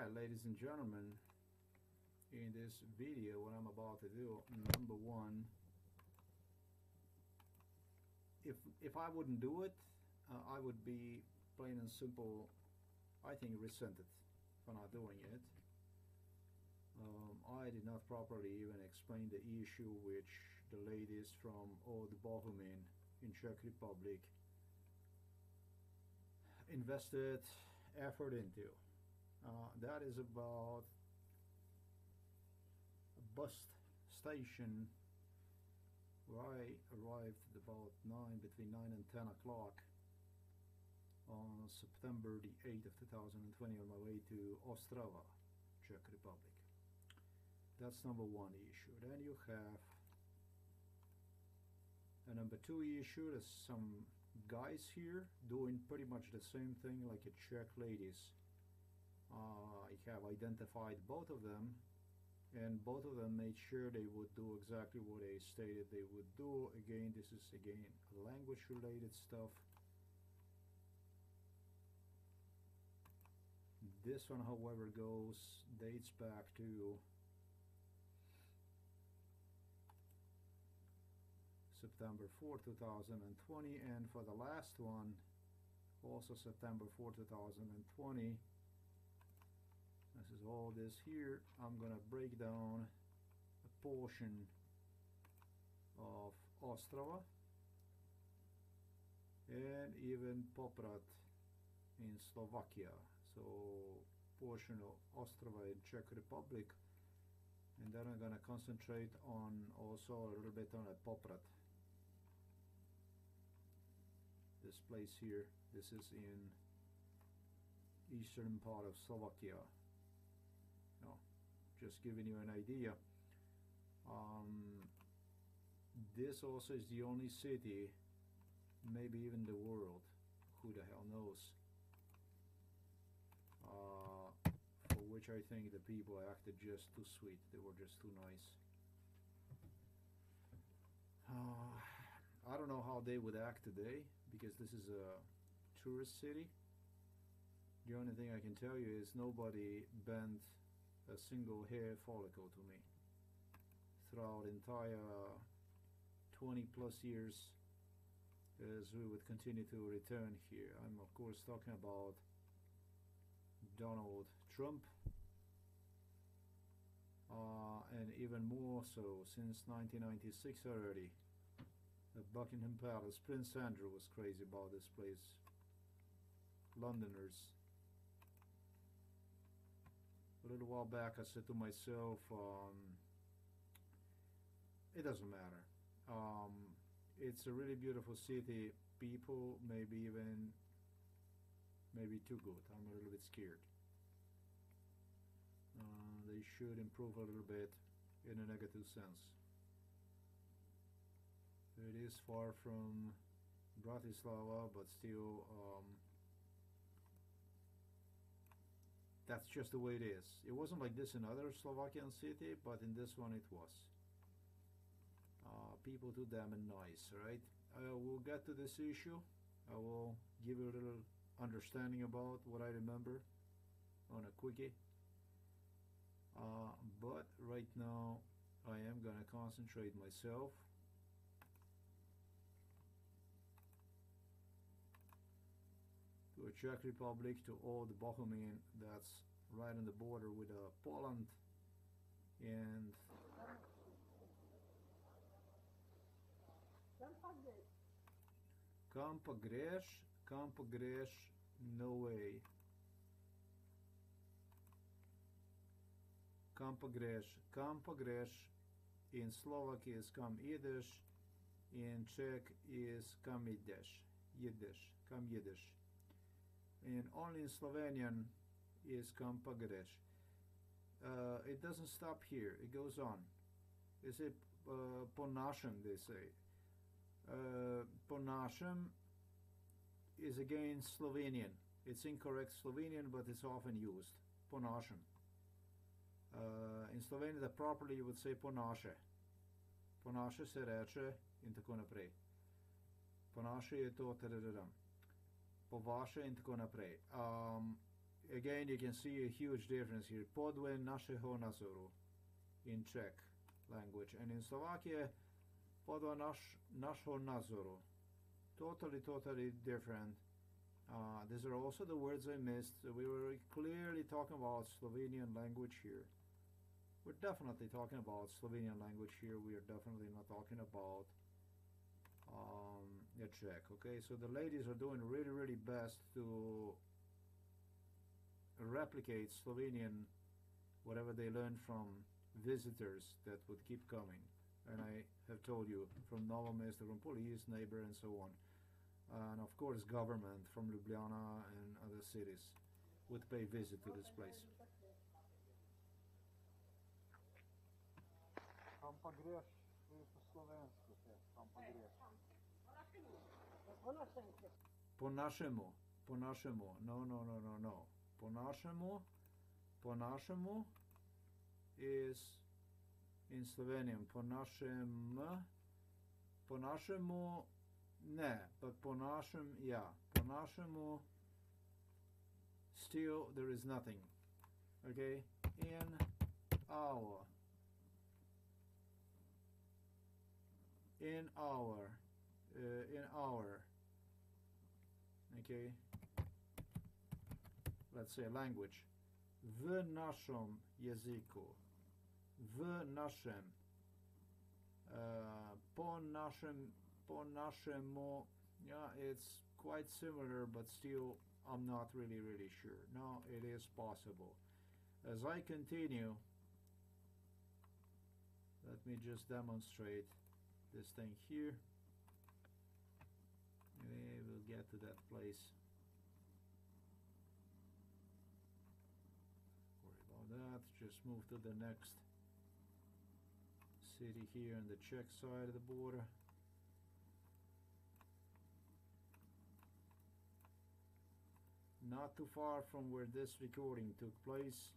Alright, ladies and gentlemen, in this video, what I'm about to do, number one, if if I wouldn't do it, uh, I would be plain and simple, I think, resented for not doing it. Um, I did not properly even explain the issue which the ladies from Old Bohumín in Czech Republic invested effort into. Uh, that is about a bus station where I arrived about 9, between 9 and 10 o'clock on September the 8th of 2020 on my way to Ostrava, Czech Republic. That's number one issue. Then you have a number two issue, there's some guys here doing pretty much the same thing like a Czech ladies. Uh, I have identified both of them and both of them made sure they would do exactly what they stated they would do. Again, this is again language related stuff. This one, however, goes dates back to September 4, 2020 and for the last one also September 4, 2020 this is all this here. I'm gonna break down a portion of Ostrava and even Poprad in Slovakia. So portion of Ostrava in Czech Republic. And then I'm gonna concentrate on also a little bit on a Poprad this place here this is in eastern part of Slovakia just giving you an idea. Um, this also is the only city maybe even the world who the hell knows? Uh, for which I think the people acted just too sweet. They were just too nice. Uh, I don't know how they would act today because this is a tourist city. The only thing I can tell you is nobody bent a single hair follicle to me throughout entire 20 plus years as we would continue to return here. I'm of course talking about Donald Trump uh, and even more so since 1996 already at Buckingham Palace. Prince Andrew was crazy about this place. Londoners. A little while back I said to myself, um, it doesn't matter. Um, it's a really beautiful city. People maybe even maybe too good. I'm a little bit scared. Uh, they should improve a little bit in a negative sense. It is far from Bratislava, but still, um, that's just the way it is. It wasn't like this in other Slovakian city, but in this one it was. Uh, people too damn nice, right? I will get to this issue. I will give you a little understanding about what I remember on a quickie. Uh, but right now, I am gonna concentrate myself to Czech Republic, to Old Bohumín, that's right on the border with uh, Poland and Kampa Greš, Kampa Greš, no way. Kampa Greš, Kampa Greš in Slovakia is Kam Yiddish, in Czech is Kam Yiddish, Yiddish, Kam Yiddish and only in Slovenian is Kampagadeš. Uh, it doesn't stop here, it goes on. They say uh, Ponashem, they say. Uh, Ponashem is again Slovenian. It's incorrect Slovenian, but it's often used. Ponashem. Uh, in Slovenia, the properly you would say Ponaše. Ponaše se reče in tako naprej. Ponaše je to, tadadadam po vaše in tako naprej. Um, again, you can see a huge difference here. Podle našeho nazoru in Czech language. And in Slovakia, podle naš, našho nazoru. Totally, totally different. Uh, these are also the words I missed. We were clearly talking about Slovenian language here. We're definitely talking about Slovenian language here. We are definitely not talking about um, Czech. Okay, so the ladies are doing really, really best to replicate Slovenian, whatever they learned from visitors that would keep coming. And I have told you from Novo Mesto, from police, neighbor, and so on. And of course, government from Ljubljana and other cities would pay visit to this place. Greš, je po slovensko te, kam pa greš. Po našemu, po našemu, no, no, no, no, no. Po našemu, po našemu is in Slovenian. Po našem, po našemu, ne, but po ja. Po still there is nothing. Okay? In our. In our. Uh, in our. Okay? Let's say language. W naszym języku. W naszym. Uh, po naszym. Po naszemu. Yeah, it's quite similar, but still, I'm not really, really sure. No, it is possible. As I continue, let me just demonstrate this thing here. We will get to that place. Worry about that. Just move to the next city here on the Czech side of the border. Not too far from where this recording took place.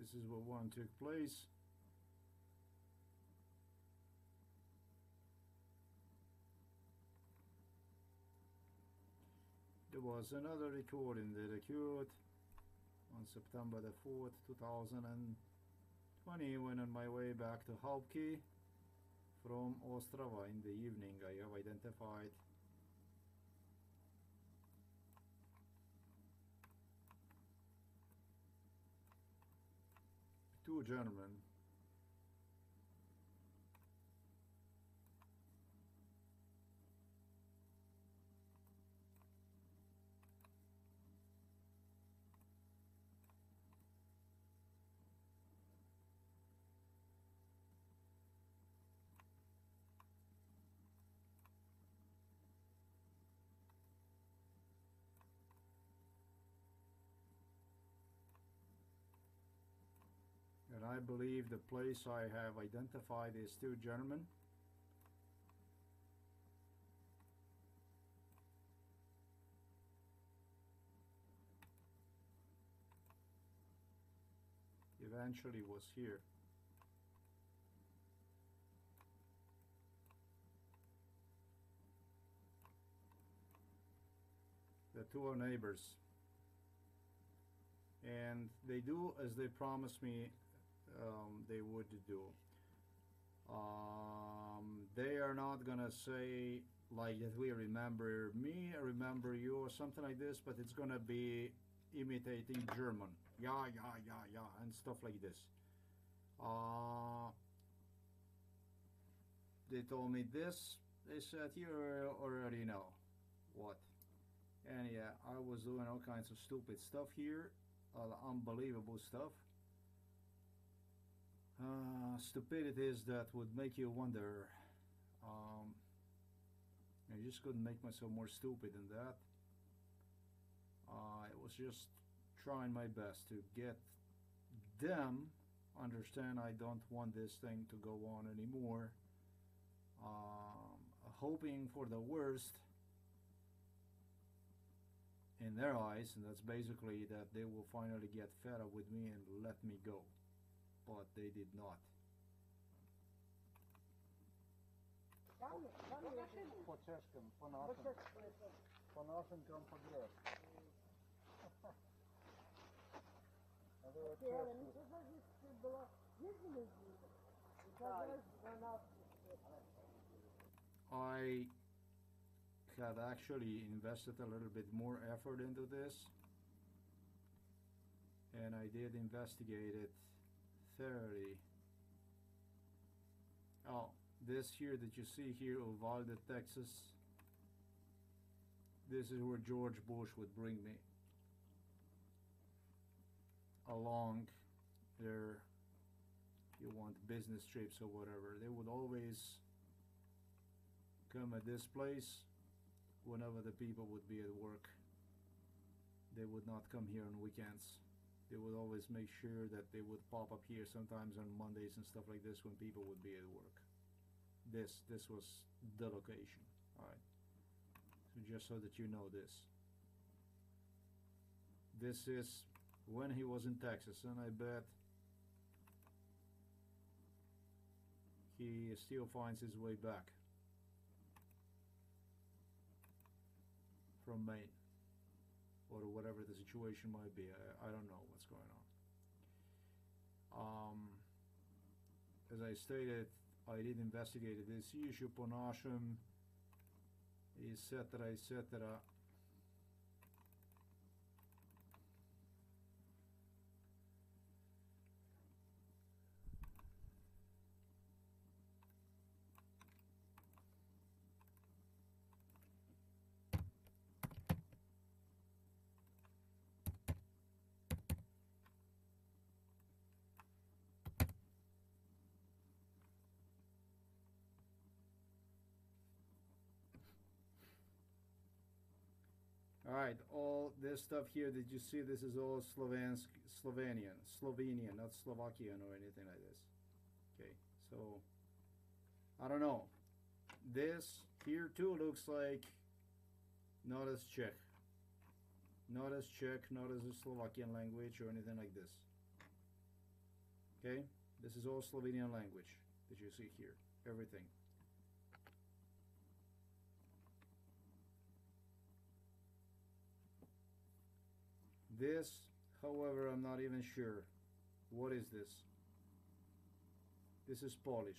This is where one took place. There was another recording that occurred on September the 4th, 2020 when on my way back to Halki from Ostrava in the evening I have identified two gentlemen and I believe the place I have identified is two gentlemen. Eventually was here. The two are neighbors and they do as they promised me um, they would do. Um, they are not gonna say like that we remember me, I remember you, or something like this, but it's gonna be imitating German. Yeah, yeah, yeah, yeah, and stuff like this. Uh, they told me this. They said you already know what. And yeah, I was doing all kinds of stupid stuff here, uh, unbelievable stuff uh, stupidities that would make you wonder. Um, I just couldn't make myself more stupid than that. Uh, I was just trying my best to get them understand I don't want this thing to go on anymore. Um, hoping for the worst in their eyes, and that's basically that they will finally get fed up with me and let me go but they did not. I had actually invested a little bit more effort into this and I did investigate it thoroughly. Oh, this here that you see here, Uvalde, Texas, this is where George Bush would bring me along their, if you want, business trips or whatever. They would always come at this place whenever the people would be at work. They would not come here on weekends. They would always make sure that they would pop up here sometimes on Mondays and stuff like this when people would be at work. This this was the location. Alright. So just so that you know this. This is when he was in Texas and I bet he still finds his way back. from Maine or whatever the situation might be. I, I don't know. Um, as I stated, I did investigate this issue, Ponashim, etc., etc. right, all this stuff here that you see, this is all Slovensk, Slovenian, Slovenian, not Slovakian or anything like this. Okay, so I don't know. This here too looks like not as Czech, not as Czech, not as a Slovakian language or anything like this. Okay, this is all Slovenian language that you see here, everything. This, however, I'm not even sure. What is this? This is Polish.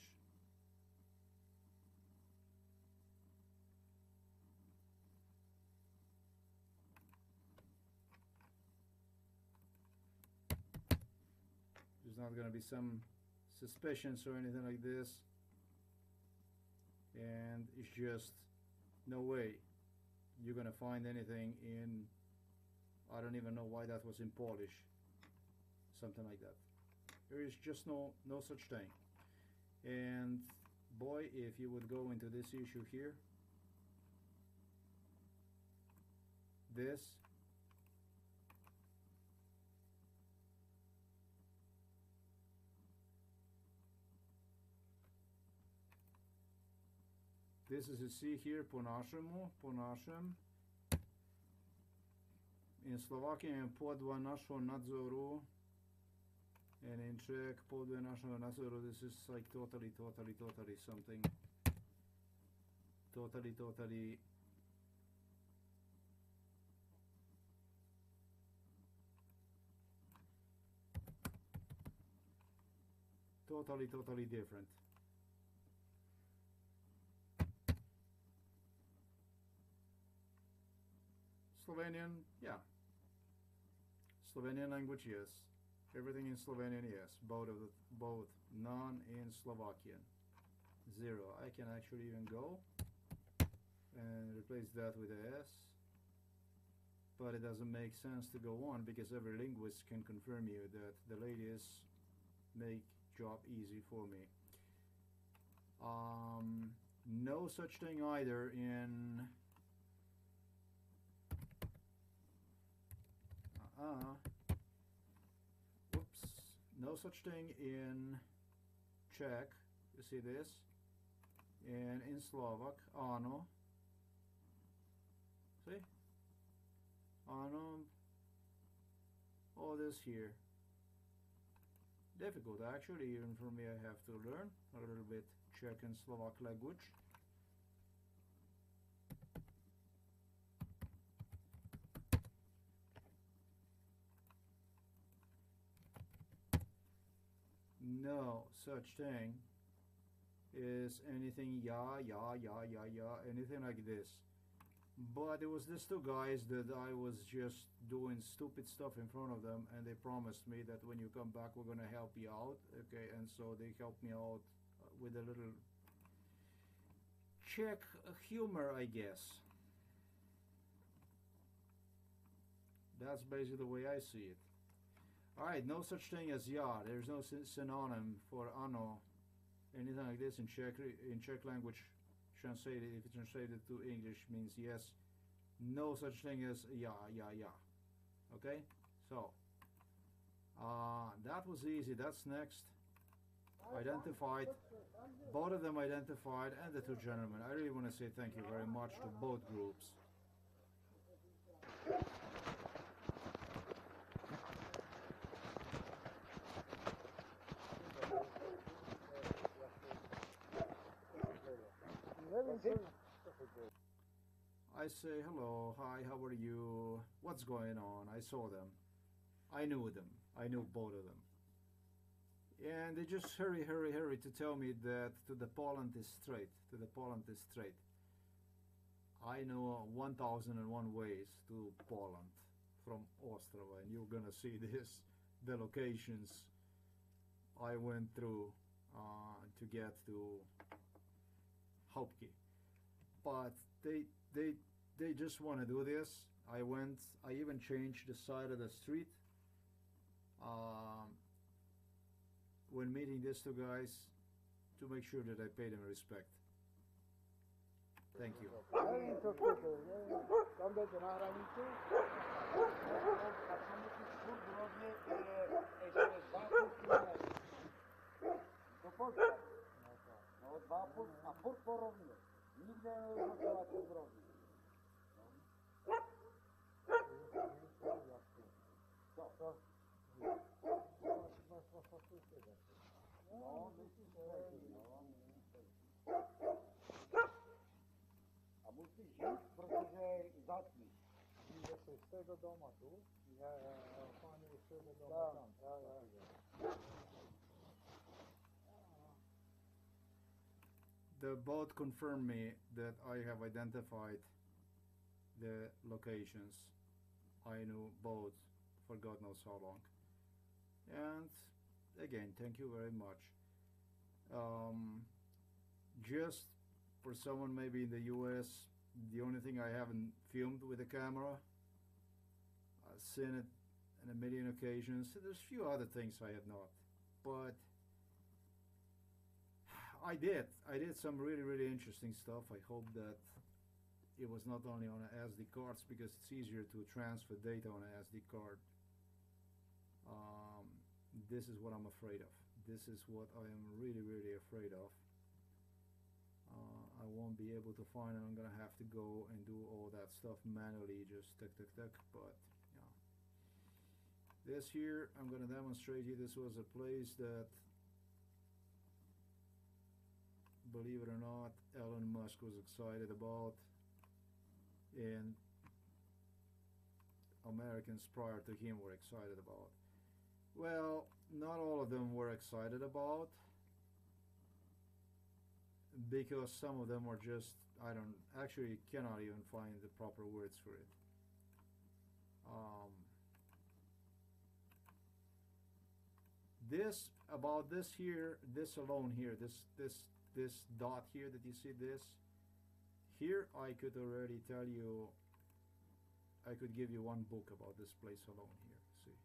There's not going to be some suspicions or anything like this. And it's just no way you're going to find anything in I don't even know why that was in Polish. Something like that. There is just no no such thing. And boy, if you would go into this issue here, this This is a C here, po našem. In Slovakia je podľa našho nadzoru. And in Czech podľa našho nadzoru this is like totally, totally, totally something. Totally, totally. Totally, totally different. Slovenian, yeah. Slovenian language, yes. Everything in Slovenian, yes. Both of the, both none in Slovakian. Zero. I can actually even go and replace that with a S. But it doesn't make sense to go on because every linguist can confirm you that the ladies make job easy for me. Um, no such thing either in uh, whoops, no such thing in Czech. You see this? And in Slovak, ano. See? Ano. All this here. Difficult actually, even for me. I have to learn a little bit Czech and Slovak language. No such thing is anything yeah yeah yeah yeah yeah anything like this. But it was these two guys that I was just doing stupid stuff in front of them and they promised me that when you come back we're gonna help you out okay? And so they helped me out uh, with a little Czech humor I guess. That's basically the way I see it Alright, no such thing as ja. There's no synonym for ano. Anything like this in Czech, in Czech language, translated, if it's translated to English, means yes. No such thing as ja, ja, ja. Okay? So, uh, that was easy. That's next. Identified. Both of them identified, and the two gentlemen. I really want to say thank you very much to both groups. I say hello, hi, how are you? What's going on? I saw them. I knew them. I knew both of them. And they just hurry, hurry, hurry to tell me that to the Poland is straight. To the Poland is straight. I know 1001 ways to Poland from Ostrava, and you're gonna see this the locations I went through uh, to get to Chałupki. But they they they just want to do this. I went. I even changed the side of the street. Um, when meeting these two guys, to make sure that I pay them respect. Thank you. Musíš furt hrozně ještě dva půl kilometry. Do Polska. No dva půl a furt porovně. Nikde neodmocovat to zrovně. Co? Co? No, musíš vědět, no. A musíš žít, protože zatmíš. Že jsi z tego doma tu, Ja, ja, ja. a pani z tego doma Ja, tam. ja, ja. The boat confirmed me that I have identified the locations. I knew both for God knows how long. And again, thank you very much. Um, just for someone maybe in the US, the only thing I haven't filmed with a camera, I've seen it on a million occasions. There's a few other things I have not, but I did. I did some really, really interesting stuff. I hope that it was not only on SD cards because it's easier to transfer data on an SD card. Um, this is what I'm afraid of. This is what I am really, really afraid of. Uh, I won't be able to find it. I'm gonna have to go and do all that stuff manually, just tick, tick, tick. But yeah, this here I'm gonna demonstrate you. This was a place that believe it or not, Elon Musk was excited about, and Americans prior to him were excited about. Well, not all of them were excited about, because some of them were just, I don't, actually cannot even find the proper words for it. Um, this, about this here, this alone here, this, this this dot here that you see this. Here I could already tell you I could give you one book about this place alone here see.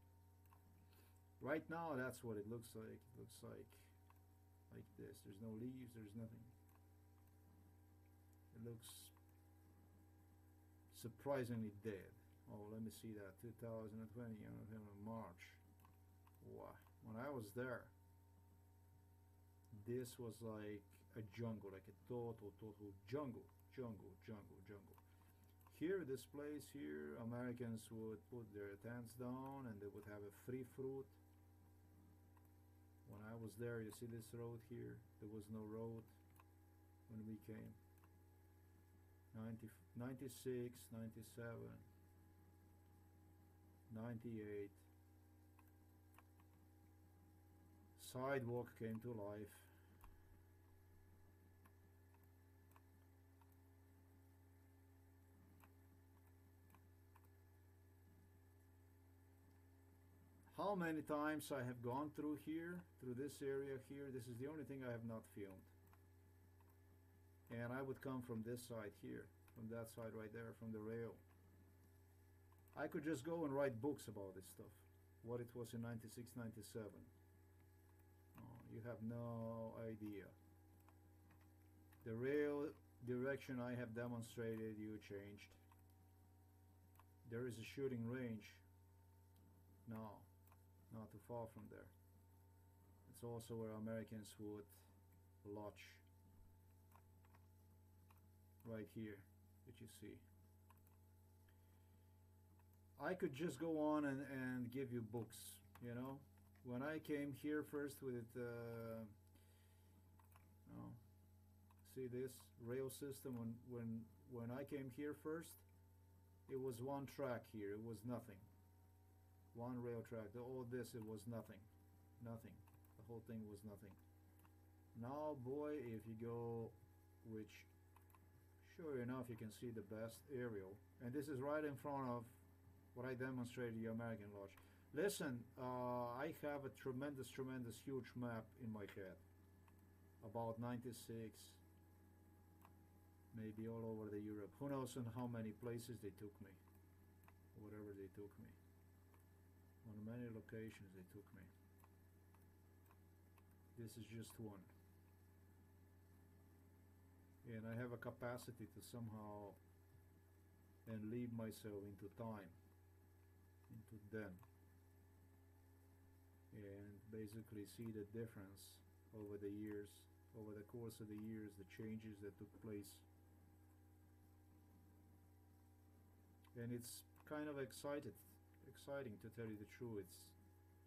Right now that's what it looks like. It looks like like this. There's no leaves there's nothing. It looks surprisingly dead. Oh let me see that. 2020 March. Wow. When I was there, this was like a jungle, like a total, total jungle, jungle, jungle, jungle. Here, this place here, Americans would put their tents down and they would have a free fruit. When I was there, you see this road here? There was no road when we came. 90, 96, 97, 98. Sidewalk came to life. How many times I have gone through here, through this area here, this is the only thing I have not filmed. And I would come from this side here, from that side right there, from the rail. I could just go and write books about this stuff, what it was in 96, 97. Oh, you have no idea. The rail direction I have demonstrated, you changed. There is a shooting range. No, not too far from there. It's also where Americans would lodge. Right here, that you see. I could just go on and, and give you books, you know. When I came here first with, uh, oh, see this rail system. When when when I came here first, it was one track here. It was nothing. One rail track. All this it was nothing, nothing. The whole thing was nothing. Now, boy, if you go, which sure enough you can see the best aerial, and this is right in front of what I demonstrated the American Lodge. Listen, uh, I have a tremendous, tremendous, huge map in my head. About 96, maybe all over the Europe. Who knows in how many places they took me. Whatever they took me. On many locations they took me. This is just one. And I have a capacity to somehow and leave myself into time, into them and basically see the difference over the years, over the course of the years, the changes that took place. And it's kind of excited, exciting to tell you the truth. It's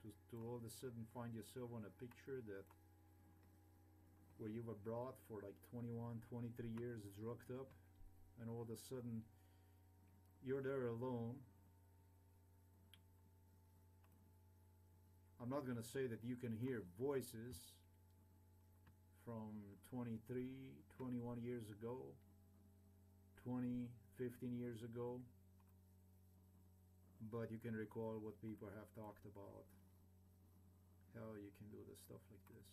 to, to all of a sudden find yourself on a picture that where you were brought for like 21, 23 years drugged up, and all of a sudden you're there alone I'm not going to say that you can hear voices from 23, 21 years ago, 20, 15 years ago, but you can recall what people have talked about. How you can do the stuff like this.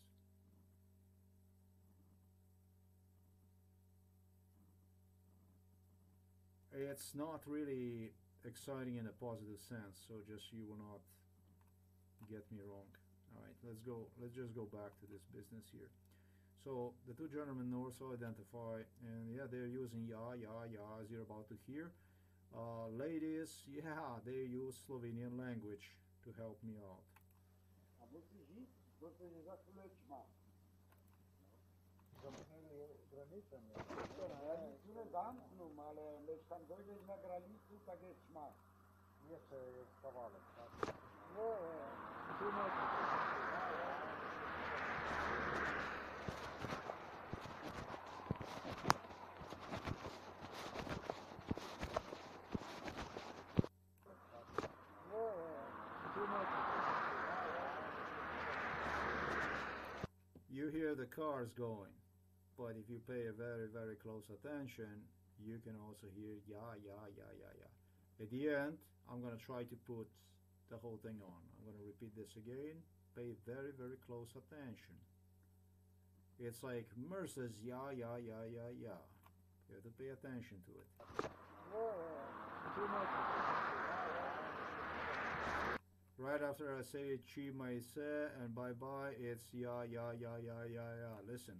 It's not really exciting in a positive sense, so just you will not get me wrong. All right, let's go. Let's just go back to this business here. So the two gentlemen also identify, and yeah, they're using yeah, yeah, yeah, as you're about to hear. Uh, ladies, yeah, they use Slovenian language to help me out. A musíš žít, protože zasiluje tma. Zamknęli granicę, nie? Granicu ne zamknął, ale než tam dojdeš na granicu, tak je tma. Jeszcze jest kawałek, tak? No, tu You hear the cars going, but if you pay a very, very close attention, you can also hear yeah, yeah, yeah, yeah, yeah. At the end, I'm gonna try to put the whole thing on. I'm gonna repeat this again. Pay very, very close attention. It's like Mercer's yeah, yeah, yeah, yeah, yeah. You have to pay attention to it. Right after I say chi mai se and bye bye, it's yeah, yeah, yeah, yeah, yeah, yeah. Listen.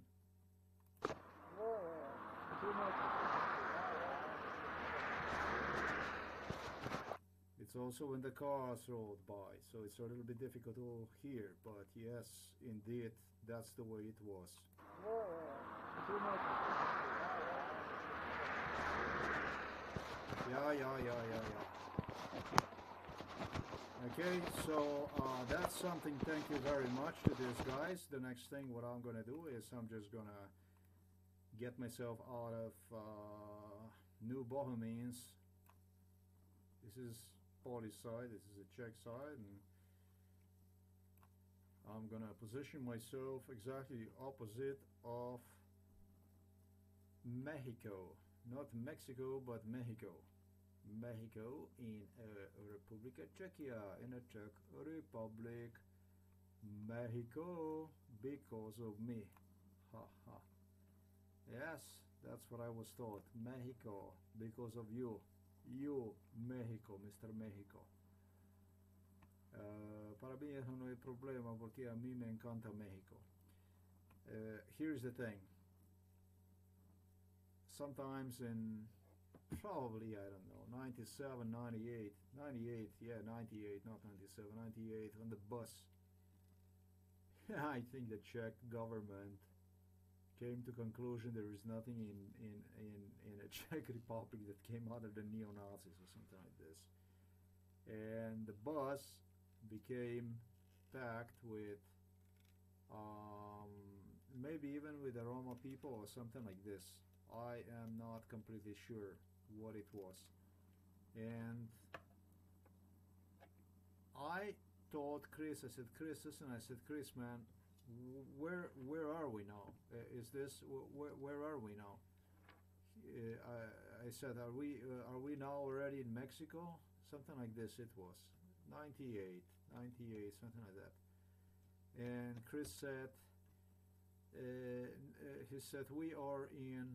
It's also when the cars rolled by, so it's a little bit difficult to hear. But yes, indeed, that's the way it was. Yeah, yeah, yeah, yeah, yeah. Okay, so uh, that's something. Thank you very much to these guys. The next thing, what I'm gonna do is I'm just gonna get myself out of uh, New Bohemians. This is Polish side. This is the Czech side, and I'm gonna position myself exactly opposite of Mexico, not Mexico, but Mexico. Mexico in uh, Republika Czechia, in a Czech Republic. Mexico because of me. Ha ha. Yes, that's what I was taught. Mexico because of you. You, Mexico, Mr. Mexico. Uh, para mí eso no hay problema porque a mí me encanta México. Uh, here's the thing. Sometimes in probably, I don't know, 97, 98, 98, yeah, 98, not 97, 98, on the bus. I think the Czech government came to conclusion there is nothing in, in, in, in a Czech Republic that came out of the neo-Nazis or something like this. And the bus became packed with um, maybe even with the Roma people or something like this. I am not completely sure what it was. And I told Chris, I said, Chris, listen, I said, Chris, man, where where are we now? Uh, is this where where are we now? Uh, I, I said, are we uh, are we now already in Mexico? Something like this. It was 98, 98, something like that. And Chris said, uh, uh, he said, we are in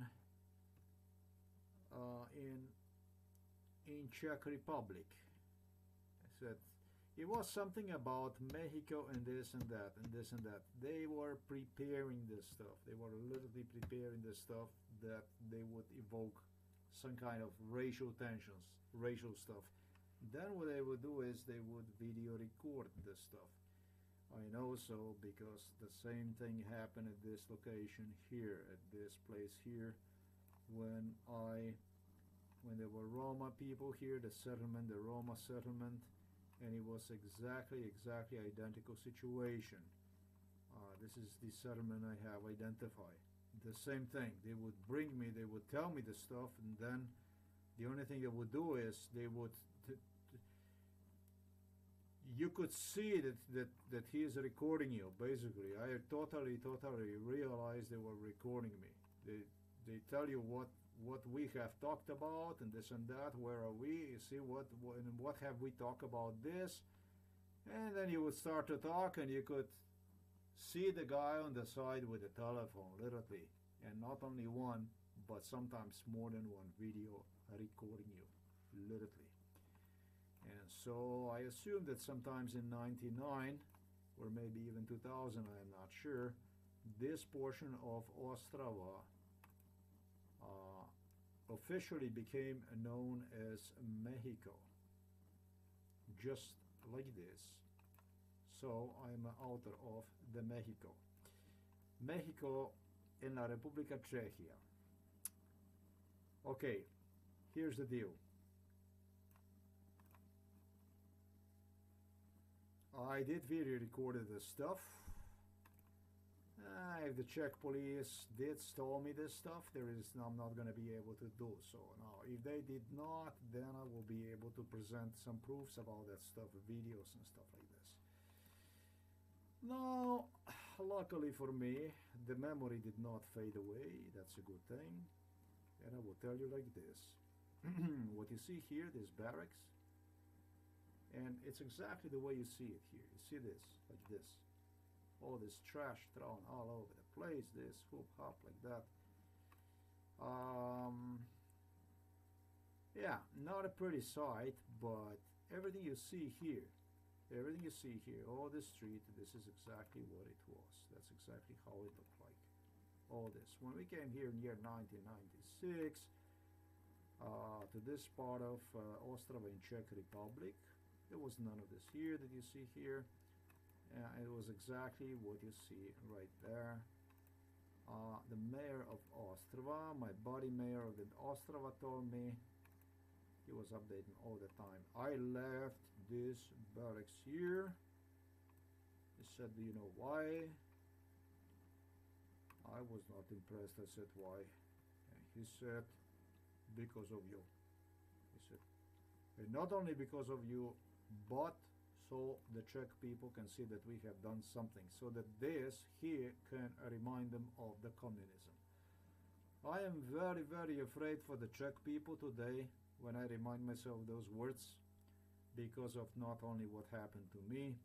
uh, in in Czech Republic. I said it was something about Mexico and this and that and this and that. They were preparing this stuff. They were literally preparing this stuff that they would evoke some kind of racial tensions, racial stuff. Then what they would do is they would video record this stuff. I know so because the same thing happened at this location here, at this place here, when I when there were Roma people here, the settlement, the Roma settlement, and it was exactly, exactly identical situation. Uh, this is the settlement I have identified. The same thing. They would bring me, they would tell me the stuff, and then the only thing they would do is they would. You could see that, that, that he is recording you, basically. I totally, totally realized they were recording me. They, they tell you what what we have talked about and this and that. Where are we? You see what what, and what have we talked about this? And then you would start to talk, and you could see the guy on the side with the telephone, literally, and not only one, but sometimes more than one video recording you, literally. And so I assume that sometimes in '99, or maybe even 2000, I am not sure, this portion of Ostrava officially became known as Mexico. Just like this. So I'm author of the Mexico. Mexico en la República Czechia. Okay, here's the deal. I did video recorded the stuff. Uh, if the Czech police did store me this stuff, there is I'm not going to be able to do so. Now, if they did not, then I will be able to present some proofs about that stuff, videos and stuff like this. Now, luckily for me, the memory did not fade away. That's a good thing. And I will tell you like this. what you see here, this barracks, and it's exactly the way you see it here. You see this, like this all this trash thrown all over the place, this hoop hop like that. Um, yeah, not a pretty sight, but everything you see here, everything you see here, all this street, this is exactly what it was. That's exactly how it looked like. All this. When we came here in year 1996 uh, to this part of uh, Ostrava in Czech Republic, There was none of this here that you see here. It was exactly what you see right there. Uh, the mayor of Ostrava, my buddy mayor of the Ostrava told me he was updating all the time. I left this barracks here. He said, Do you know why? I was not impressed. I said, Why? And he said, Because of you. He said, and not only because of you, but so the Czech people can see that we have done something, so that this here can remind them of the communism. I am very, very afraid for the Czech people today when I remind myself those words because of not only what happened to me,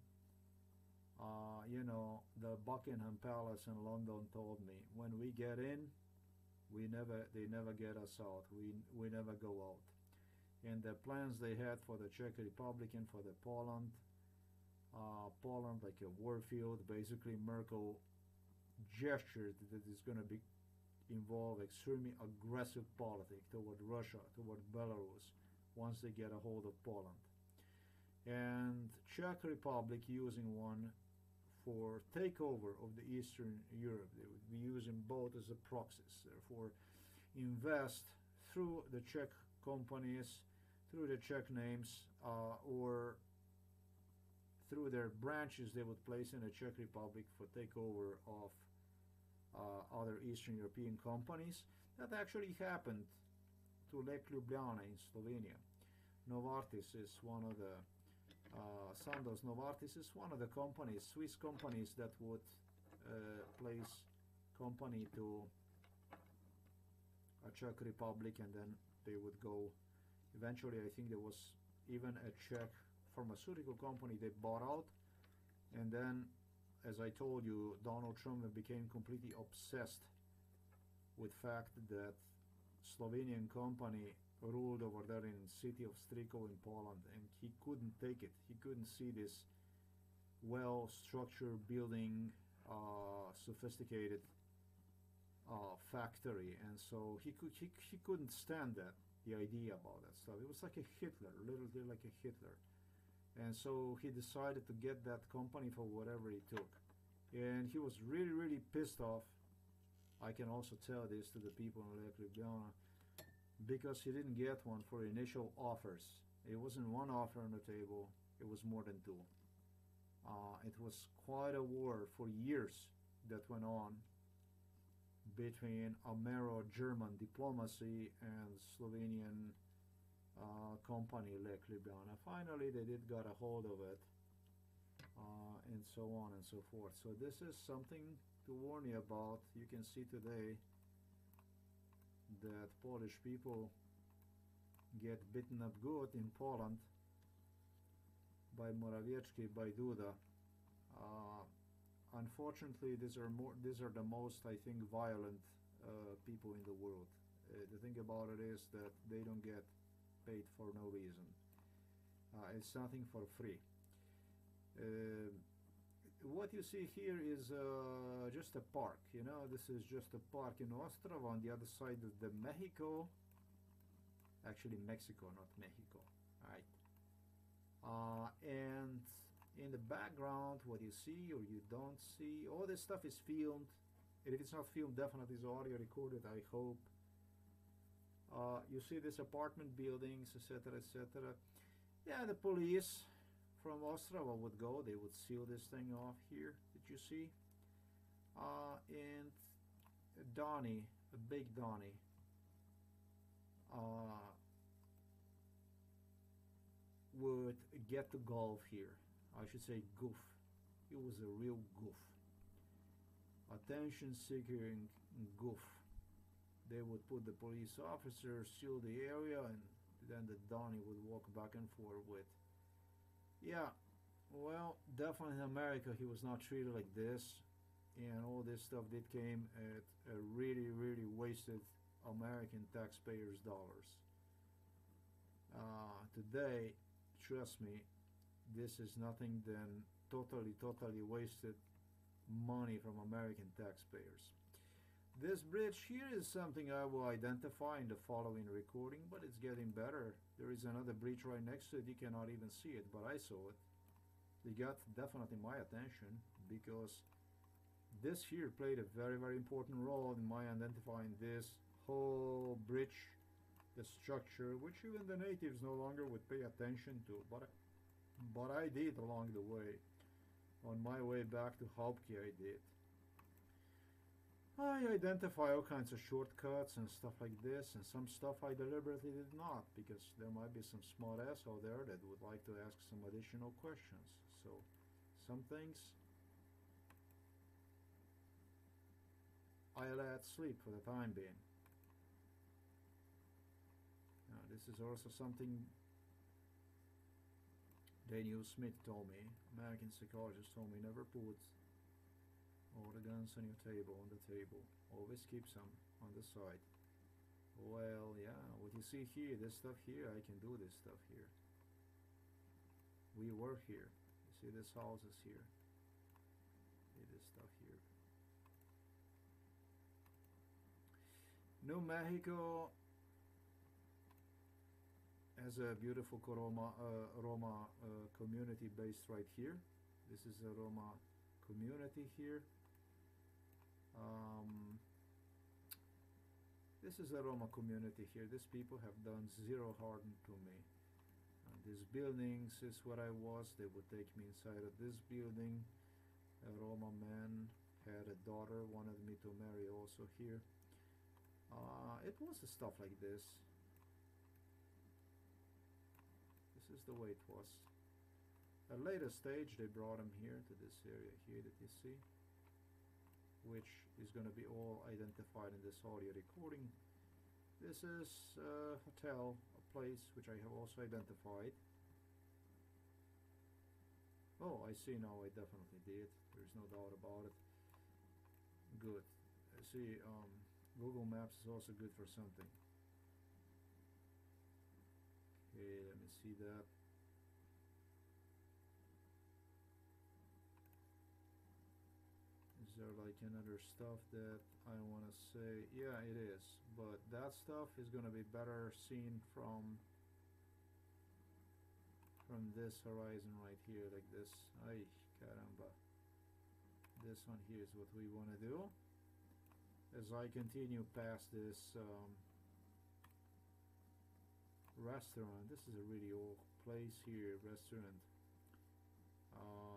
uh, you know, the Buckingham Palace in London told me when we get in, we never, they never get us out. We, we never go out. And the plans they had for the Czech Republic and for the Poland, uh, Poland like a warfield. Basically, Merkel gestured that it's going to be involve extremely aggressive politics toward Russia, toward Belarus, once they get a hold of Poland. And Czech Republic using one for takeover of the Eastern Europe. They would be using both as a proxies. Therefore, invest through the Czech companies, through the Czech names, uh, or through their branches they would place in the Czech Republic for takeover of uh, other Eastern European companies. That actually happened to Lek Ljubljana in Slovenia. Novartis is one of the uh, Sandoz Novartis is one of the companies, Swiss companies that would uh, place company to a Czech Republic and then they would go. Eventually, I think there was even a Czech pharmaceutical company they bought out, and then as I told you, Donald Trump became completely obsessed with fact that Slovenian company ruled over there in city of Stryków in Poland and he couldn't take it. He couldn't see this well structured building, uh, sophisticated uh, factory and so he could he, he couldn't stand that the idea about that stuff. It was like a Hitler, literally like a Hitler and so he decided to get that company for whatever he took. And he was really really pissed off I can also tell this to the people in Lek Ljubljana because he didn't get one for initial offers. It wasn't one offer on the table it was more than two. Uh, it was quite a war for years that went on between Amero-German diplomacy and Slovenian company Lek Ljubljana. Finally, they did got a hold of it, uh, and so on and so forth. So this is something to warn you about. You can see today that Polish people get beaten up good in Poland by Morawiecki, by Duda. Uh, unfortunately, these are more. These are the most, I think, violent uh, people in the world. Uh, the thing about it is that they don't get paid for no reason. Uh, it's something for free. Uh, what you see here is uh, just a park. You know, this is just a park in Ostrava on the other side of the Mexico. Actually, Mexico, not Mexico. Right. Uh, and in the background, what you see or you don't see, all this stuff is filmed. And if it's not filmed, definitely is audio recorded. I hope. Uh, you see these apartment buildings, etc., etc. Yeah, the police from Ostrava would go. They would seal this thing off here that you see. Uh, and Donny, a big Donny, uh, would get the golf here. I should say goof. He was a real goof. Attention seeking goof they would put the police officers, seal the area, and then the Donny would walk back and forth with. Yeah, well, definitely in America he was not treated like this, and all this stuff did came at a really, really wasted American taxpayers' dollars. Uh, today, trust me, this is nothing than totally, totally wasted money from American taxpayers. This bridge here is something I will identify in the following recording, but it's getting better. There is another bridge right next to it. You cannot even see it, but I saw it. It got definitely my attention because this here played a very, very important role in my identifying this whole bridge, the structure, which even the natives no longer would pay attention to, but but I did along the way. On my way back to Hauptke, I did. I identify all kinds of shortcuts and stuff like this, and some stuff I deliberately did not, because there might be some smart ass out there that would like to ask some additional questions. So, some things I let sleep for the time being. Now, this is also something Daniel Smith told me, American psychologist told me, never put all the guns on your table, on the table. Always keep some on the side. Well, yeah, what you see here, this stuff here, I can do this stuff here. We work here. You see this house is here. See this stuff here. New Mexico has a beautiful Roma, uh, Roma uh, community based right here. This is a Roma community here. Um, this is a Roma community here. These people have done zero harm to me. Uh, these buildings is what I was. They would take me inside of this building. A Roma man had a daughter, wanted me to marry also here. Uh, it was stuff like this. This is the way it was. At a later stage, they brought him here to this area here that you see which is going to be all identified in this audio recording. This is a hotel, a place which I have also identified. Oh, I see now, I definitely did. There's no doubt about it. Good. See, um, Google Maps is also good for something. Okay, let me see that. Is there like another stuff that I want to say? Yeah, it is. But that stuff is going to be better seen from from this horizon right here, like this. Ay, caramba. This one here is what we want to do. As I continue past this um, restaurant, this is a really old place here, restaurant. Um,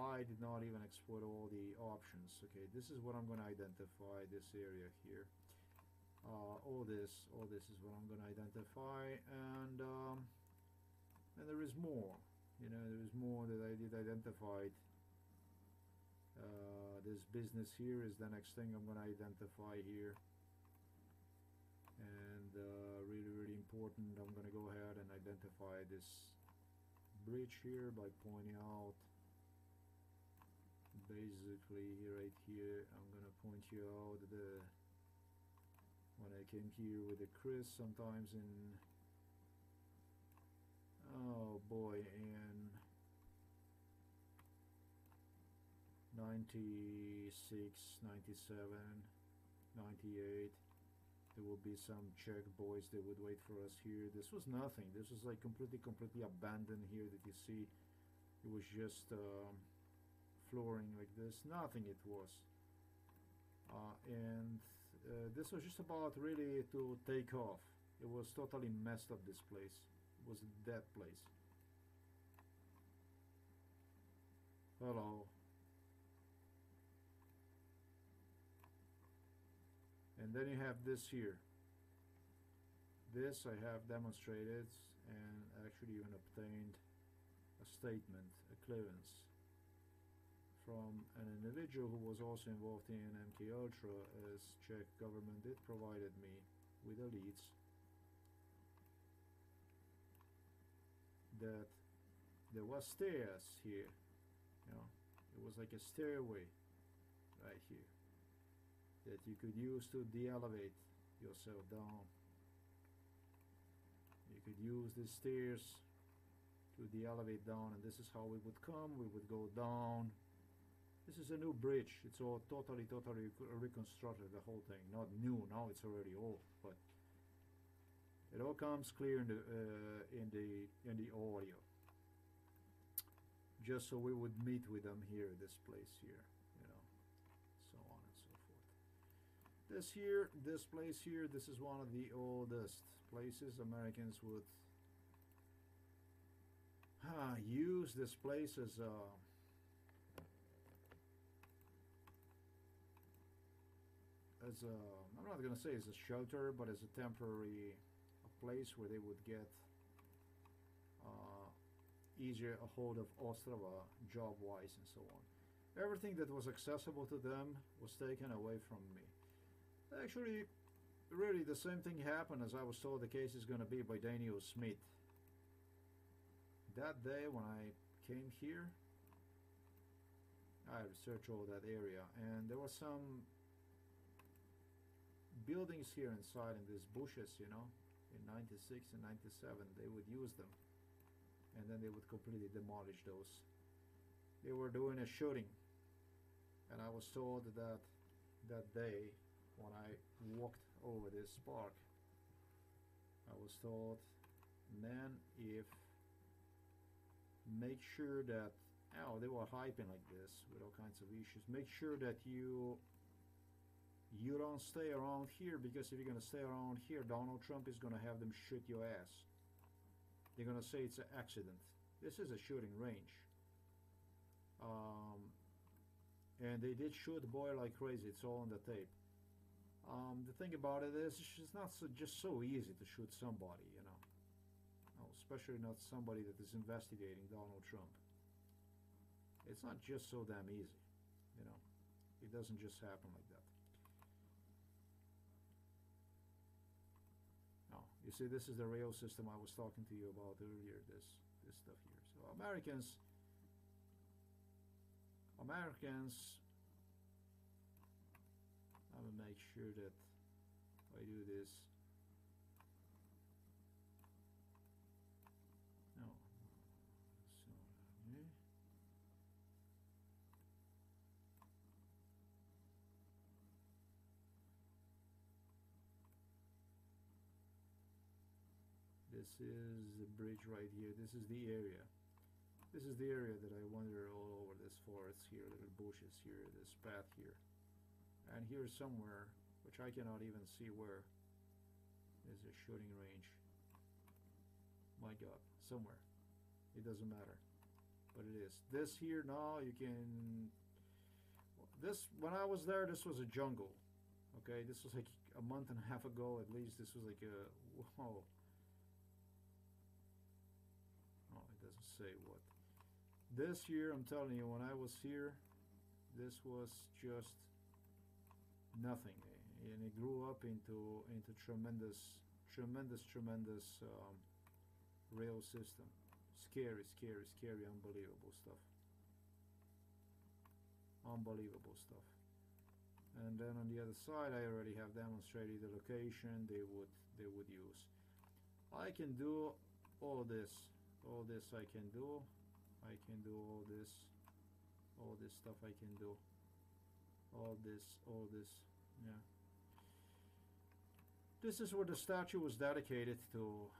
I did not even exploit all the options. Okay, this is what I'm going to identify, this area here. Uh, all this, all this is what I'm going to identify, and um, and there is more. You know, there is more that I did identify. Uh, this business here is the next thing I'm going to identify here, and uh, really, really important. I'm going to go ahead and identify this bridge here by pointing out basically right here I'm gonna point you out the when I came here with the Chris sometimes in oh boy in 96 97 98 there will be some Czech boys that would wait for us here. This was nothing. This was like completely completely abandoned here that you see. It was just um, flooring like this nothing it was. Uh, and uh, this was just about really to take off. It was totally messed up this place. It was dead place. Hello. And then you have this here. This I have demonstrated and actually even obtained a statement a clearance from an individual who was also involved in MK Ultra as Czech government did provided me with a leads that there was stairs here you know. It was like a stairway right here that you could use to de-elevate yourself down. You could use the stairs to de-elevate down and this is how we would come. We would go down This is a new bridge. It's all totally, totally reconstructed. The whole thing, not new. Now it's already old, but it all comes clear in the uh, in the in the audio. Just so we would meet with them here, this place here, you know, so on and so forth. This here, this place here, this is one of the oldest places Americans would uh, use this place as a as a I'm not gonna say as a shelter, but as a temporary a place where they would get uh, easier a hold of Ostrava job wise and so on. Everything that was accessible to them was taken away from me. Actually, really the same thing happened as I was told the case is going to be by Daniel Smith. That day when I came here, I researched all that area and there was some buildings here inside in these bushes, you know, in 96 and 97 they would use them and then they would completely demolish those. They were doing a shooting and I was told that that day when I walked over this park, I was told, man, if make sure that oh they were hyping like this with all kinds of issues. Make sure that you you don't stay around here because if you're gonna stay around here, Donald Trump is gonna have them shoot your ass. They're gonna say it's an accident. This is a shooting range. Um, and they did shoot boy like crazy. It's all on the tape. Um, the thing about it is, it's not so, just so easy to shoot somebody, you know. No, especially not somebody that is investigating Donald Trump. It's not just so damn easy, you know. It doesn't just happen like that. No, you see, this is the rail system I was talking to you about earlier. This this stuff here. So Americans, Americans I'm gonna make sure that I do this. No. So, okay. This is the bridge right here. This is the area. This is the area that I wander all over this forest here, little bushes here, this path here. And here somewhere, which I cannot even see where, is a shooting range. My God, somewhere. It doesn't matter. But it is. This here now, you can. This, when I was there, this was a jungle. Okay, this was like a month and a half ago at least. This was like a. Whoa. Say what. This year, I'm telling you, when I was here, this was just nothing, and it grew up into into tremendous, tremendous, tremendous um, rail system. Scary, scary, scary, unbelievable stuff. Unbelievable stuff. And then on the other side, I already have demonstrated the location they would they would use. I can do all this, all this I can do. I can do all this, all this stuff I can do. All this, all this, yeah. This is where the statue was dedicated to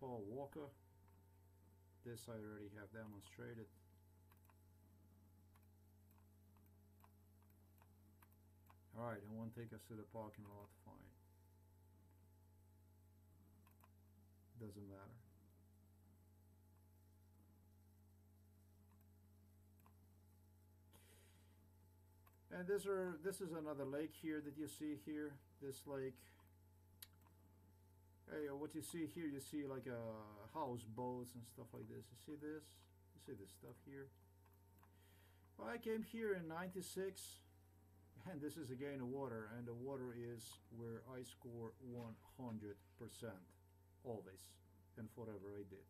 Paul Walker. This I already have demonstrated. Alright, and one take us to the parking lot, fine. Doesn't matter. And this are this is another lake here that you see here. This lake. Hey, uh, what you see here, you see like a uh, houseboats and stuff like this. You see this? You see this stuff here? Well, I came here in '96, and this is again the water, and the water is where I score 100% always and forever I did.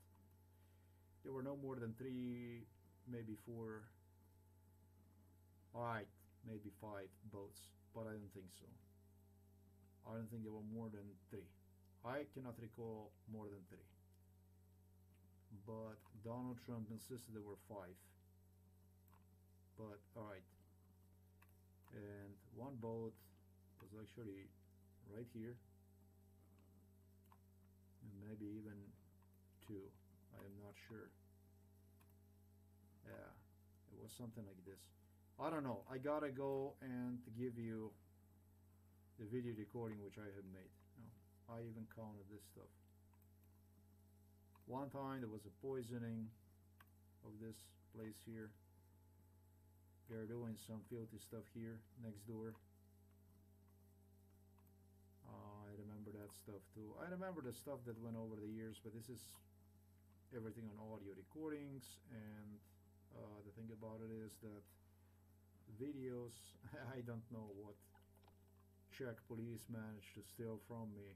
There were no more than three, maybe four. Alright, maybe five boats, but I don't think so. I don't think there were more than three. I cannot recall more than three. But Donald Trump insisted there were five. but all right. And one boat was actually right here, maybe even two. I am not sure. Yeah, it was something like this. I don't know. I gotta go and give you the video recording which I have made. No, I even counted this stuff. One time there was a poisoning of this place here. They're doing some filthy stuff here next door. Stuff too. I remember the stuff that went over the years, but this is everything on audio recordings. And uh, the thing about it is that videos, I don't know what Czech police managed to steal from me.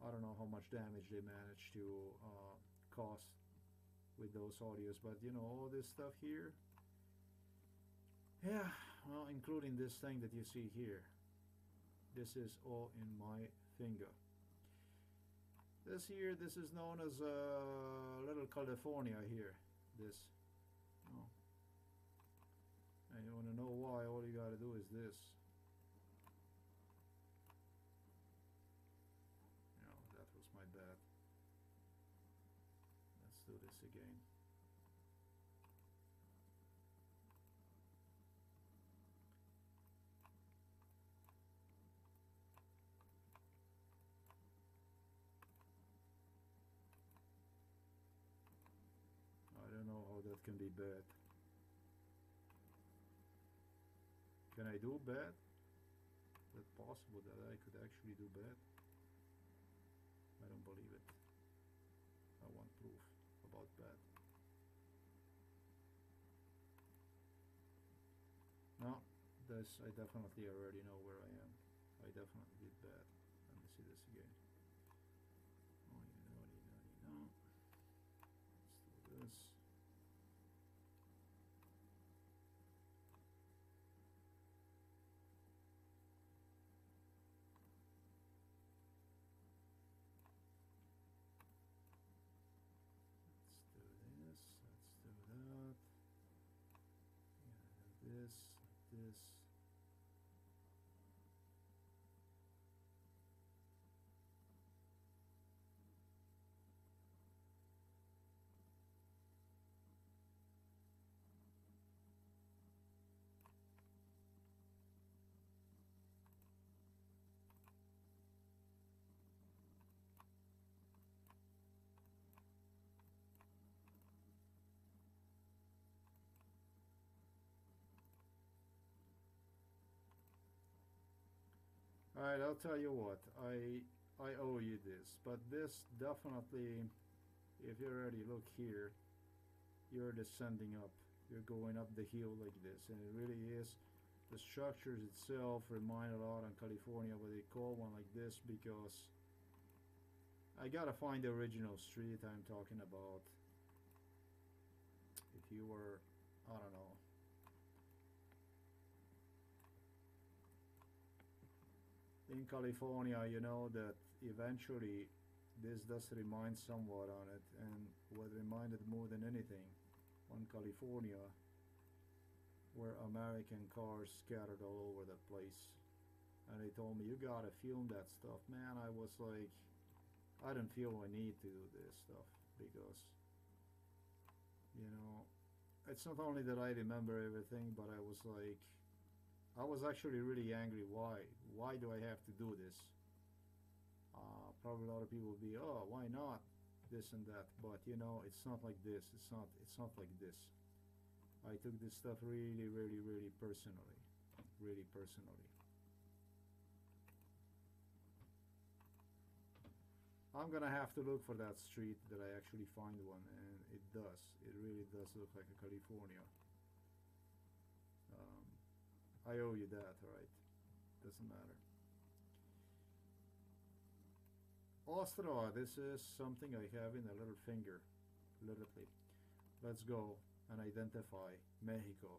I don't know how much damage they managed to uh, cause with those audios, but you know, all this stuff here, yeah, well, including this thing that you see here. This is all in my finger. This here, this is known as uh, Little California here. This. Oh. And you want to know why? All you got to do is this. No, that was my bad. Let's do this again. I don't that can be bad. Can I do bad? Is it possible that I could actually do bad? I don't believe it. I want proof about bad. No, this I definitely already know where I am. I definitely did bad. Let me see this again. Oh, you know, you know, you know. Let's do this. Let's do this. Let's do that. Yeah, this, this. All right, I'll tell you what. I I owe you this, but this definitely, if you already look here, you're descending up. You're going up the hill like this, and it really is. The structures itself remind a lot on California, what they call one like this, because I gotta find the original street I'm talking about. If you were, I don't know, in California, you know that eventually this does remind somewhat on it, and what reminded more than anything on California where American cars scattered all over the place. And they told me, You gotta film that stuff. Man, I was like, I didn't feel I need to do this stuff because, you know, it's not only that I remember everything, but I was like, I was actually really angry. Why? Why do I have to do this? Uh, probably a lot of people will be, oh, why not? This and that. But you know, it's not like this. It's not. It's not like this. I took this stuff really, really, really personally. Really personally. I'm gonna have to look for that street that I actually find one, and it does. It really does look like a California. I owe you that, alright? Doesn't matter. Ostra, this is something I have in a little finger, literally. Let's go and identify Mexico.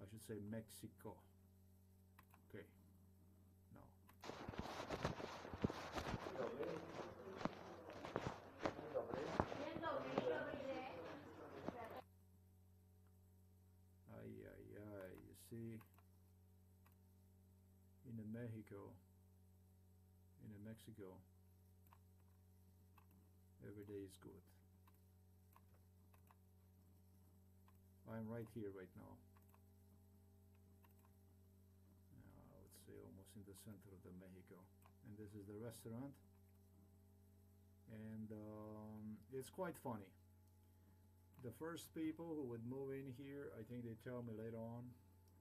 I should say Mexico. Okay. No. see in the Mexico, in Mexico, every day is good. I'm right here right now. Uh, I would say almost in the center of the Mexico, and this is the restaurant, and um, it's quite funny. The first people who would move in here, I think they tell me later on,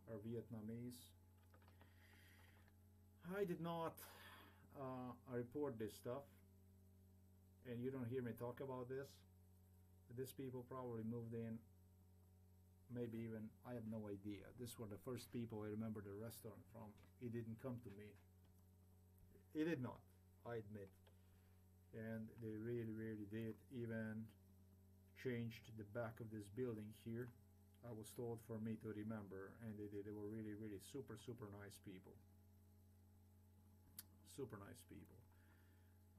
are Vietnamese. I did not uh, report this stuff, and you don't hear me talk about this. These people probably moved in, maybe even, I have no idea. These were the first people I remember the restaurant from. It didn't come to me. It did not, I admit. And they really, really did even changed the back of this building here. I was told for me to remember, and they did. They were really, really super, super nice people super nice people.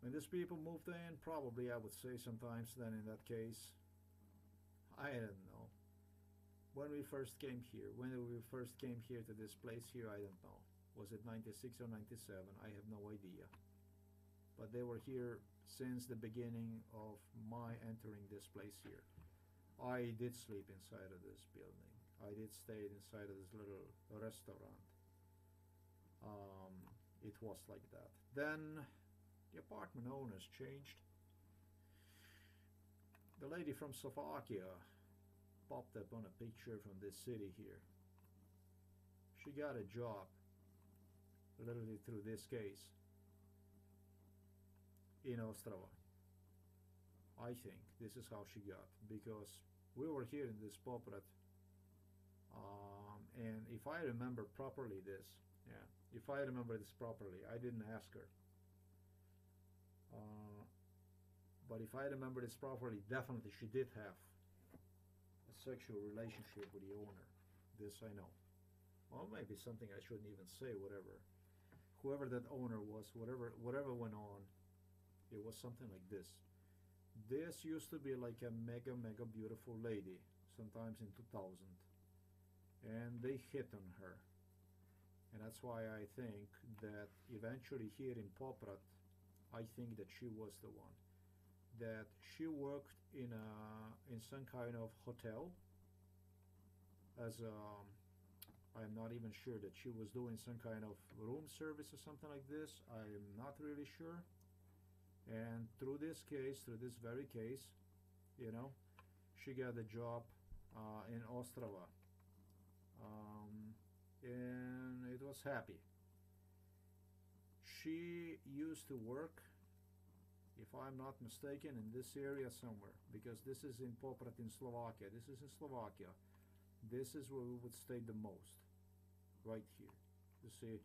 When these people moved in, probably I would say sometimes then in that case, I don't know. When we first came here, when we first came here to this place here, I don't know. Was it 96 or 97? I have no idea. But they were here since the beginning of my entering this place here. I did sleep inside of this building. I did stay inside of this little restaurant. Um, it was like that. Then the apartment owners changed. The lady from Slovakia popped up on a picture from this city here. She got a job literally through this case in Ostrava. I think this is how she got because we were here in this Poprad um, and if I remember properly this yeah if I remember this properly. I didn't ask her. Uh, but if I remember this properly, definitely she did have a sexual relationship with the owner. This I know. Well, maybe something I shouldn't even say. Whatever, whoever that owner was, whatever whatever went on, it was something like this. This used to be like a mega mega beautiful lady, sometimes in 2000, and they hit on her and that's why I think that eventually here in Poprad, I think that she was the one. That she worked in a in some kind of hotel as a, I'm not even sure that she was doing some kind of room service or something like this. I'm not really sure. And through this case, through this very case, you know, she got a job uh, in Ostrava. Um, and it was happy. She used to work, if I'm not mistaken, in this area somewhere, because this is in Poprad in Slovakia. This is in Slovakia. This is where we would stay the most, right here. You see,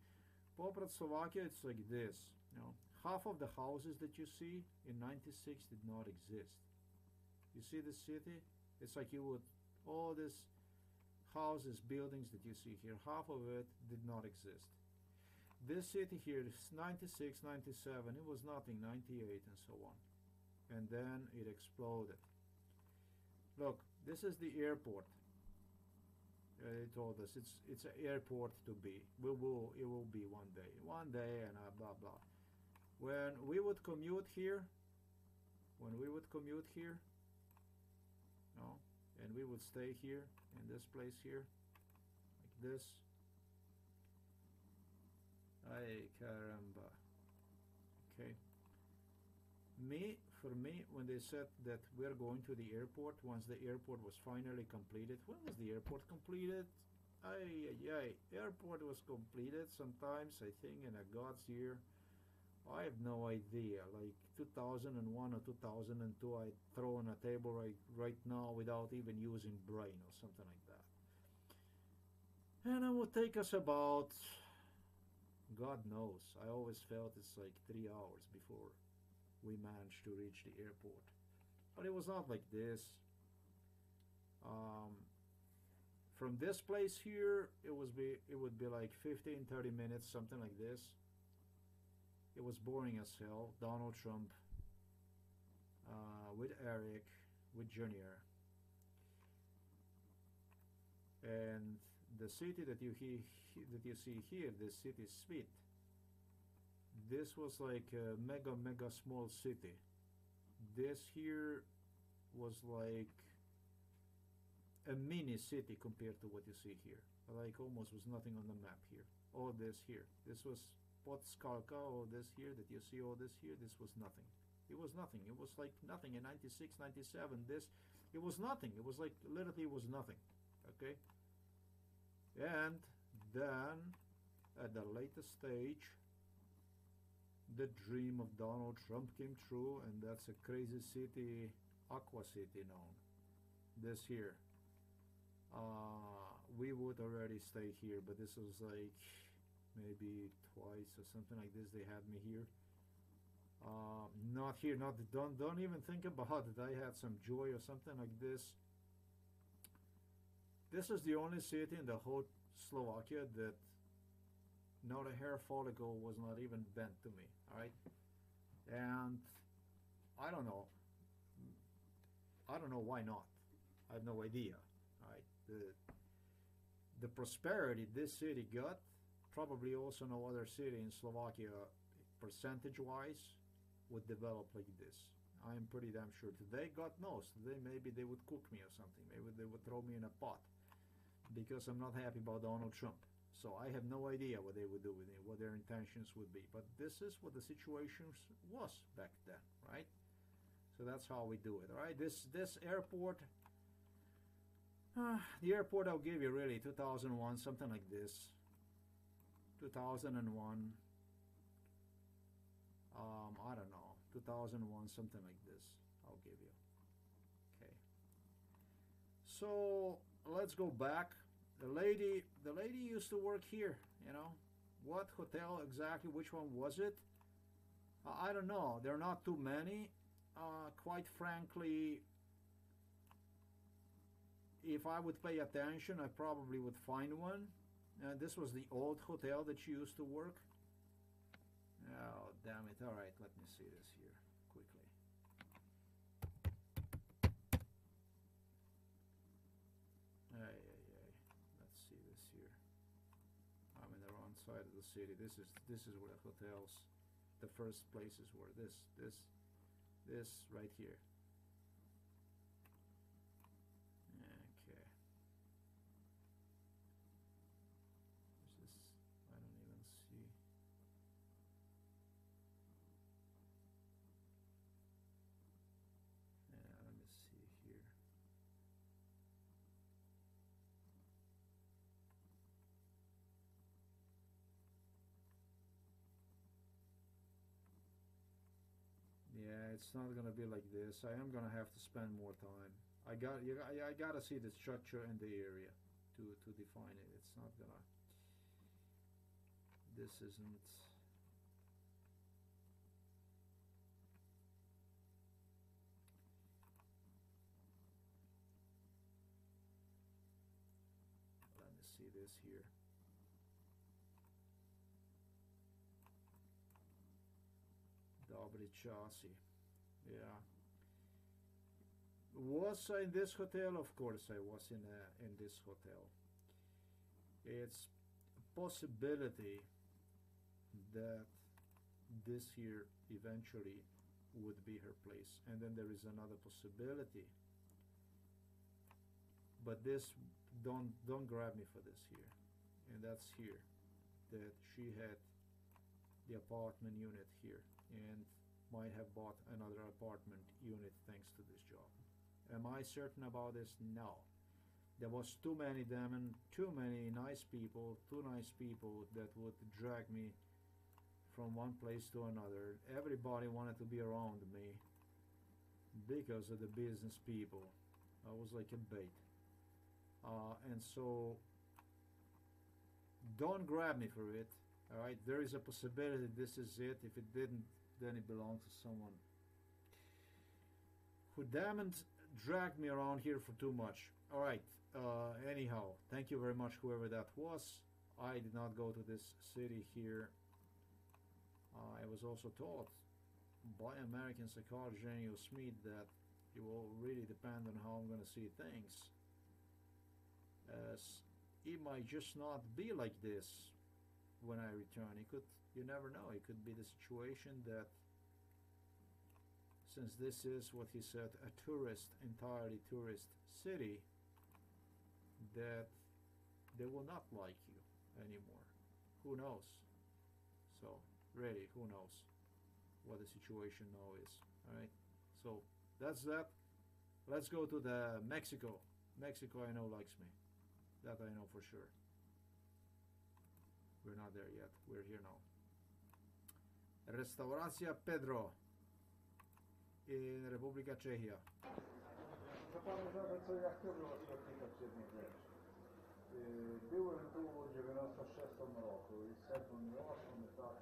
Poprad, Slovakia, it's like this. You know, half of the houses that you see in '96 did not exist. You see the city? It's like you would all this houses, buildings that you see here, half of it did not exist. This city here is 96, 97, it was nothing, 98 and so on. And then it exploded. Look, this is the airport. Uh, they told us it's it's an airport to be. We will it will be one day, one day, and uh, blah blah. When we would commute here, when we would commute here, no, and we would stay here in this place here like this. Ay caramba. Okay. Me for me when they said that we're going to the airport once the airport was finally completed when was the airport completed? Ay ay ay. Airport was completed sometimes I think in a God's year I have no idea. Like 2001 or 2002, I throw on a table right right now without even using brain or something like that. And it would take us about, God knows. I always felt it's like three hours before we managed to reach the airport. But it was not like this. Um, from this place here, it was be it would be like 15, 30 minutes, something like this it was boring as hell. Donald Trump uh, with Eric, with Junior. And the city that you he, that you see here, this city Svit, this was like a mega mega small city. This here was like a mini city compared to what you see here. Like almost was nothing on the map here. All this here. This was Potskalka, all this here that you see all this here, this was nothing. It was nothing. It was like nothing in 96, 97. This, it was nothing. It was like literally it was nothing. Okay? And then at the latest stage, the dream of Donald Trump came true, and that's a crazy city, Aqua City known. This here. Uh, we would already stay here, but this was like maybe twice or something like this. They had me here. Uh, not here. Not don't don't even think about it. I had some joy or something like this. This is the only city in the whole Slovakia that not a hair follicle was not even bent to me. All right, and I don't know. I don't know why not. I have no idea. All right, the the prosperity this city got, probably also no other city in Slovakia, percentage wise, would develop like this. I am pretty damn sure. Today, God knows. Today, maybe they would cook me or something. Maybe they would throw me in a pot because I'm not happy about Donald Trump. So I have no idea what they would do with it, what their intentions would be. But this is what the situation was back then, right? So that's how we do it. All right. This this airport. Uh, the airport I'll give you really 2001 something like this 2001 um, I don't know 2001 something like this I'll give you. Okay. So let's go back. The lady the lady used to work here you know? What hotel exactly which one was it? Uh, I don't know there are not too many. Uh, quite frankly if I would pay attention I probably would find one uh, this was the old hotel that she used to work oh damn it all right let me see this here quickly Ay, ay, ay. Let's see this here. I'm in the wrong side of the city. This is this is where the hotels, the first places were. This this this right here. It's not gonna be like this. I am gonna have to spend more time. I got you. I, I gotta see the structure and the area to to define it. It's not gonna. This isn't. Let me see this here. Dobry chassis. Yeah. Was I in this hotel? Of course I was in a, in this hotel. It's a possibility that this here eventually would be her place. And then there is another possibility. But this don't don't grab me for this here. And that's here. That she had the apartment unit here and might have bought another apartment unit thanks to this job. Am I certain about this? No. There was too many them and too many nice people, too nice people that would drag me from one place to another. Everybody wanted to be around me because of the business people. I was like a bait. Uh, and so don't grab me for it. All right, there is a possibility this is it. If it didn't, then it belongs to someone who damned dragged me around here for too much. All right. Uh, anyhow, thank you very much, whoever that was. I did not go to this city here. Uh, I was also taught by American psychologist Daniel Smith that it will really depend on how I'm going to see things. As it might just not be like this when I return. It could, you never know. It could be the situation that since this is what he said, a tourist, entirely tourist city, that they will not like you anymore. Who knows? So, really, who knows what the situation now is? Alright? So, that's that. Let's go to the Mexico. Mexico, I know, likes me. That I know for sure. We're not there yet. We're here now. Restauracja Pedro in Republika Czechia. To panu co ja chciałbym was zapytać jedną rzecz. Byłem tu w 96 roku i 78, tak.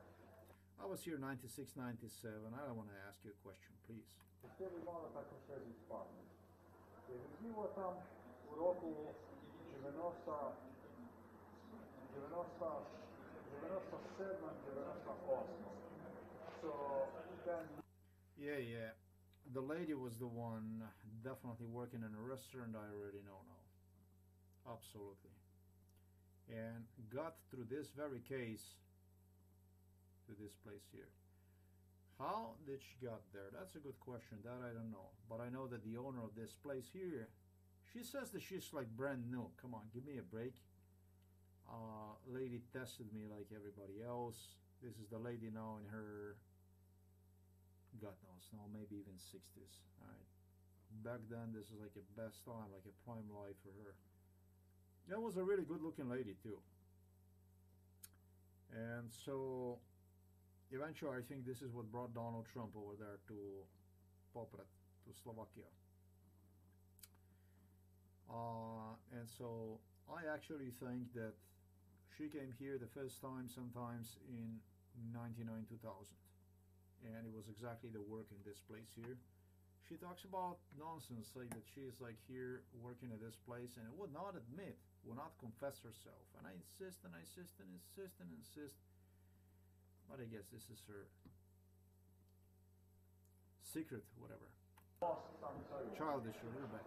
I was here 96, 97. I don't want to ask you a question, please. I wtedy malo tak uśledzić panu. Było tam w roku 90, 90, 97, 98. Yeah, yeah. The lady was the one definitely working in a restaurant I already know now. Absolutely. And got through this very case to this place here. How did she got there? That's a good question. That I don't know. But I know that the owner of this place here, she says that she's like brand new. Come on, give me a break. Uh, lady tested me like everybody else. This is the lady now in her God knows, now maybe even 60s. All right. Back then, this is like a best time, like a prime life for her. That was a really good-looking lady too. And so, eventually, I think this is what brought Donald Trump over there to Poprad, to Slovakia. Uh, and so, I actually think that she came here the first time, sometimes in 99, 2000 and it was exactly the work in this place here. She talks about nonsense, like that she is like here working at this place and would not admit, would not confess herself. And I insist and I insist and insist and insist. But I guess this is her secret, whatever. Childish a little bit.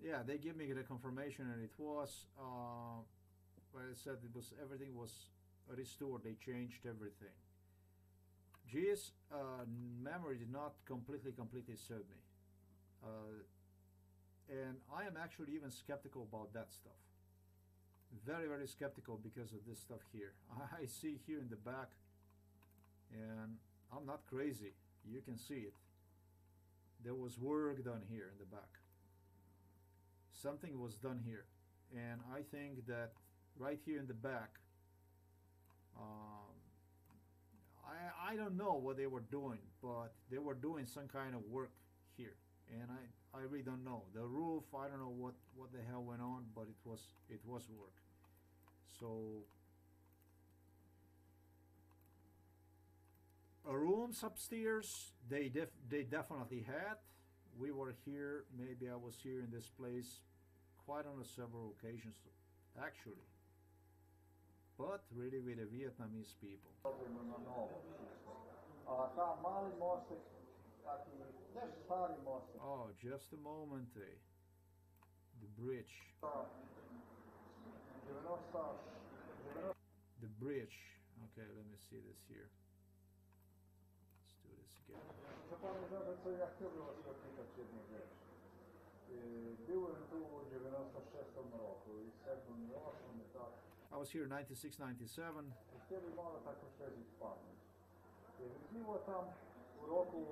Yeah, they give me the confirmation and it was, uh, it said it was, everything was restored. They changed everything. G's uh, memory did not completely, completely serve me. Uh, and I am actually even skeptical about that stuff. Very, very skeptical because of this stuff here. I see here in the back, and I'm not crazy. You can see it. There was work done here in the back. Something was done here. And I think that right here in the back, um, I, I don't know what they were doing, but they were doing some kind of work here. And I, I really don't know. The roof, I don't know what, what the hell went on, but it was it was work. So rooms upstairs, they def- they definitely had. We were here. Maybe I was here in this place quite on a several occasions, actually. But really with the Vietnamese people. Oh, just a moment, eh? The bridge, ta 90, 90 the bridge. Okay, let me see this here. Let's do this again. Byłem tu w 96 roku i 78, tak. I was here in 96, 97. I wtedy malo tak uśledzić panu. Było tam w roku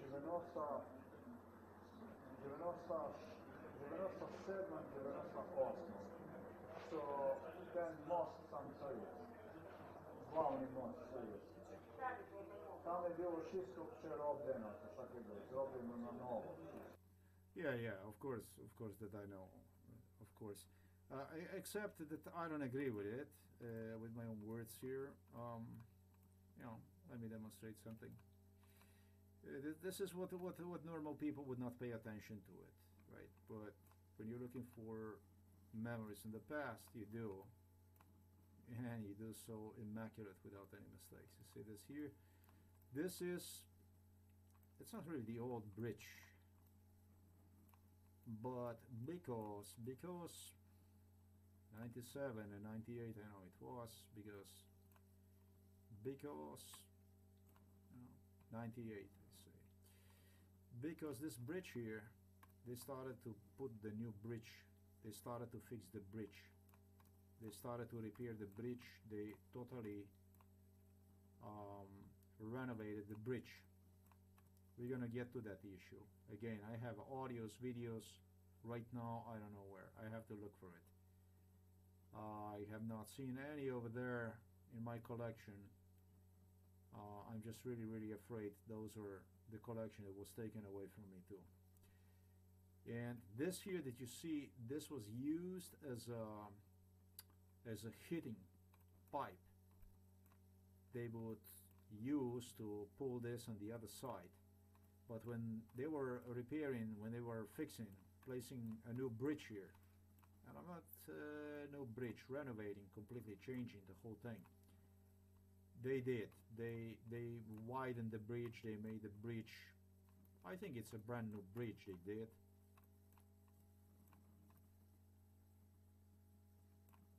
90, 90, 97, 98. To ten most tam co. Glavni most. Tam je bilo to takiego, zrobljeno na novo. Yeah, yeah, of course, of course that I know, of course. Uh, I- except that I don't agree with it, uh, with my own words here. Um, you know, let me demonstrate something. Uh, th- this is what, what what normal people would not pay attention to it, right? But when you're looking for memories in the past, you do, and you do so immaculate without any mistakes. You see this here. This is. It's not really the old bridge but because because 97 and 98 I know it was because because no, 98 I say. Because this bridge here they started to put the new bridge they started to fix the bridge. They started to repair the bridge they totally um, renovated the bridge. We're gonna get to that issue. Again I have audios videos right now I don't know where. I have to look for it I have not seen any over there in my collection. Uh, I'm just really really afraid those are the collection that was taken away from me too. And this here that you see this was used as a as a heating pipe. They would use to pull this on the other side. But when they were repairing when they were fixing placing a new bridge here and I'm not uh, no bridge renovating completely changing the whole thing. They did. They they widened the bridge. They made the bridge I think it's a brand new bridge they did.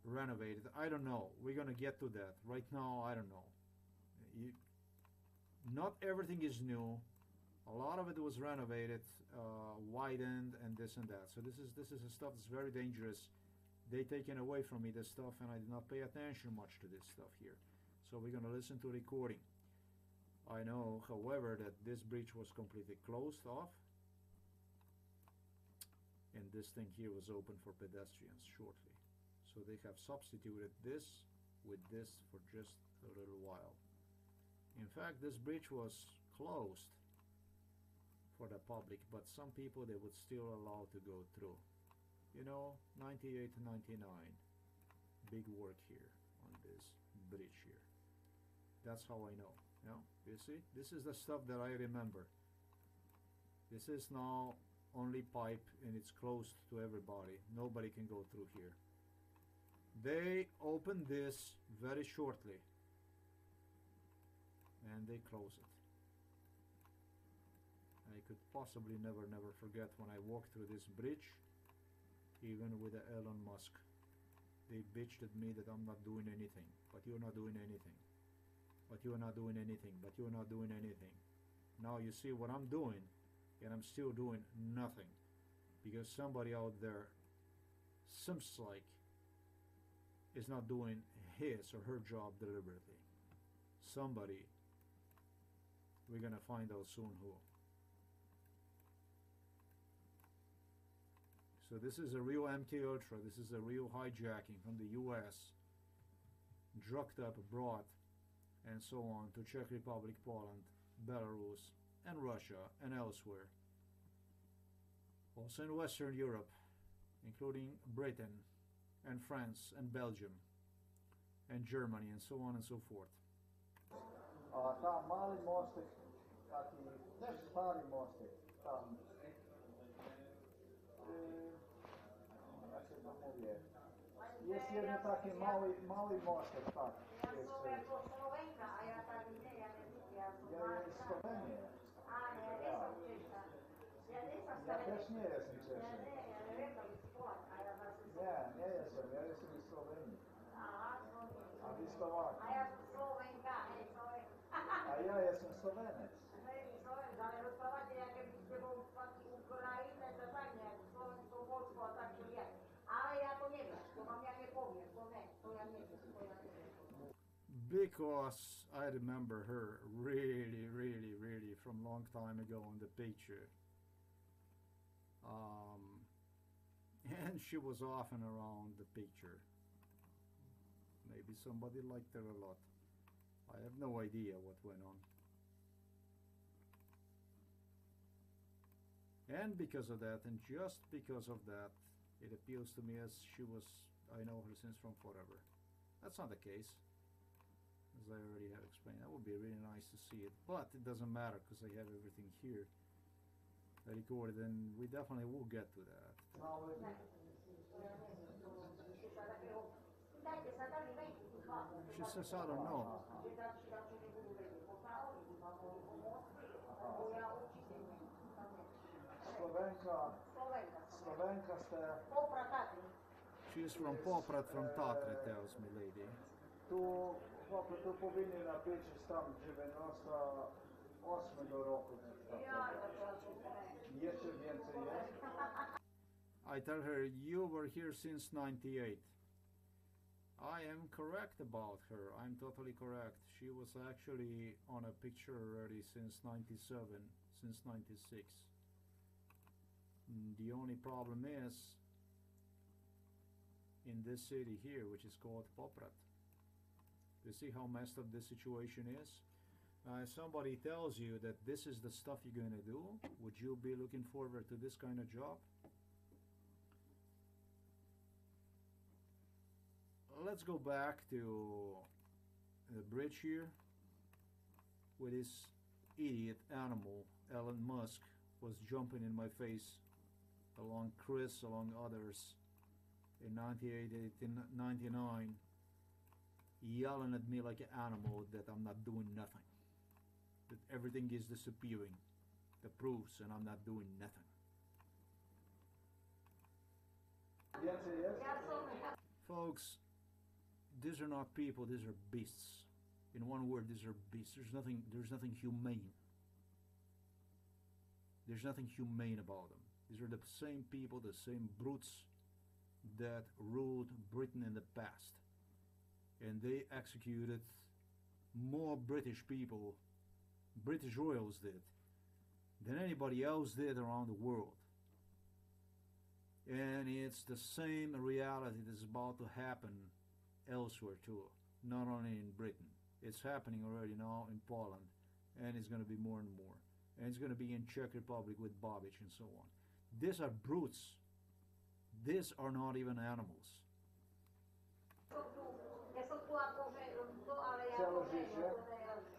Renovated. I don't know. We're gonna get to that. Right now I don't know. You, not everything is new a lot of it was renovated uh, widened and this and that. So this is this is a stuff that's very dangerous. They taken away from me this stuff and I did not pay attention much to this stuff here. So we're gonna listen to recording. I know however that this bridge was completely closed off. And this thing here was open for pedestrians shortly. So they have substituted this with this for just a little while. In fact this bridge was closed for the public but some people they would still allow to go through. You know 98 to 99 big work here on this bridge here. That's how I know you know? You see? This is the stuff that I remember. This is now only pipe and it's closed to everybody. Nobody can go through here. They open this very shortly and they close it I could possibly never never forget when I walked through this bridge even with Elon Musk they bitched at me that I'm not doing anything but you're not doing anything but you're not doing anything but you're not doing anything now you see what I'm doing and I'm still doing nothing because somebody out there seems like is not doing his or her job deliberately. Somebody, we're gonna find out soon who. So this is a real MK Ultra. This is a real hijacking from the U.S. Drugged up abroad, and so on to Czech Republic, Poland, Belarus, and Russia, and elsewhere. Also in Western Europe, including Britain, and France and Belgium and Germany and so on and so forth. A ta mali mostek, taki stari mostek, tam, e, jak się to mówię, jest jeden taki mały, mały mostek, tak, jest, e, ja jest z Slowenii, ja też nie jestem Czesiem. Nie, nie jestem, ja jestem z Slowenii, a wy Slovak, a ja jestem Slowenec. Ale ja to nie wiem, to wam ja nie powiem, to nie, to ja nie wiem, to ja nie wiem. Because I remember her really, really, really from long time ago in the picture. Um, and she was often around the picture. Maybe somebody liked her a lot. I have no idea what went on. And because of that, and just because of that, it appeals to me as she was, I know her since from forever. That's not the case, as I already have explained. That would be really nice to see it, but it doesn't matter because I have everything here recorded, and we definitely will get to that. She says, I don't know. Slovenka, Slovenka ste, Popra She's from Poprad from Tatre, tells me lady. Tu, kako to pomeni na peči tam 98 do roku. Ja, da to je Je še więcej jest? I tell her, You were here since 98. I am correct about her. I'm totally correct. She was actually on a picture already since 97, since 96. Mm, The only problem is in this city here, which is called Poprad. You see how messed up this situation is? Uh, somebody tells you that this is the stuff you're going to do. Would you be looking forward to this kind of job? let's go back to the bridge here with this idiot animal Elon Musk was jumping in my face along Chris along others in 98 99 yelling at me like an animal that I'm not doing nothing that everything is disappearing the proofs and I'm not doing nothing? Ja są Folks, these are not people, these are beasts. In one word, these are beasts. There's nothing there's nothing humane. There's nothing humane about them. These are the same people, the same brutes that ruled Britain in the past. And they executed more British people, British royals did, than anybody else did around the world. And it's the same reality that's about to happen elsewhere too not only in britain. It's happening already now in poland and it's going to be more and more. And it's going to be in czech republic with babic and so on. These are brutes. These are not even animals są tu, ja są tu ako, že to, ale ja Celé to ne, žiže? ja to ne,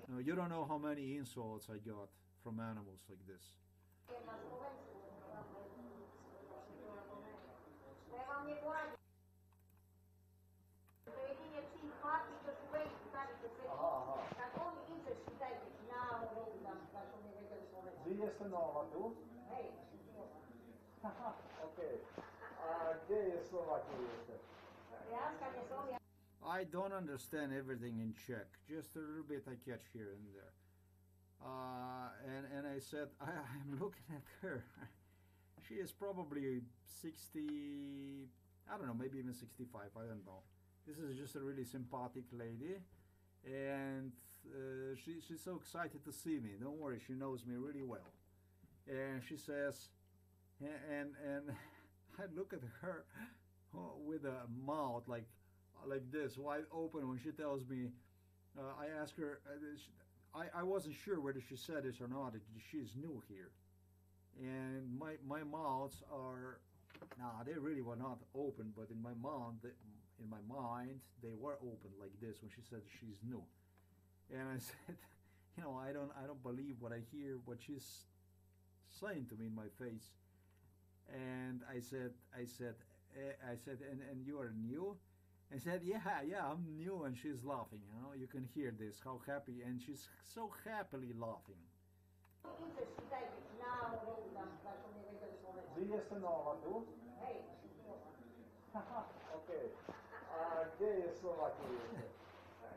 now, you don't know how many insults i got from animals like this je na Slovensku. To ja vám neporadím. To jedine tí I don't understand everything in Czech. Just a little bit I catch here and there. Uh, and and I said I, I'm looking at her. she is probably sixty. I don't know, maybe even sixty-five. I don't know. This is just a really sympathetic lady, and uh, she she's so excited to see me. Don't worry, she knows me really well. And she says, and and, and I look at her with a mouth like like this, wide open, when she tells me, uh, I ask her, uh, I, I wasn't sure whether she said this or not, she's new here. And my, my mouths are, nah, they really were not open, but in my mouth, they, in my mind, they were open like this when she said she's new. And I said, you know, I don't, I don't believe what I hear, what she's saying to me in my face. And I said, I said, eh, I said, and, and you are new? I said, yeah, yeah, I'm new, and she's laughing. You know, you can hear this, how happy, and she's so happily laughing. im sa šítajte, či náhodou robu tam, tak som nevedel Slovensku. Wy jeste nowa tu? Hej, Haha, okej. A gdzie jest Słowakia jeszcze?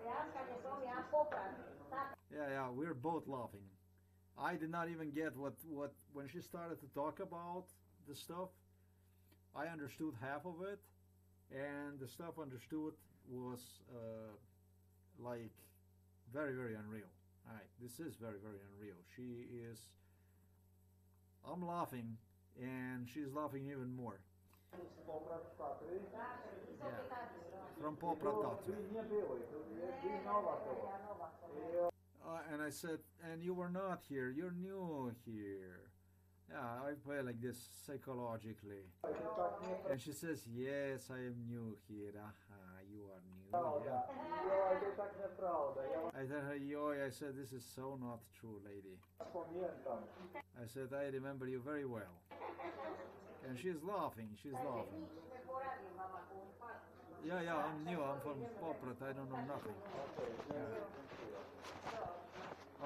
ja skade som, ja poprad. Tak, Yeah, yeah, we're both laughing. I did not even get what, what when she started to talk about the stuff, I understood half of it, and the stuff understood was uh, like very, very unreal. All right, this is very, very unreal. She is. I'm laughing, and she's laughing even more. Poprad Tatry? tak, vysoké Tatry. no. From Tu, Poprad tu Tatry. nie były, tu Nie, jest nie, nowa nie, tu. ja nova som. I Uh, and I said, and you were not here. You're new here. Yeah, I play like this psychologically. And she says, yes, I am new here. Aha, you are new. Yeah. I tell her, yo, I said, this is so not true, lady. I said, I remember you very well. And she's laughing, she's laughing. Yeah, yeah, I'm new. I'm from Poprad. I don't know nothing. Dziękuję.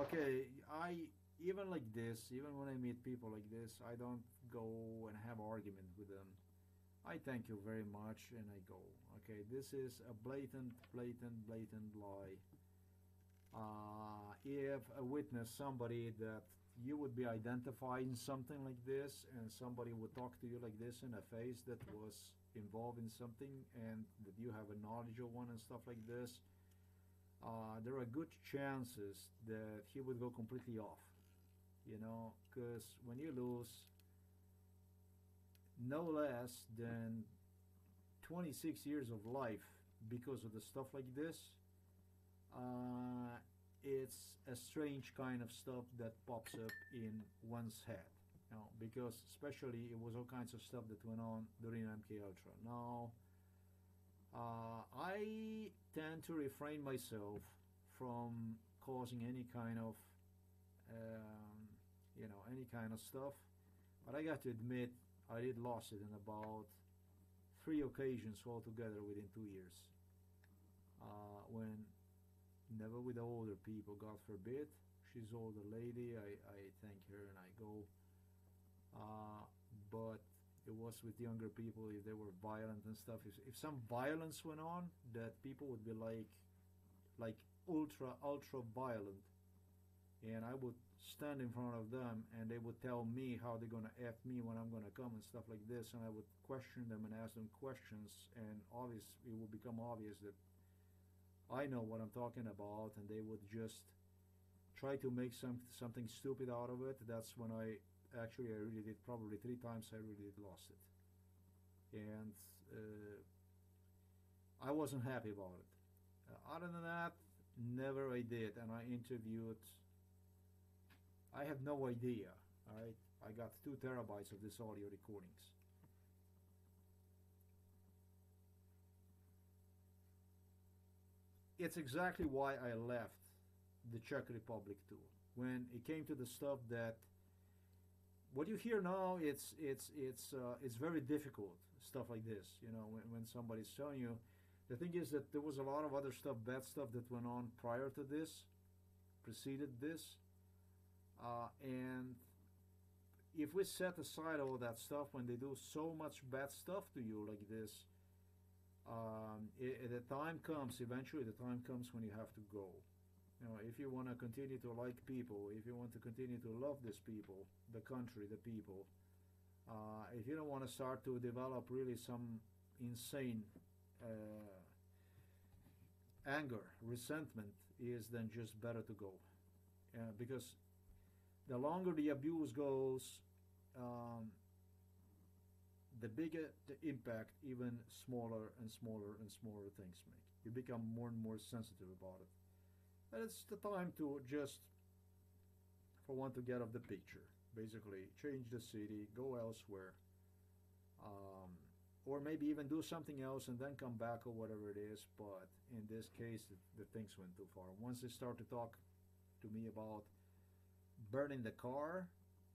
Okay, I even like this, even when I meet people like this, I don't go and have argument with them. I thank you very much, and I go. Okay, this is a blatant, blatant, blatant lie. Uh, if a witness, somebody that you would be identifying something like this, and somebody would talk to you like this in a face that was involved in something, and that you have a knowledge of one and stuff like this, uh, there are good chances that he would go completely off. You know, because when you lose no less than 26 years of life because of the stuff like this, uh, it's a strange kind of stuff that pops up in one's head. You know, because especially it was all kinds of stuff that went on during MK Ultra. Now, uh, I tend to refrain myself from causing any kind of, um, you know, any kind of stuff. But I got to admit, I did lost it in about three occasions altogether within two years. Uh, when never with the older people, God forbid. She's older lady. I, I thank her and I go. Uh, but it was with younger people if they were violent and stuff. If, if some violence went on, that people would be like, like ultra ultra violent, and I would stand in front of them and they would tell me how they're gonna f me when I'm gonna come and stuff like this, and I would question them and ask them questions, and obvious it would become obvious that I know what I'm talking about, and they would just try to make some something stupid out of it. That's when I actually I really did probably three times I really did lost it, and uh, I wasn't happy about it. Uh, other than that, never I did, and I interviewed. I have no idea. All right, I got two terabytes of this audio recordings. it's exactly why I left the Czech Republic too. When it came to the stuff that what you hear now, it's it's it's uh, it's very difficult stuff like this. You know, when when somebody's telling you, the thing is that there was a lot of other stuff, bad stuff that went on prior to this, preceded this, uh, and if we set aside all that stuff when they do so much bad stuff to you like this, um, i the time comes eventually the time comes when you have to go. You know if you want to continue to like people if you want to continue to love these people the country the people uh, if you don't want to start to develop really some insane uh, anger resentment is then just better to go. Uh, because the longer the abuse goes um, the bigger the impact, even smaller and smaller and smaller things make. You become more and more sensitive about it. And it's the time to just, for one, to get off the picture. Basically, change the city, go elsewhere, um, or maybe even do something else and then come back or whatever it is. But in this case, the, the things went too far. Once they start to talk to me about burning the car,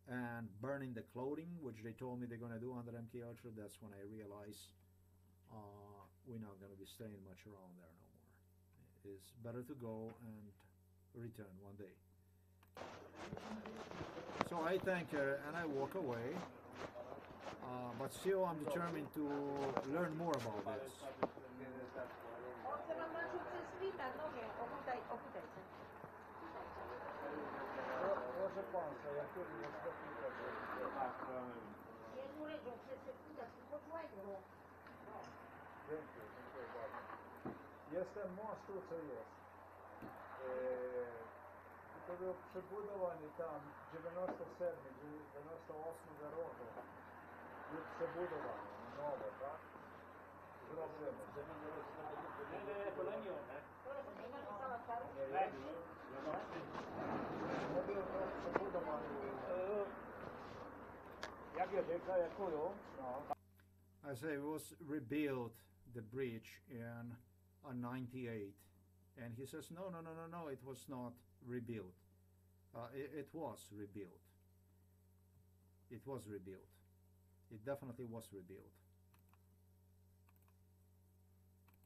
and burning the clothing, which they told me they're going to do under MK Ultra, that's when I realized uh, we're not going to be staying much around there no more. It's better to go and return one day. So I thank her and I walk away, uh, but still I'm determined to learn more about this. Jestem mostu, co jest. I to był przebudowany tam 97, 98 roku. Był przebudowany, nowy, tak? Zrobiony. Nie, nie, nie, to nie, nie. I say it was rebuilt the bridge in uh, 98 and he says no no no no no it was not rebuilt. Uh, it, it was rebuilt. It was rebuilt. It definitely was rebuilt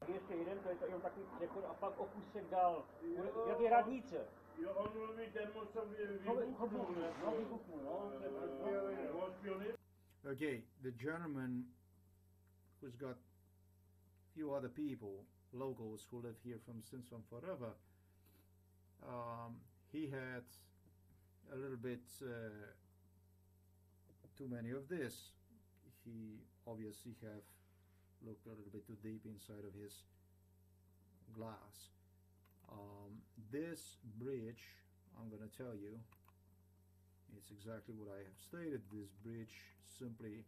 ještě jeden, to je to jenom takový přechod a pak o kousek dál. Bude- Jak je radnice. Jo, on mluví ten co vybuchnul, vybuchnul, ne? no, vybuchnul, no. Okay, the gentleman who's got few other people, locals who live here from since from forever, um, he had a little bit uh, too many of this. He obviously have looked a little bit too deep inside of his glass. Um, this bridge, I'm gonna tell you, it's exactly what I have stated. This bridge simply,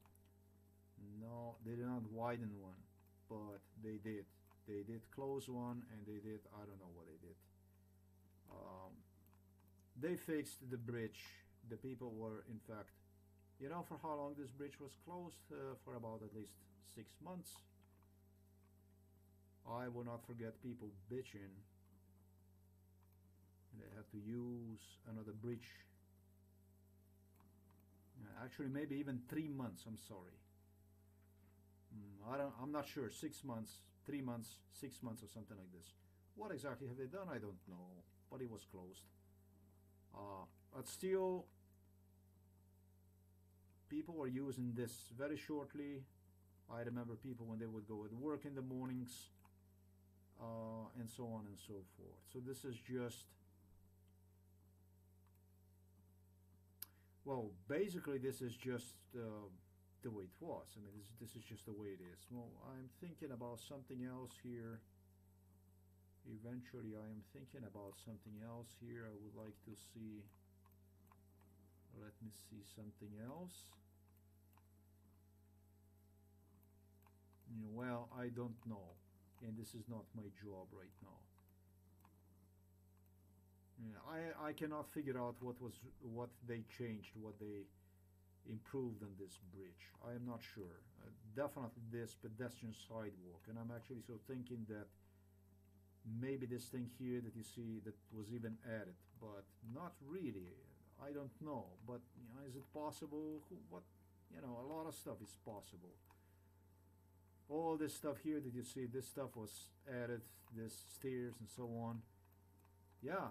no, they did not widen one, but they did. They did close one, and they did, I don't know what they did. Um, they fixed the bridge. The people were, in fact, you know, for how long this bridge was closed? Uh, for about at least six months. I will not forget people bitching. They have to use another bridge. Actually, maybe even three months. I'm sorry. Mm, I don't. I'm not sure. Six months, three months, six months, or something like this. What exactly have they done? I don't know. But it was closed. Uh, but still, people were using this very shortly. I remember people when they would go at work in the mornings, uh, and so on and so forth. So this is just, well, basically this is just uh, the way it was. I mean, this, this is just the way it is. Well, I'm thinking about something else here. Eventually, I am thinking about something else here. I would like to see. Let me see something else. Well, I don't know, and this is not my job right now. I I cannot figure out what was what they changed, what they improved on this bridge. I am not sure. Uh, definitely this pedestrian sidewalk, and I'm actually so thinking that maybe this thing here that you see that was even added, but not really. I don't know, but you know, is it possible? What you know, a lot of stuff is possible. All this stuff here that you see, this stuff was added, this stairs and so on. Yeah,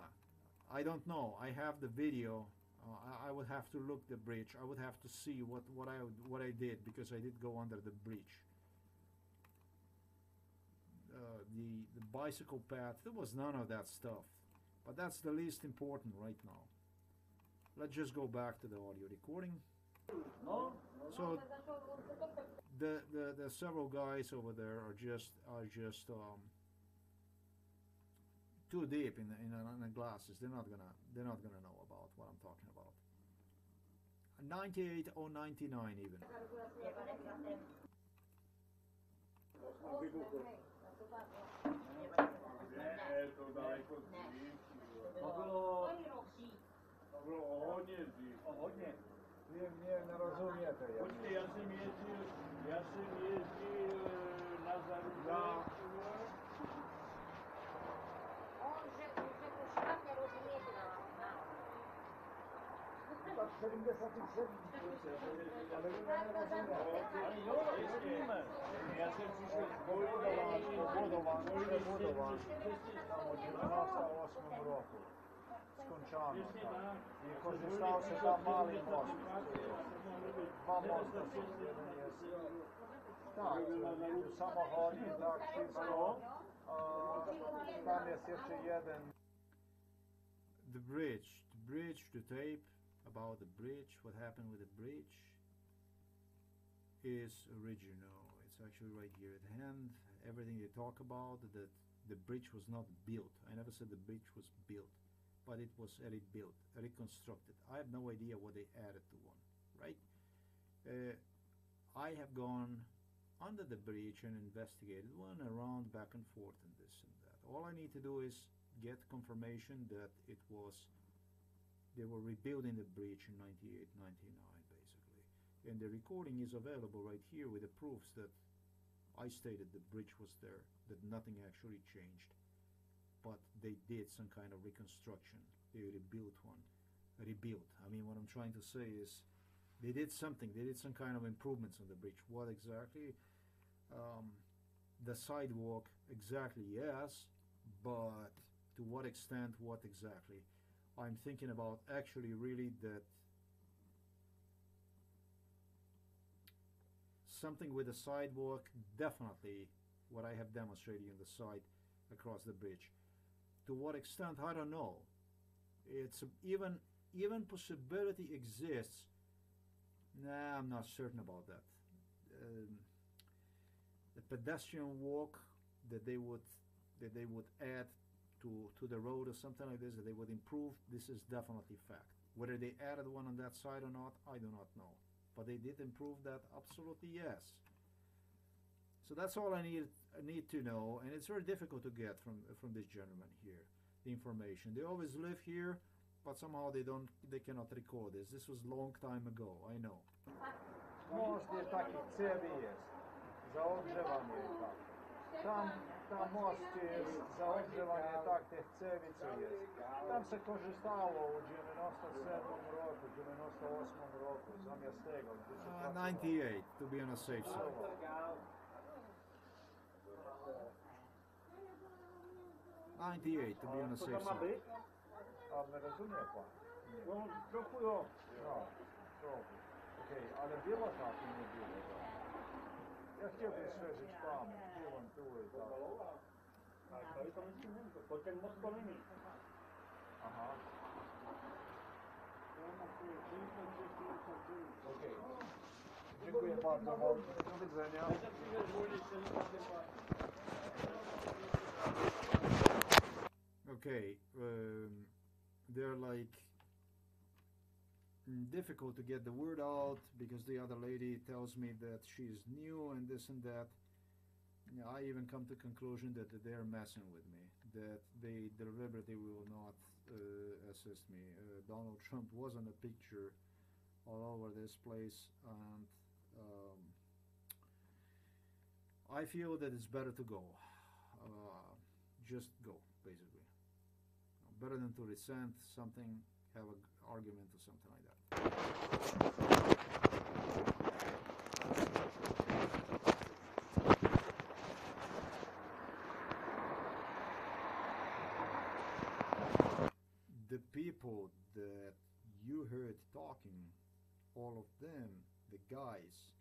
I don't know. I have the video. Uh, I, I would have to look the bridge. I would have to see what what I what I did because I did go under the bridge. Uh, the the bicycle path. There was none of that stuff, but that's the least important right now. Let's just go back to the audio recording. No? So the the the several guys over there are just are just um, too deep in the, in the, in the glasses. They're not gonna they're not gonna know about what I'm talking about. 98 or 99 even. Nie, to daleko drzwi. To było To było o hodně dřív. o hodně. Vy mě nerozumíte. jak- Počkej, já jsem já jsem jezdil eh, na Zarubek. Já- On rzekł, że to szlak, ja rozumiecie na Tak 77. Ale vy mě nerozumíte. Ale jo, rozumíme. Já jsem přišel z Bolidova, Budovan, Bolidov budovan. 70 Tam od 98 roku. Skončano. Přesně tak. I korzystał się tam mały most. Dwa mosty. Jeden Jeden jest tak, tu samochodzi, tak, wszystko. A tam jest jeszcze jeden. The bridge, the bridge, the tape about the bridge, what happened with the bridge is original. It's actually right here at hand. Everything they talk about that the bridge was not built. I never said the bridge was built, but it was rebuilt, reconstructed. I have no idea what they added to one, right? Uh, I have gone under the bridge and investigated one around back and forth and this and that. All I need to do is get confirmation that it was they were rebuilding the bridge in 98 99 basically and the recording is available right here with the proofs that I stated the bridge was there that nothing actually changed but they did some kind of reconstruction. They rebuilt one. Rebuilt. I mean what I'm trying to say is they did something. They did some kind of improvements on the bridge. What exactly um, the sidewalk exactly yes but to what extent what exactly? I'm thinking about actually really that something with the sidewalk, definitely what I have demonstrated on the side across the bridge. To what extent, I don't know. It's even even possibility exists. Nah, I'm not certain about that. Um, the pedestrian walk that they would that they would add to to the road or something like this that they would improve. This is definitely fact. Whether they added one on that side or not, I do not know. But they did improve that, absolutely yes. So that's all I need I need to know, and it's very difficult to get from from this gentleman here the information. They always live here, but somehow they don't they cannot record this. This was long time ago, I know. Most je taki cijevi jest. Za ogrzewanje je tak. Tam, tam most jest za ogrzewanje tak teh cevi co jest. Tam se korzystalo u 97 roku, 98 roku, zamiast tego. Uh, 98 to be on a safe side. Ah, Ninety-eight to be on a Co safe side. być? A ne razumije? No, trochu jo. No, trochu. Okej, ale bilo tako nije bilo. da. Ja htio bih svežeć pamet, htio tu i tako. Tak, to i to myślę, bo ten most kolejny. Aha, okej. Dziękuję bardzo. Do widzenia. Okay, um, they're like mm, difficult to get the word out because the other lady tells me that she's new and this and that. I even come to conclusion that they're messing with me, that they deliberately will not uh, assist me. Uh, Donald Trump was on a picture all over this place, and um, I feel that it's better to go. Uh, just go, basically. Better than to resent something, have an argument or something like that. The people that you heard talking, all of them, the guys,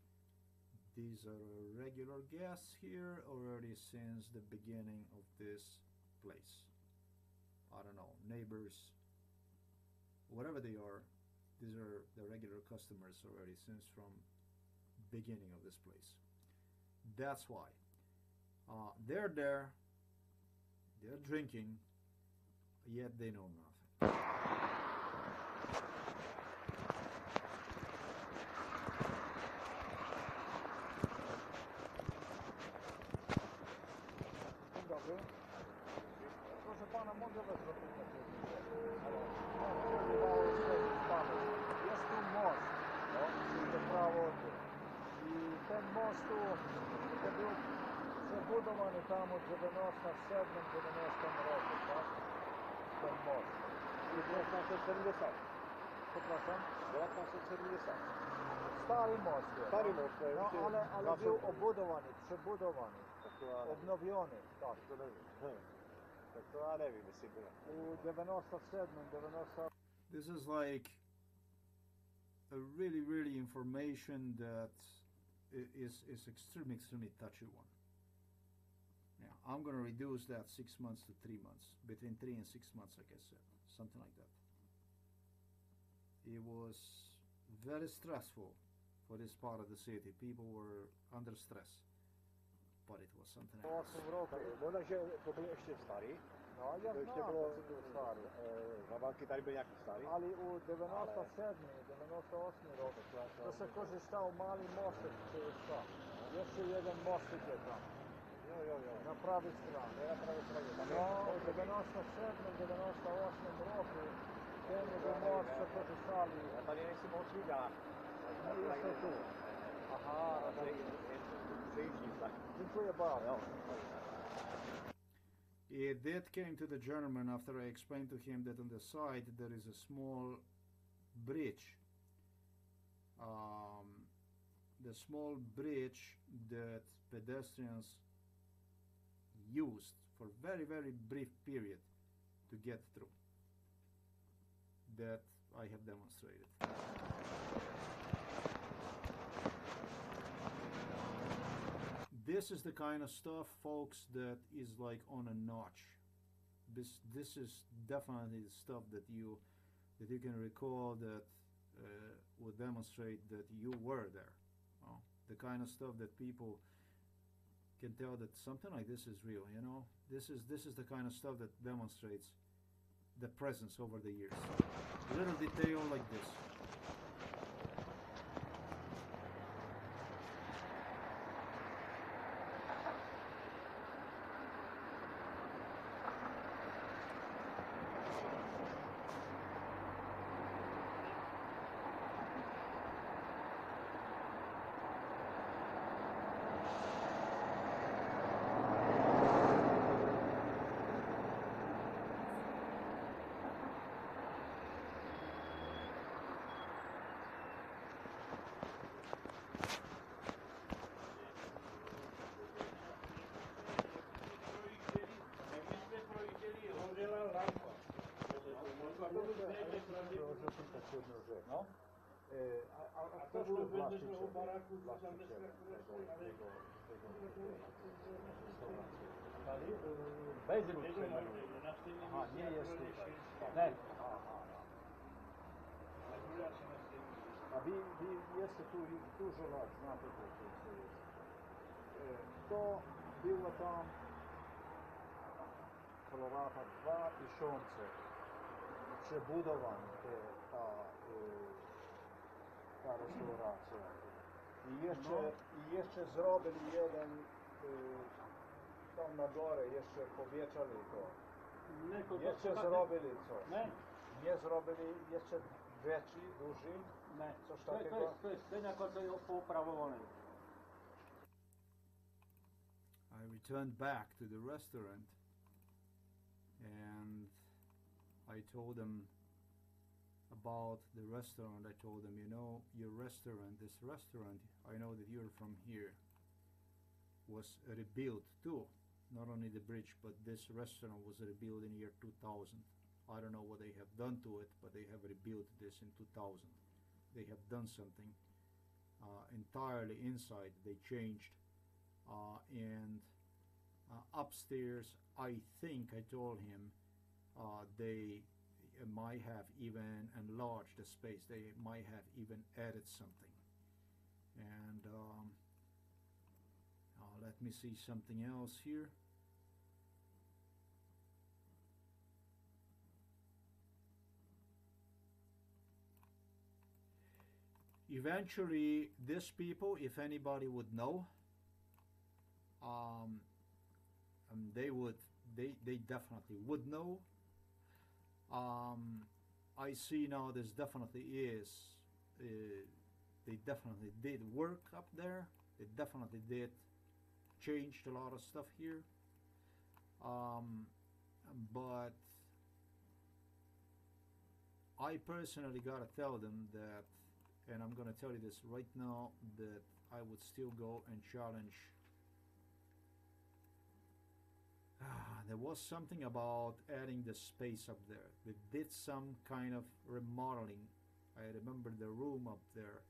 these are regular guests here already since the beginning of this place. I don't know, neighbors, whatever they are, these are the regular customers already since from beginning of this place. That's why. Uh, they're there, they're drinking, yet they know nothing. Dzień dobry. Proszę pana, mogę wezwać takie Ale mam ciągle mało śledzić panu. Jest tu most, no, idę prawo od tu. I ten most tu, to był przebudowany 97-90 roku, tak? Ten most. I 1970. Przepraszam? 1970. Stary most jest. Stary most, to jest No, ale, ale zawsze- był obudowany, przebudowany, Aktualne. odnowiony, tak. To ne znam. Tak to ja ne vidim sigurno. U 97, 90... This is like a really, really information that i- is is extremely, extremely touchy one. Yeah, I'm gonna reduce that six months to three months, between three and six months, like I said, something like that. It was very stressful for this part of the city. People were under stress, but it was something else. 8 roku. Možda, že to byli ještě starý. No, ja To ještě znam bylo, da su bili stari. e, Zabanky tady byly nějaký starý. Ali u 97, 98 rok, to se korzystał mali mostek przez šta. Jeszcze jeden mostek je tam, Jo, jo, jo. na prawej stronie. Na pravé straně. No, u 97, 98 roku, ten jeden most se korzystali. já tady nejsi moc viděl. Nie jeszcze tu. Aha, A tady přejíždím tak. dziękuję bardzo. Jo. It did came to the German after I explained to him that on the side there is a small bridge. Um, the small bridge that pedestrians used for very very brief period to get through. That I have demonstrated. this is the kind of stuff, folks, that is like on a notch. This this is definitely the stuff that you that you can recall that uh, would demonstrate that you were there. Oh, the kind of stuff that people can tell that something like this is real. You know, this is this is the kind of stuff that demonstrates the presence over the years. A Little detail like this. Jedną rzecz. No. E, a, a, a A kto to był był będziesz właścicielem? miał baraku, co tam właścicielem mieszka, tego, ale- tego, tego, tego restauracji? Ali, e, Bezruk Tego się na nazywa. na scenie Aha, nie jest akurat tutaj. się- Ne. Aha. akurat się na scenie. A wy, wy jeste tu dużo lat, znate to, to, co jest. E, To było tam koło lata 2000 przebudowan te, ta, e, ta restauracja. I jeszcze, I jeszcze zrobili jeden e, tam na górę, jeszcze powiększali to. Jeszcze zrobili coś. Ne, Nie zrobili jeszcze większy, duży, ne. coś To, je- to, takiego. jest, to jest ten ako to je poupravované. I returned back to the restaurant and I told them about the restaurant. I told them, you know, your restaurant, this restaurant, I know that you're from here, was rebuilt too. Not only the bridge, but this restaurant was rebuilt in year 2000. I don't know what they have done to it, but they have rebuilt this in 2000. They have done something uh, entirely inside. They changed uh, and uh, upstairs i think i told him uh, they might have even enlarged the space. They might have even added something. And um, uh, let me see something else here. Eventually these people if anybody would know um, um, they would they they definitely would know um, I see now this definitely is uh, they definitely did work up there. They definitely did changed a lot of stuff here. Um, but I personally gotta tell them that and I'm gonna tell you this right now that I would still go and challenge Ah, there was something about adding the space up there. They did some kind of remodeling. I remember the room up there.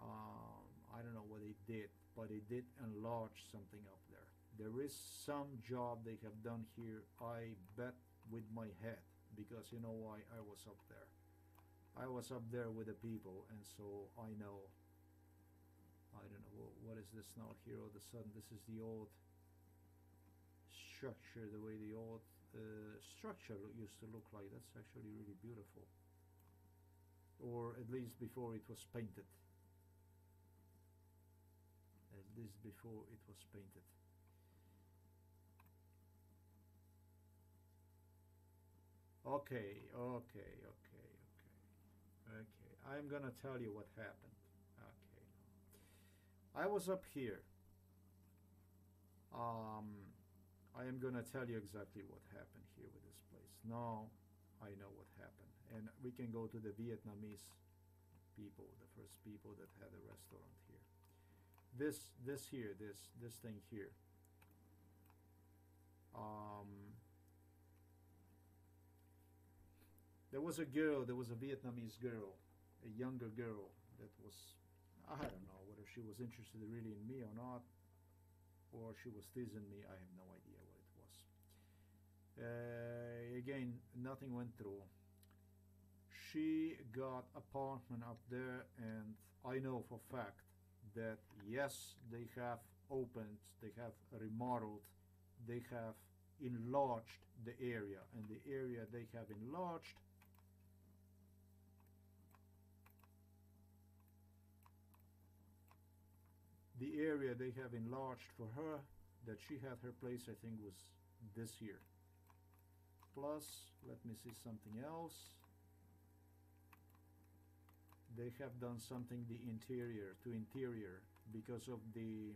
Um, I don't know what they did, but they did enlarge something up there. There is some job they have done here. I bet with my head because you know why I was up there. I was up there with the people, and so I know. I don't know what, what is this now here. All of a sudden, this is the old structure the way the old uh, structure used to look like that's actually really beautiful. Or at least before it was painted. At least before it was painted. Okay okay okay okay. Okay I'm gonna tell you what happened. Okay. I was up here. Um, I am gonna tell you exactly what happened here with this place. Now I know what happened, and we can go to the Vietnamese people, the first people that had a restaurant here. This, this here, this, this thing here. Um, there was a girl, there was a Vietnamese girl, a younger girl that was, I don't know whether she was interested really in me or not. or she was teasing me. I have no idea what it was. Uh, Eh, again, nothing went through. She got apartment up there, and I know for fact that yes, they have opened, they have remodeled, they have enlarged the area, and the area they have enlarged the area they have enlarged for her that she had her place I think was this year plus let me see something else. They have done something the interior to interior because of the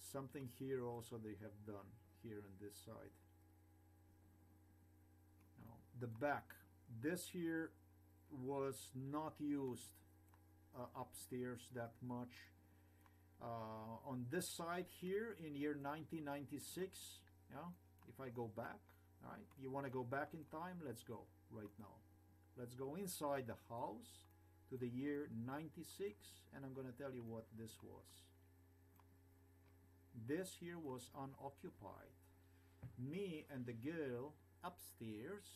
something here also they have done here on this side. Now the back. This here was not used uh, upstairs that much uh, on this side here in year 1996 yeah if I go back all right you want to go back in time let's go right now. Let's go inside the house to the year 96 and I'm gonna tell you what this was. This here was unoccupied. Me and the girl upstairs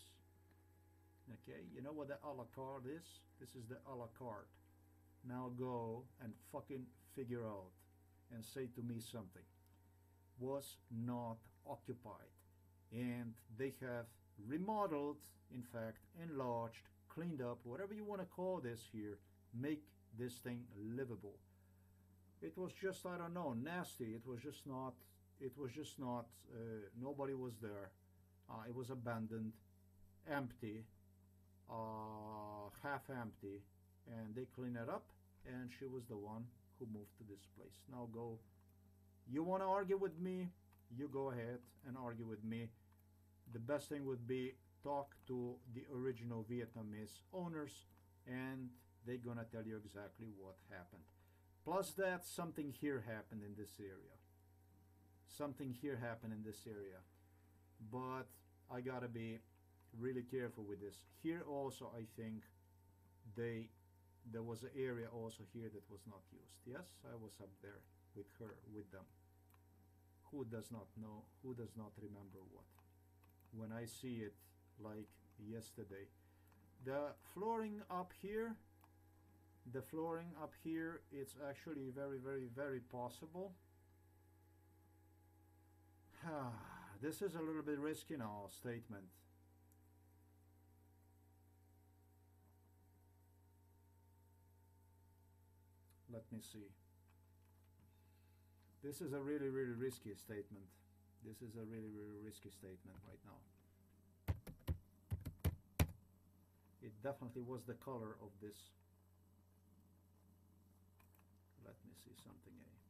okay you know what the a la carte is? This is the a la carte. Now go and fucking figure out and say to me something was not occupied. And they have remodeled in fact enlarged cleaned up whatever you want to call this here make this thing livable. It was just i don't know nasty. It was just not it was just not uh, nobody was there. Uh, it was abandoned empty uh, half empty and they clean it up and she was the one who moved to this place. Now go. You want to argue with me? You go ahead and argue with me. The best thing would be talk to the original Vietnamese owners and they're gonna tell you exactly what happened. Plus that something here happened in this area. Something here happened in this area. But I gotta be really careful with this. Here also I think they there was an area also here that was not used. Yes I was up there with her with them. Who does not know who does not remember what? When I see it like yesterday the flooring up here the flooring up here it's actually very very very possible. This is a little bit risky now statement let me see. This is a really really risky statement. This is a really really risky statement right now. It definitely was the color of this. Let me see something a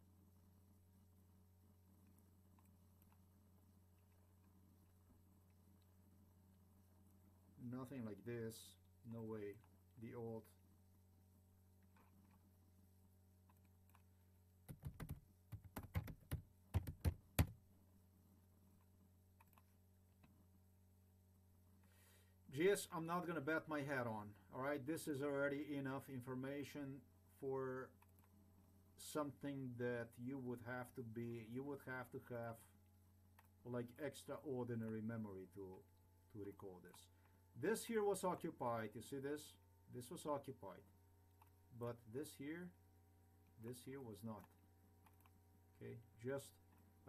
nothing like this. No way. The old GS, I'm not going to bet my head on. All right, this is already enough information for something that you would have to be, you would have to have like extraordinary memory to to recall this. This here was occupied. You see this? This was occupied, but this here, this here was not. Okay, just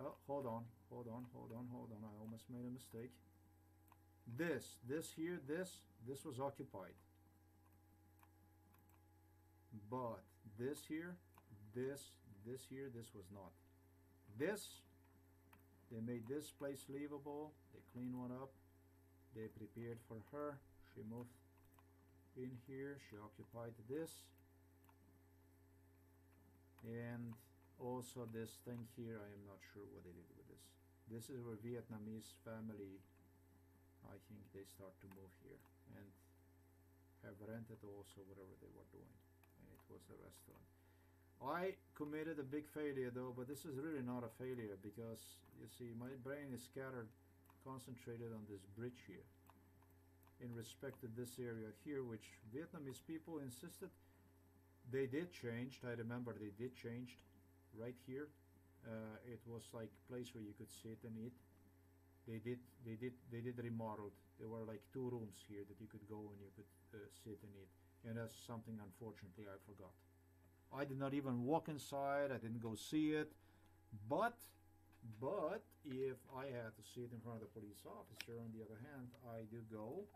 oh, hold on, hold on, hold on, hold on. I almost made a mistake this this here this this was occupied. But this here this this here this was not. This they made this place livable they cleaned one up they prepared for her she moved in here she occupied this. And also this thing here I am not sure what they did with this. This is where Vietnamese family I think they start to move here and have rented also whatever they were doing and it was a restaurant. I committed a big failure though but this is really not a failure because you see my brain is scattered concentrated on this bridge here in respect to this area here which Vietnamese people insisted they did changed. I remember they did changed right here. Uh, it was like place where you could sit and eat. They did they did they did remodeled. There were like two rooms here that you could go and you could uh, sit and eat. And that's something unfortunately I forgot. I did not even walk inside. I didn't go see it. But but if I had to sit in front of the police officer, on the other hand, I do go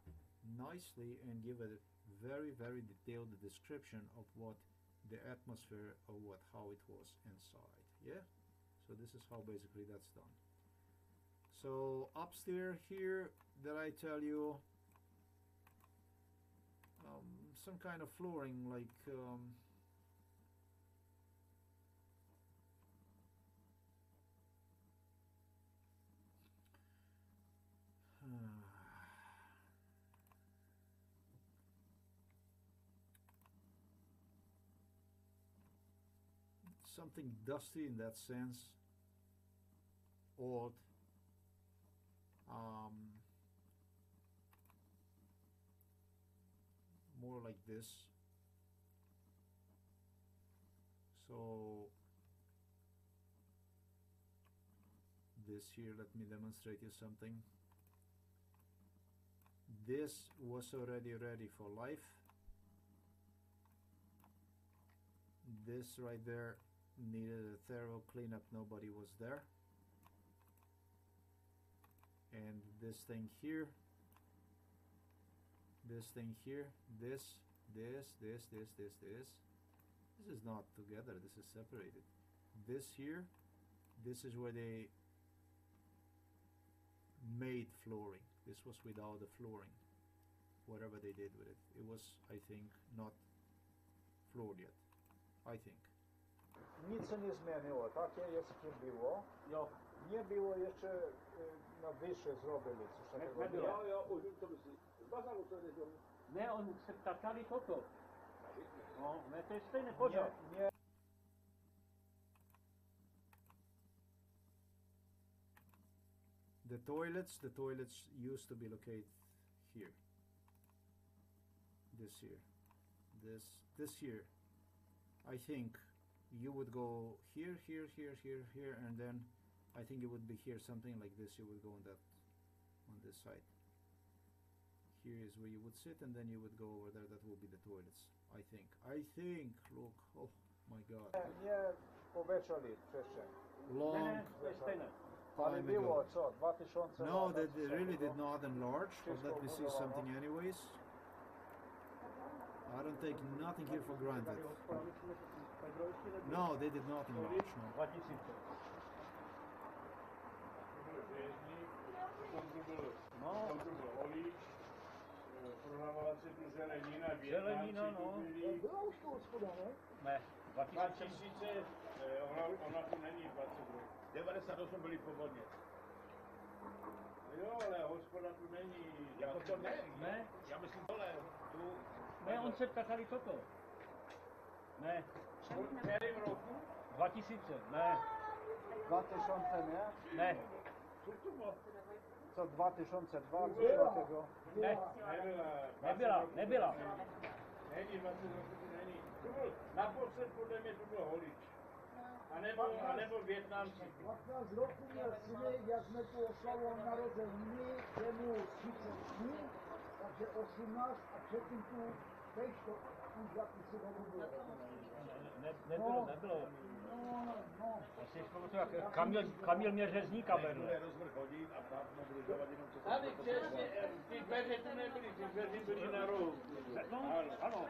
nicely and give a very very detailed description of what the atmosphere of what how it was inside. Yeah. So this is how basically that's done. So upstairs here, did I tell you um, some kind of flooring like um, something dusty in that sense. Old um, more like this. So this here let me demonstrate you something. This was already ready for life. This right there needed a thorough cleanup. Nobody was there and this thing here this thing here this this this this this this. This is not together this is separated. This here this is where they made flooring. This was without the flooring whatever they did with it. It was I think not floored yet I think. Nic se nie zmieniło, takie jest kim było. Jo. Nie było jeszcze na wyższe zrobili, coś takiego Ne, było. Jo, jo, už to by si. Bazar už to nedělal. ne, on se ptali toto. No, ne, to je stejné pořád. Nie, nie, the toilets the toilets used to be located here this here this this here I think you would go here here here here here and then I think it would be here something like this you would go on that on this side here is where you would sit and then you would go over there that will be the toilets I think I think look oh my god nie powiększali wcześniej. Ne, long ne, to je stejné. Ale time ago co, 2000 No, they, they really did not enlarge, but let me see something anyways. I don't take nothing here for granted. No, they did not enlarge, no. 2000. Tam to byl, No, tam to byl olíč, prodávala se tu zelenina, Zelenina, no. Byla už to hospoda, ne? ne, 2000. 2000, eh, ona, ona tu není 20 roků. 98 byli povodně. Jo, ale hospoda tu není. Jako to ne, Ne, já myslím dole, tu, ne, on se ptali toto. Ne, V kterém roku? 2000, ne, 2000 nie? ne, Co to bylo? Co 2002, coś takiego. ne, Nebyla. 20 nebyla, roků nebyla. to Není 20 roků to není. To byl, naposled podle mě to byl holič. A nebo, a nebo Větnamci. 15 roku miał synek, jak my tu oslało narodziny, temu 30 dni, także 18, a przed tym tu wejść to już jakiś synowy było. ne, nebylo, nebylo. No, no. Já si pamatuju, jak Kamil, Kamil mě řezníka vedl. bude rozvrh hodit a pak mobilizovat jenom co Tady přesně, eh, ty dveře tu nebyly, ty dveře byly na rohu. No, Ano. ano.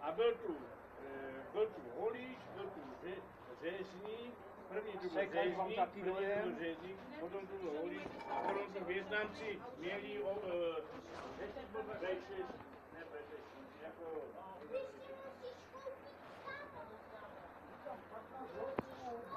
A byl tu, eh, byl tu holič, byl tu ře- řezník, první tu byl Sekaj vám řezník, taky první dojem. tu byl řezník, potom tu byl holič, a potom tu Větnamci měli o, eh, vejšet, ne vejšet, jako,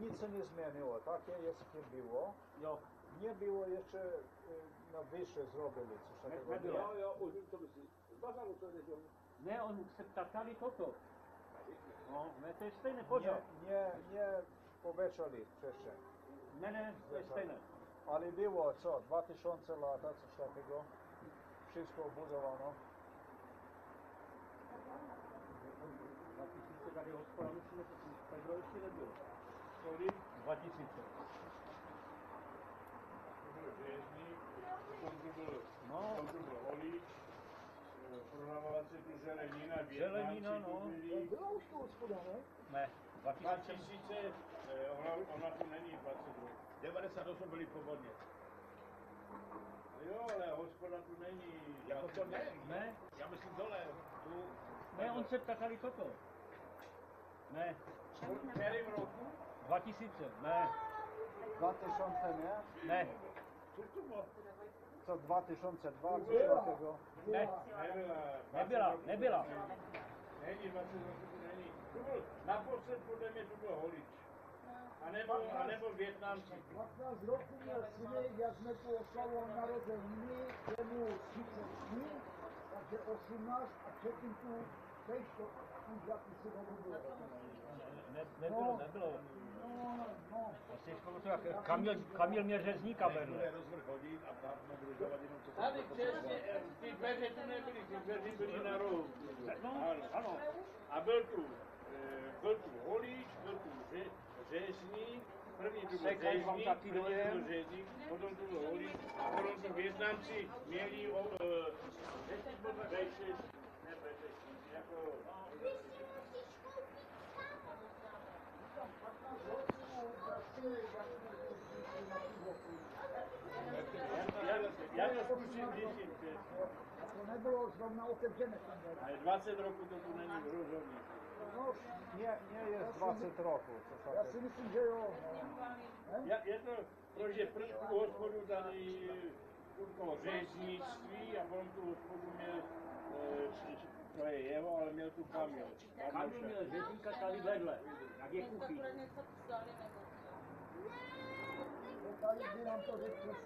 Nic się nie zmieniło, takie jakie było. Jo, Nie było jeszcze y, na wyższe zrobili coś Nie- takiego. nie było. Jo, jo, už to myslí. Zbazal to nedělal. ne, on se ptakali toto. No, ne, to je stejné, Nie, pořád. nie, nie powieczali wcześniej. Ne, ne, to je stejné. Ale było co, 2000 lata, coś takiego. Wszystko budowano. 2000 tady hospoda, myslím, že to Pedro ještě Kolik? 2000. To byl železník, potom tu byl, No. tu byl Olík, se tu zelenina, Zelenina, no. Byla už to hospoda, ne? Ne, 2000. 2000, eh, ona, ona tu není 20 roků. 98 byli povodně. Jo, ale hospoda tu není. Jako to ne? Ne, Já myslím dole. Tu, ne, on se ptakali toto. Ne, V kterém roku? 2000, ne, 2000 nie? ne, Co to bylo? Co 2002, coś takiego. ne, Nebyla. 20 Nebyla, Není, 20 roků to není. To byl, naposled podle mě to byl Holič. A nebo, a nebo Větnamci. 15 rokov měl synek, jak jsme tu oslavovali narozeniny, jemu 33, takže 18 a předtím tu teď to už jaký si nebudu. ne, nebylo, nebylo. No, no, Asi školu to jak Kamil, Kamil mě řezníka než vedle. bude rozvrh hodit a tam nebudu dělat jenom to, co Tady přesně, eh, ty dveře tu nebyly, ty dveře byly na rohu. No, Ano. ano. A byl tu, eh, byl tu Holič, byl tu ře, řezník, první tu byl Sekač vám řezník, taky první tu dojem. byl řezník, potom tu byl Holič, a potom tu Větnamci měli o, eh, večer, ne večer, jako, zrovna otevřené tam dveře. ale 20 roků to tu není rozhodně. No, nie, nie jest 20 roku, Já si myslím, že jo. No. Ja, je to, protože první tu hospodu tady to řeznictví a on tu hospodu měl, eh, to je jeho, ale měl tu Kamil. Kamil měl řezníka tady vedle, jak je kuchyň. Tady by nám to řekl.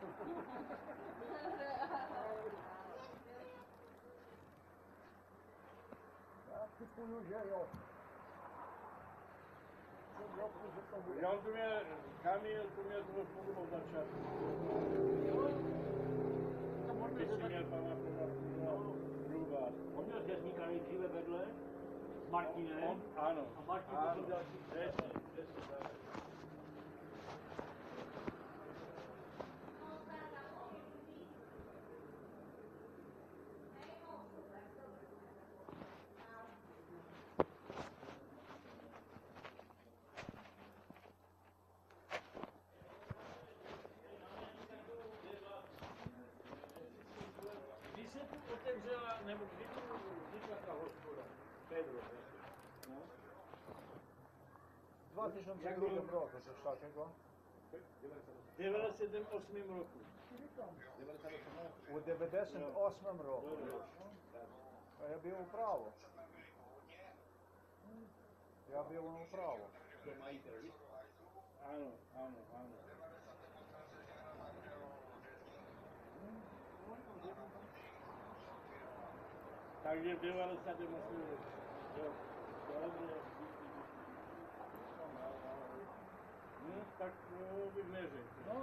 typuju, že jo. Že roku, že to bude. Já on tu měl, Kamil tu měl tu hospodu od začátku. By si měl pamatovat, no, zhruba. On měl řezníka nejdříve vedle, s Martinem. On, ano. A Martin ano, potom další. přesně, přesně 2002 roku, takiego. V 98. roku. U 98 roku. A ja był prawo. Ja był prawo. Ano, ano, ano. Takže v 98. roku. Jo. No, tak no, bych neřekl. No,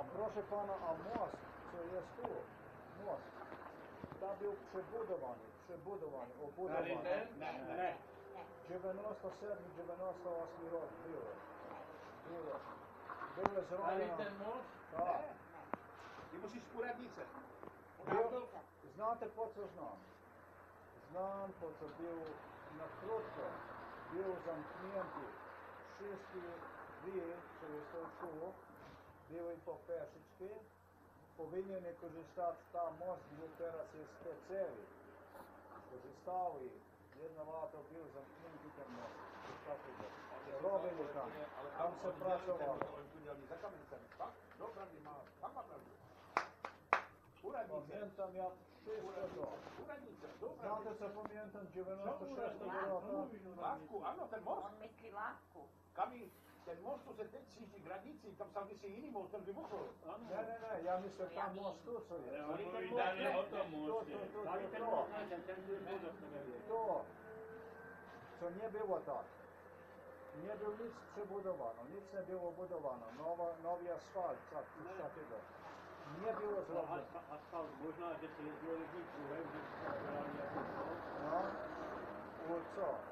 a proszę pana, a most, co jest tu? Most. Tam był przebudowany, przebudowany, Tady obudowany. ten? Ne. ne. 97, 98 rok było. Było. Były Tady zrobione. ten most? Tak. Ty musíš z poradnice. Był, znate po co znam? znam, ko sam dwie, które są tu, były po peseczki. Powinien korzystać tam most, gdzie teraz jest specjali. Korzystali. Jedna lata był zamknięty ten most. Robili tam. Tam się pracowało. Za kamienicami, tak? Dobra, nie ma, tam ma prawdę. Pamiętam jak wszystko to. uradnice, dobra. Znate co pamiętam 96 uradnice? roku? Lasku, ano, ten most, On misli lasku. kamień, ten most tu se teči z granici, tam sam si iný most, ten vybuchl. Nie, nie, nie, ja myślę tam most tu co jest. Oni powiedzieli o tom To, moście. to, to, Dali to, ten to. most, ten, ten budok To, co nie było tak. Nie było nic przebudowano, nic nie było budowano. Nowa, nowy asfalt, tak, coś takiego. Nie było zrobione. Asfalt, možná, že se jezdilo jedním kruhem, že se tam dělali jako No, u co?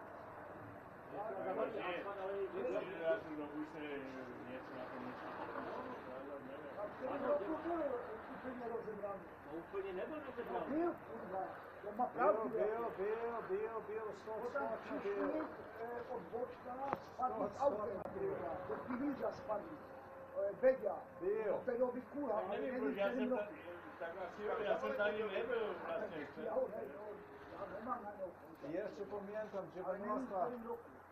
Úplně nebyl No rozebraný. był, kurwa. To ma Był, prawdę. był, był, był, był, sto, Bo tam sto, przyszli był. e, od boczka, spadli z Sto, autem, sto, kurwa. Do Piwnicza spadli. E, Bedia. Był. Perowi kula, Tak ale nie nevím, wiem, proč já w jsem którym ta, roku. tak asi jo, já jsem tady nebyl vlastně. Ja, ja, ja nie mam na nią. Jeszcze pamiętam Ale nie wiem,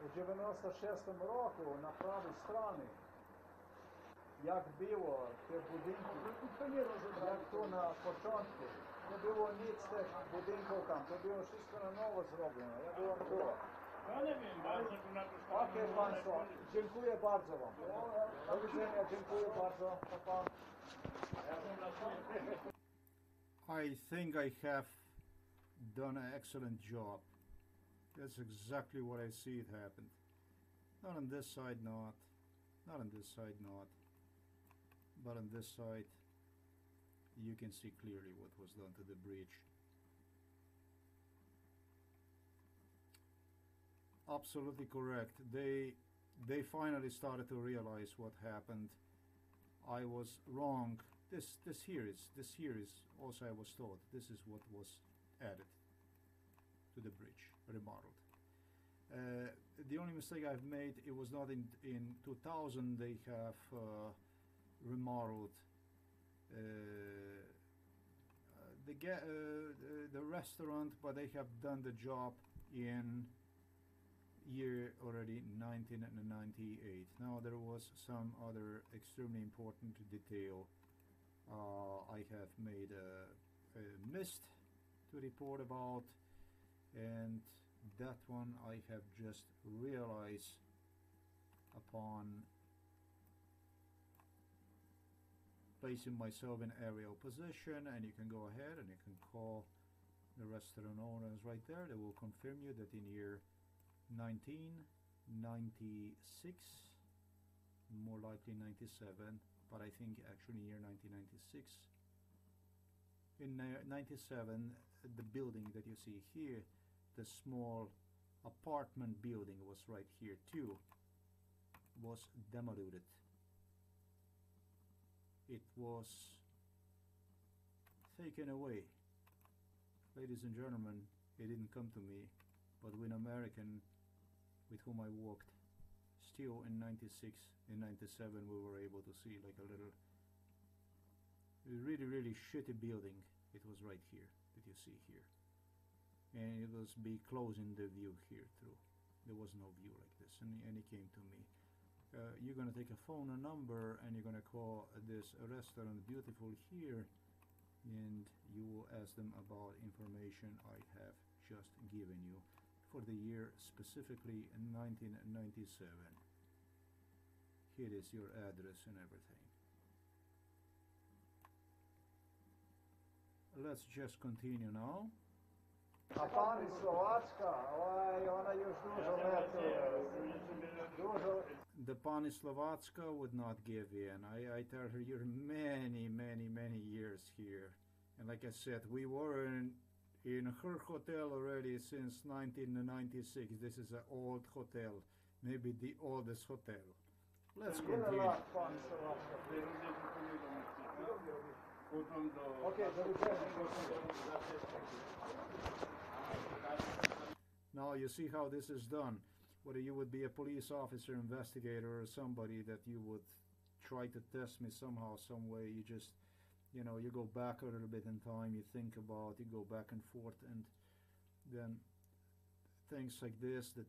w 90, którym roku. w 96 roku na prawej stronie, jak było te budynki, jak tu na początku, nie było nic tych budynków tam, to było wszystko na nowo zrobione, ja byłem tu. No jsem tu na to Okej Państwo, dziękuję bardzo Wam. Do widzenia, dziękuję bardzo. Pa, pa. I think I have done an excellent job. That's exactly what I see it happened. Not on this side, not. Not on this side, not. But on this side, you can see clearly what was done to the bridge. Absolutely correct. They they finally started to realize what happened. I was wrong. This this here is this here is also I was told this is what was added to the bridge, remodeled. Uh, the only mistake I've made it was not in in 2000 they have uh, remodeled uh, uh, the, ga- uh, the the restaurant, but they have done the job in year already 1998. Now there was some other extremely important detail uh, I have made a, a missed to report about, and that one I have just realized upon placing myself in aerial position and you can go ahead and you can call the restaurant owners right there. They will confirm you that in year 1996 more likely 97 but I think actually year 1996 in uh, 97 the building that you see here the small apartment building was right here too was demolished it was taken away. Ladies and gentlemen it didn't come to me but when American with whom I worked still in 96 in 97 we were able to see like a little really really shitty building. It was right here that you see here and it was be closing the view here through there was no view like this and, and he came to me. Uh, you're gonna take a phone a number and you're gonna call this restaurant beautiful here and you will ask them about information I have just given you for the year specifically 1997 here is your address and everything. Let's just continue now A pani Slovacka, oj, ona już dużo lepsze. Dużo, the pani Slovacka would not give in. I, I tell her you're many, many, many years here. And like I said, we were in, in her hotel already since 1996. This is an old hotel, maybe the oldest hotel. Let's ile continue. lat Now you see how this is done. Whether you would be a police officer, investigator, or somebody that you would try to test me somehow, some way, you just, you know, you go back a little bit in time, you think about, you go back and forth, and then things like this that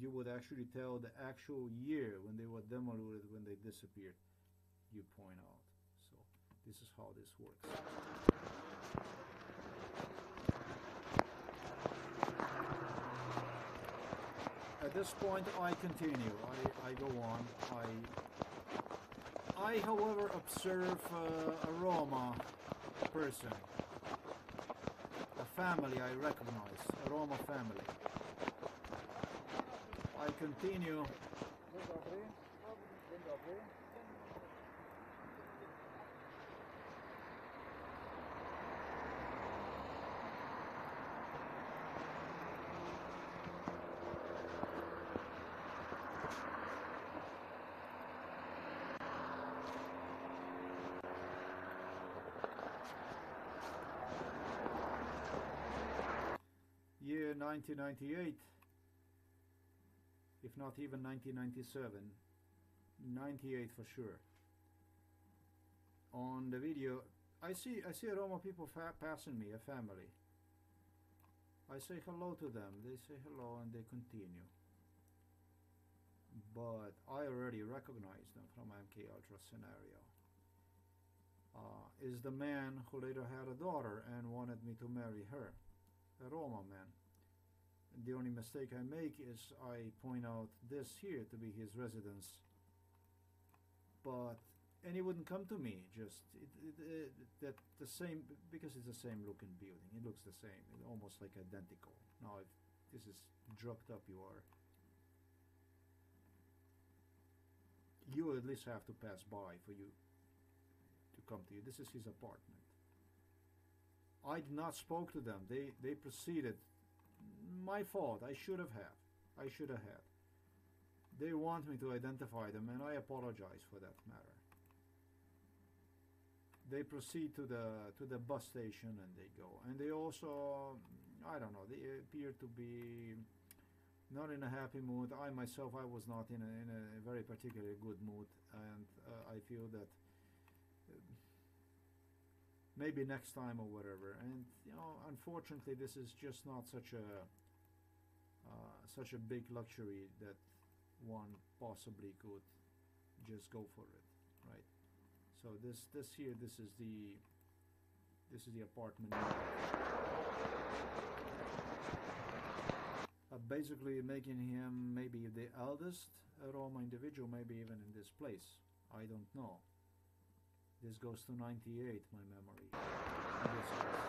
you would actually tell the actual year when they were demoled, when they disappeared, you point out. So this is how this works. At this point, I continue. I, I go on. I, I, however, observe uh, a Roma person, a family I recognize, a Roma family. I continue. 1998, if not even 1997, 98 for sure. On the video, I see I see Roma people passing me, a family. I say hello to them. They say hello and they continue. But I already recognize them from MK Ultra scenario. Uh, is the man who later had a daughter and wanted me to marry her a Roma man. The only mistake I make is I point out this here to be his residence. But and he wouldn't come to me. Just it, it, it, that the same because it's the same looking building. It looks the same. It almost like identical. Now if this is drugged up, you are. You at least have to pass by for you to come to you. This is his apartment. I did not spoke to them. They they proceeded. My fault. I should have had. I should have had. They want me to identify them, and I apologize for that matter. They proceed to the to the bus station and they go. And they also, I don't know. They appear to be not in a happy mood. I myself, I was not in a in a very particularly good mood, and uh, I feel that maybe next time or whatever. And you know, unfortunately, this is just not such a uh, such a big luxury that one possibly could just go for it, right? So this this here, this is the this is the apartment. Uh, basically, making him maybe the eldest Roma individual, maybe even in this place. I don't know. This goes to 98, my memory. This is-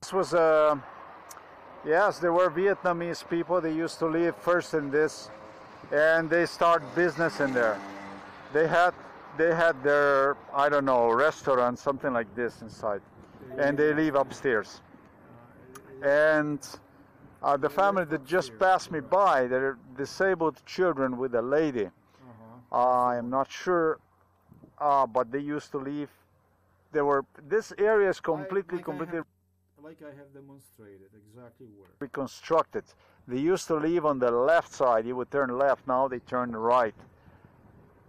This was a Yes, there were Vietnamese people. They used to live first in this, and they start business in there. They had they had their I don't know restaurant, something like this inside, and they live upstairs. And uh, the family that just passed me by, they're disabled children with a lady. Uh-huh. I am not sure, uh, but they used to live. They were. This area is completely, completely like I have demonstrated exactly where. reconstructed. They used to live on the left side. You would turn left. Now they turn right.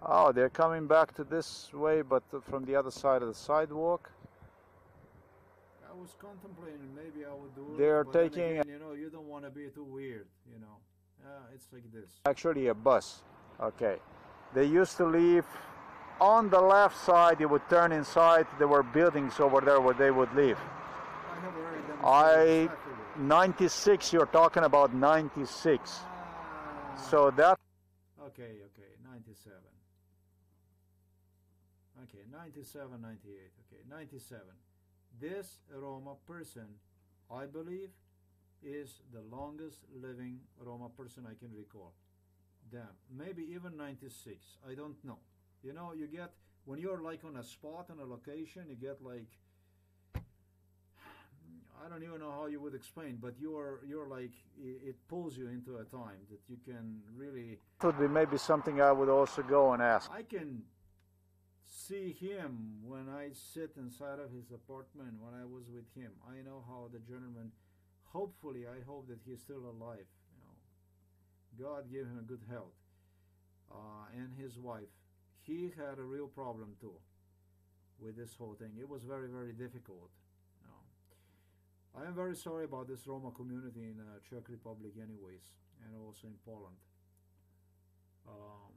Oh, they're coming back to this way, but from the other side of the sidewalk. I was contemplating maybe I would do it. They're taking again, you know, you don't want to be too weird, you know. Uh, it's like this. Actually, a bus. Okay. They used to live on the left side. You would turn inside. There were buildings over there where they would live. I have already demonstrated I 96. You're talking about 96. Ah, So that Okay, okay, 97. Okay, 97, 98. Okay, 97. This Roma person, I believe, is the longest living Roma person I can recall. Damn, maybe even 96. I don't know. You know, you get when you're like on a spot on a location, you get like I don't even know how you would explain, but you're you're like it, pulls you into a time that you can really. Would be maybe something I would also go and ask. I can see him when I sit inside of his apartment when I was with him. I know how the gentleman. Hopefully, I hope that he's still alive. You know, God give him a good health, uh, and his wife. He had a real problem too with this whole thing. It was very very difficult. I am very sorry about this Roma community in uh, Czech Republic, anyways, and also in Poland. Um,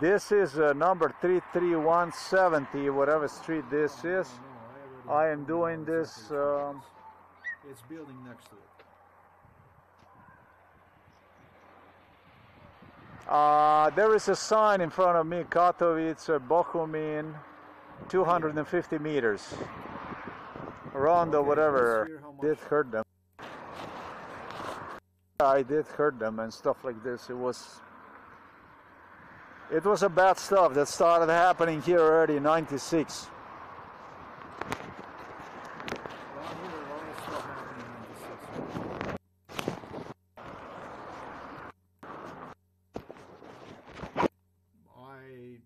This is uh, number 33170, whatever street this is. no, I, I am doing this, exactly what it um. It's building next to it. Uh, there is a sign in front of me, Katowice, Bohumín, 250 meters. Around or Okay, whatever. let's hear how much- Did hurt them. I did hurt them and stuff like this. It was. It was a bad stuff that started happening here already in '96. Around here, a lot of stuff happening in 96. I,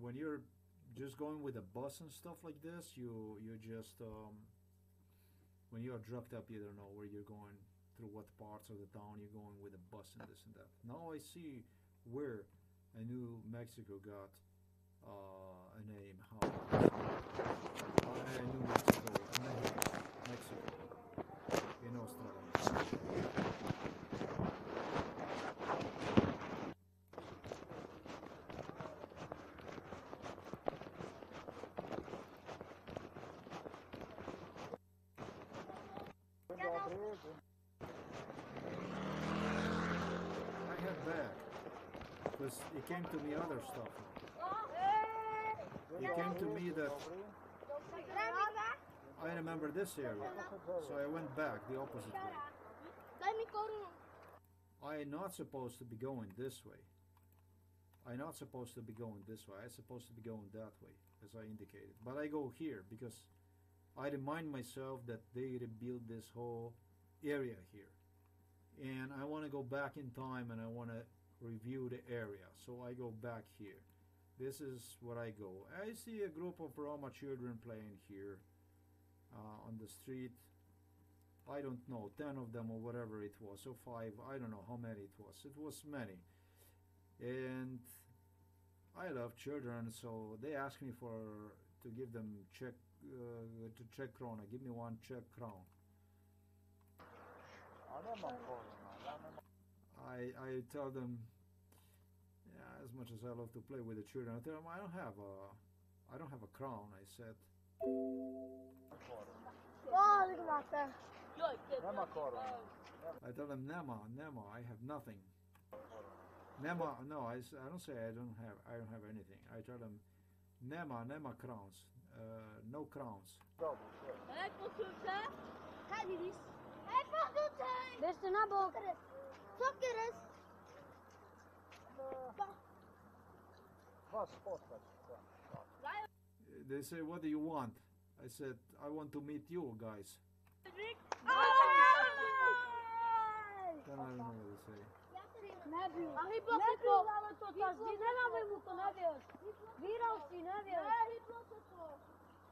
when you're just going with a bus and stuff like this, you you just um, when you are drugged up, you don't know where you're going through what parts of the town you're going with a bus and this and that. Now I see where I knew Mexico got uh, a name. How Mexico, Mexico, Mexico in Ostrava. I had back because it came to me other stuff. It came to me that I remember this area, so I went back the opposite way. Korunu. I'm not supposed to be going this way. I'm not supposed to be going this way. I'm supposed to be going that way, as I indicated. But I go here because I remind myself that they rebuilt this whole area here. And I want to go back in time and I want to review the area. So I go back here. This is where I go. I see a group of Roma children playing here uh, on the street. I don't know, 10 of them or whatever it was, or 5, I don't know how many it was. It was many. And I love children, so they asked me for to give them check uh, to check krona. Give me one check crown. A nemam koruna, ja nemam I I tell them, yeah, as much as I love to play with the children, I tell them I don't have a I don't have a crown. I said, koruna. Kolik máte? Nema koruna. I tell them nema nema. I have nothing. Nema no. I, s- I don't say I don't have I don't have anything. I tell them nema nema crowns. Uh, no crowns. Dobro, sve. Hej, posun se. Hej, Didis. Hej, posun se. Beste na bok. Co keres? Vas spotkać chcę. They say, what do you want? I said, I want to meet you guys. Then I don't know what to say. Nebyl. A hyblo si to. ale to ta zdi, nemáme mu to, nevieš. Vyral si, nevieš. Ne, hyblo se to.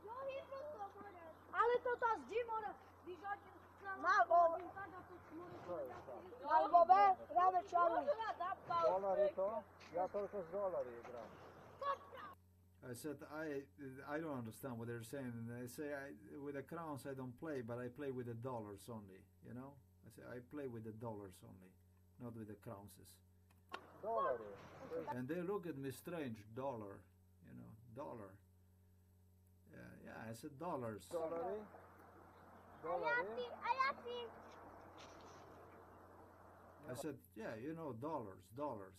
Jo, hyblo to, more. Ale to ta zdi, more. Vyžadil To? Ja s dolari igram. I said, I I don't understand what they're saying. And they say, I, with the crowns I don't play, but I play with the dollars only. You know? I say, I play with the dollars only, not with the crowns. Dolari. And they look at me strange, dollar, you know, dollar. Yeah, yeah, I said dollars. Dolari? Dolari? A ja si. I said, yeah, you know, dollars, dollars,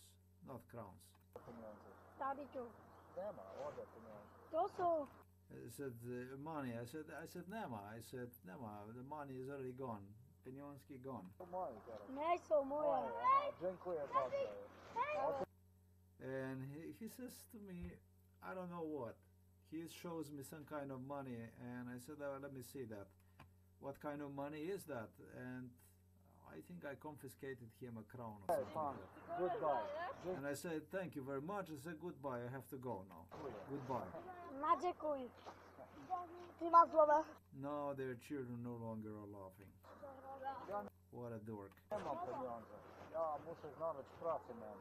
not crowns. Pieniądze. Nema, ode pieniądze. To sú. I said, uh, money. I said, I said, Nema. I said, Nema, the money is already gone. Penionski gone. Moje teraz. Ne są moje. Moje, dziękuję bardzo. And he, he says to me, I don't know what. He shows me some kind of money, and I said, oh, let me see that. What kind of money is that? And I think I confiscated him a crown or Hey, something fine. like Goodbye. And I said, thank you very much. I said, goodbye. I have to go now. Goodbye. Na dziękuję. Ty. No, their children no longer are laughing. What a dork. Nie mam pieniądze. Ja muszę znaleźć pracę, man.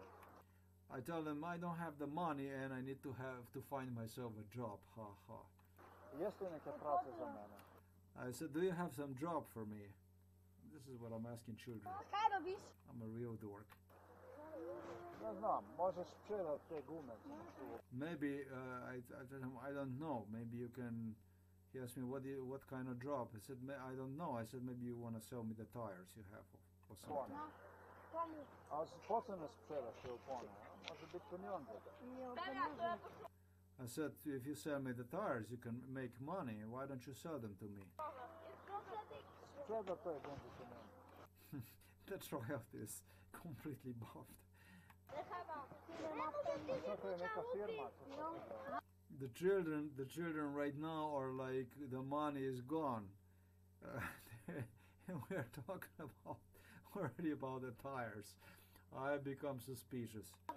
I tell them I don't have the money and I need to have to find myself a job. Ha ha. Jest tu neka praca za mene? I said, do you have some job for me? This is what I'm asking children. Kaj robisz? I'm a real dork. Nie znam, możesz sprzedać te gumy. Maybe uh, I, I told him I don't know. Maybe you can. He asked me what do you, what kind of job. I said I don't know. I said maybe you want to sell me the tires you have or, or something. Pomóż. A z- po co nie sprzedasz te opony? Może być pieniądze. Nie mam pieniędzy. I said if you sell me the tires, you can make money. Why don't you sell them to me? Sprzeda to i będzie pieniądze. The tryout is completely buffed. Co to jest neka firma? Co to jest? The children, the children right now are like the money is gone. Uh, and we're talking about already about the tires. I become suspicious. A?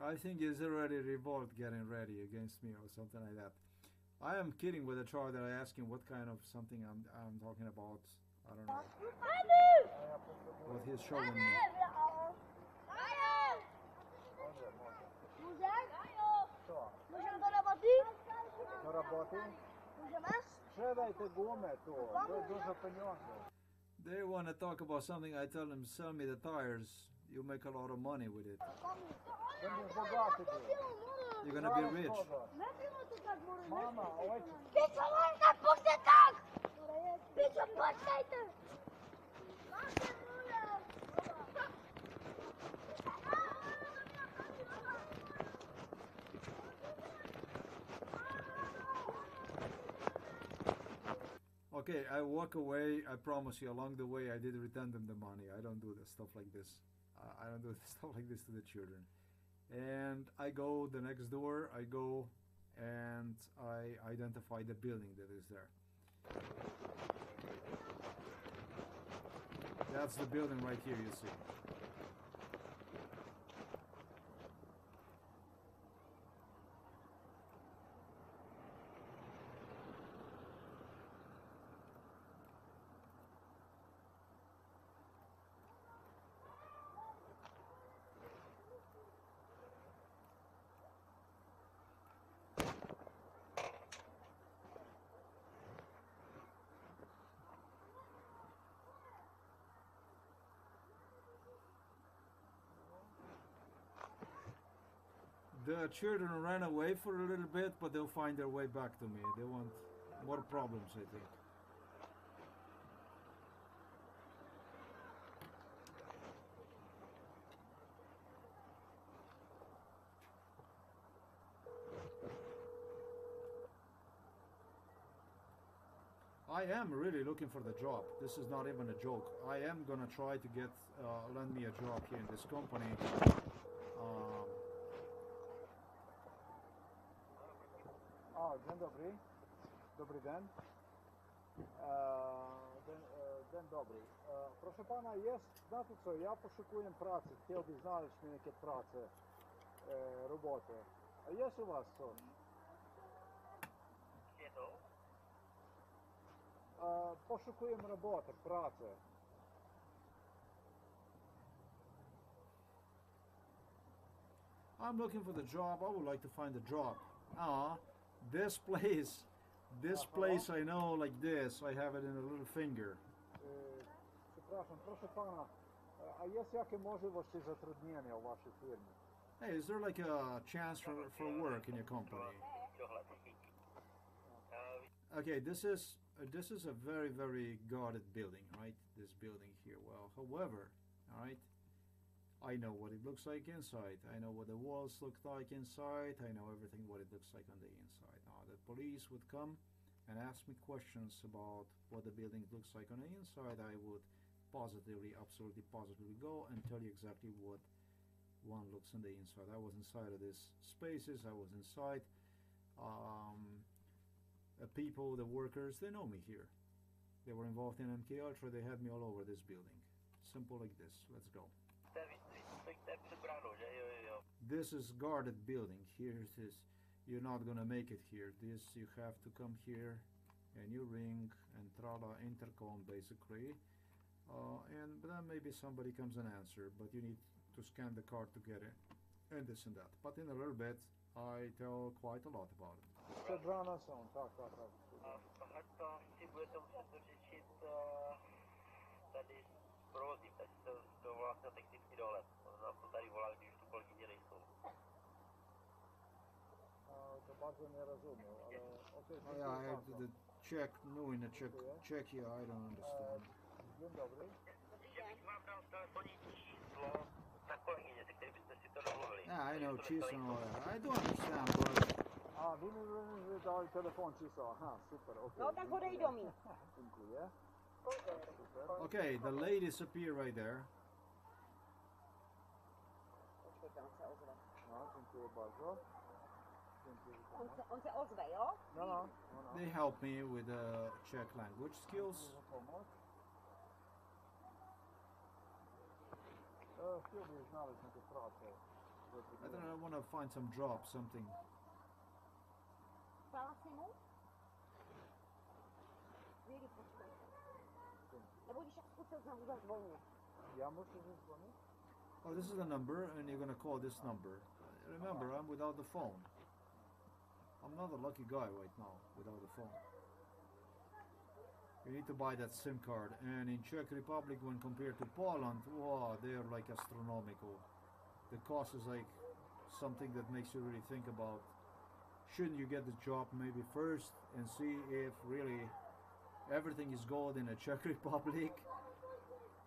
I think he's already revolt getting ready against me or something like that. I am kidding with the child that I ask him what kind of something I'm I'm talking about. I don't know what he's showing me. Co? Możemy do roboty? Do roboty? Możemy? Sprzedaj te gumy tu. To jest dużo pieniędzy. They want to talk about something. I tell them, sell me the tires. You make a lot of money with it. Będziesz bogaty ty. You're gonna be rich. Mama, ojciec. Picio, można puszczę tak! Picio, Okay, I walk away. I promise you. Along the way, I did return them the money. I don't do this stuff like this. I don't do stuff like this to the children. And I go the next door. I go and I identify the building that is there. That's the building right here. You see. The children ran away for a little bit, but they'll find their way back to me. They want more problems, I think. I am really looking for the job. This is not even a joke. I am gonna try to get uh, lend me a job here in this company. Um, A, dzień dobry. Dobry den. E, den, e, den dobry. E, proszę pana, jest, znate co, ja poszukuję pracy. Chciałbym znaleźć mi jakieś pracę, e, robotę. A jest u was coś? E, poszukuję robotę, pracę. I'm looking for the job. I would like to find a job. Ah, this place, this place I know like this. I have it in a little finger. E, przepraszam, proszę pana, e, a jest jakie możliwości zatrudnienia u waszej firmy? Hey, is there like a chance for, for work in your company? Okay, this is uh, this is a very, very guarded building, right? This building here. Well, however, all right, I know what it looks like inside. I know what the walls look like inside. I know everything what it looks like on the inside. Now, the police would come and ask me questions about what the building looks like on the inside. I would positively, absolutely positively go and tell you exactly what one looks on the inside. I was inside of these spaces. I was inside. Um, uh, people, the workers, they know me here. They were involved in MK Ultra. They had me all over this building. Simple like this. Let's go. This is guarded building. Here it is. You're not gonna make it here. This you have to come here and you ring and trala intercom basically. Uh, and then maybe somebody comes and answer, but you need to scan the card to get it and this and that. But in a little bit, I tell quite a lot about it. Tak, $50 za co tu to bardzo nie rozumiem, ale okej. Okay, I have the, check. Czech, no in the Czech, Czechia, I don't understand. Dzień dobry. Yeah, I know číslo, I do understand, but... A, vy mi dali telefon číslo, aha, super, ok. No tak what dej do mí. Dziękuję. Okay, the ladies appear right there. Dziękuję bardzo. Dziękuję. On se, on se ozve, jo? No, no, no, no. They help me with the Czech language skills. Może pomóc? E, chciałbym znaleźć jakąś pracę. I don't know, I want to find some job, something. Ptala mu? Víry, počkej. Nebo když jak zkusil znovu zazvonit. Ja muszę zadzwonić? Oh, this is the number, and you're gonna call this number. Remember, I'm without the phone. I'm not a lucky guy right now without the phone. You need to buy that SIM card, and in Czech Republic, when compared to Poland, wow, they are like astronomical. The cost is like something that makes you really think about. Shouldn't you get the job maybe first and see if really everything is gold in the Czech Republic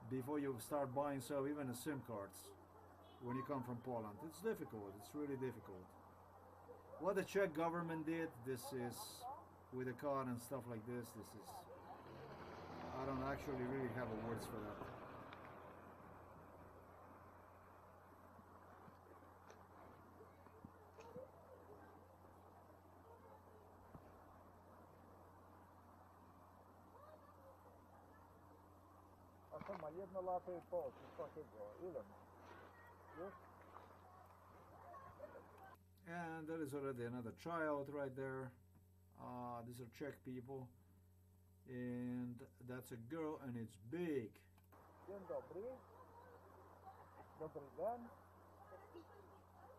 before you start buying so even the SIM cards when you come from Poland. It's difficult. It's really difficult. What the Czech government did, this is with the card and stuff like this. This is I don't actually really have words for that. A co ma jedno lato i po, coś And there is already another child right there. Uh, these are Czech people. And that's a girl and it's big. Dzień dobry. Dobry dzień.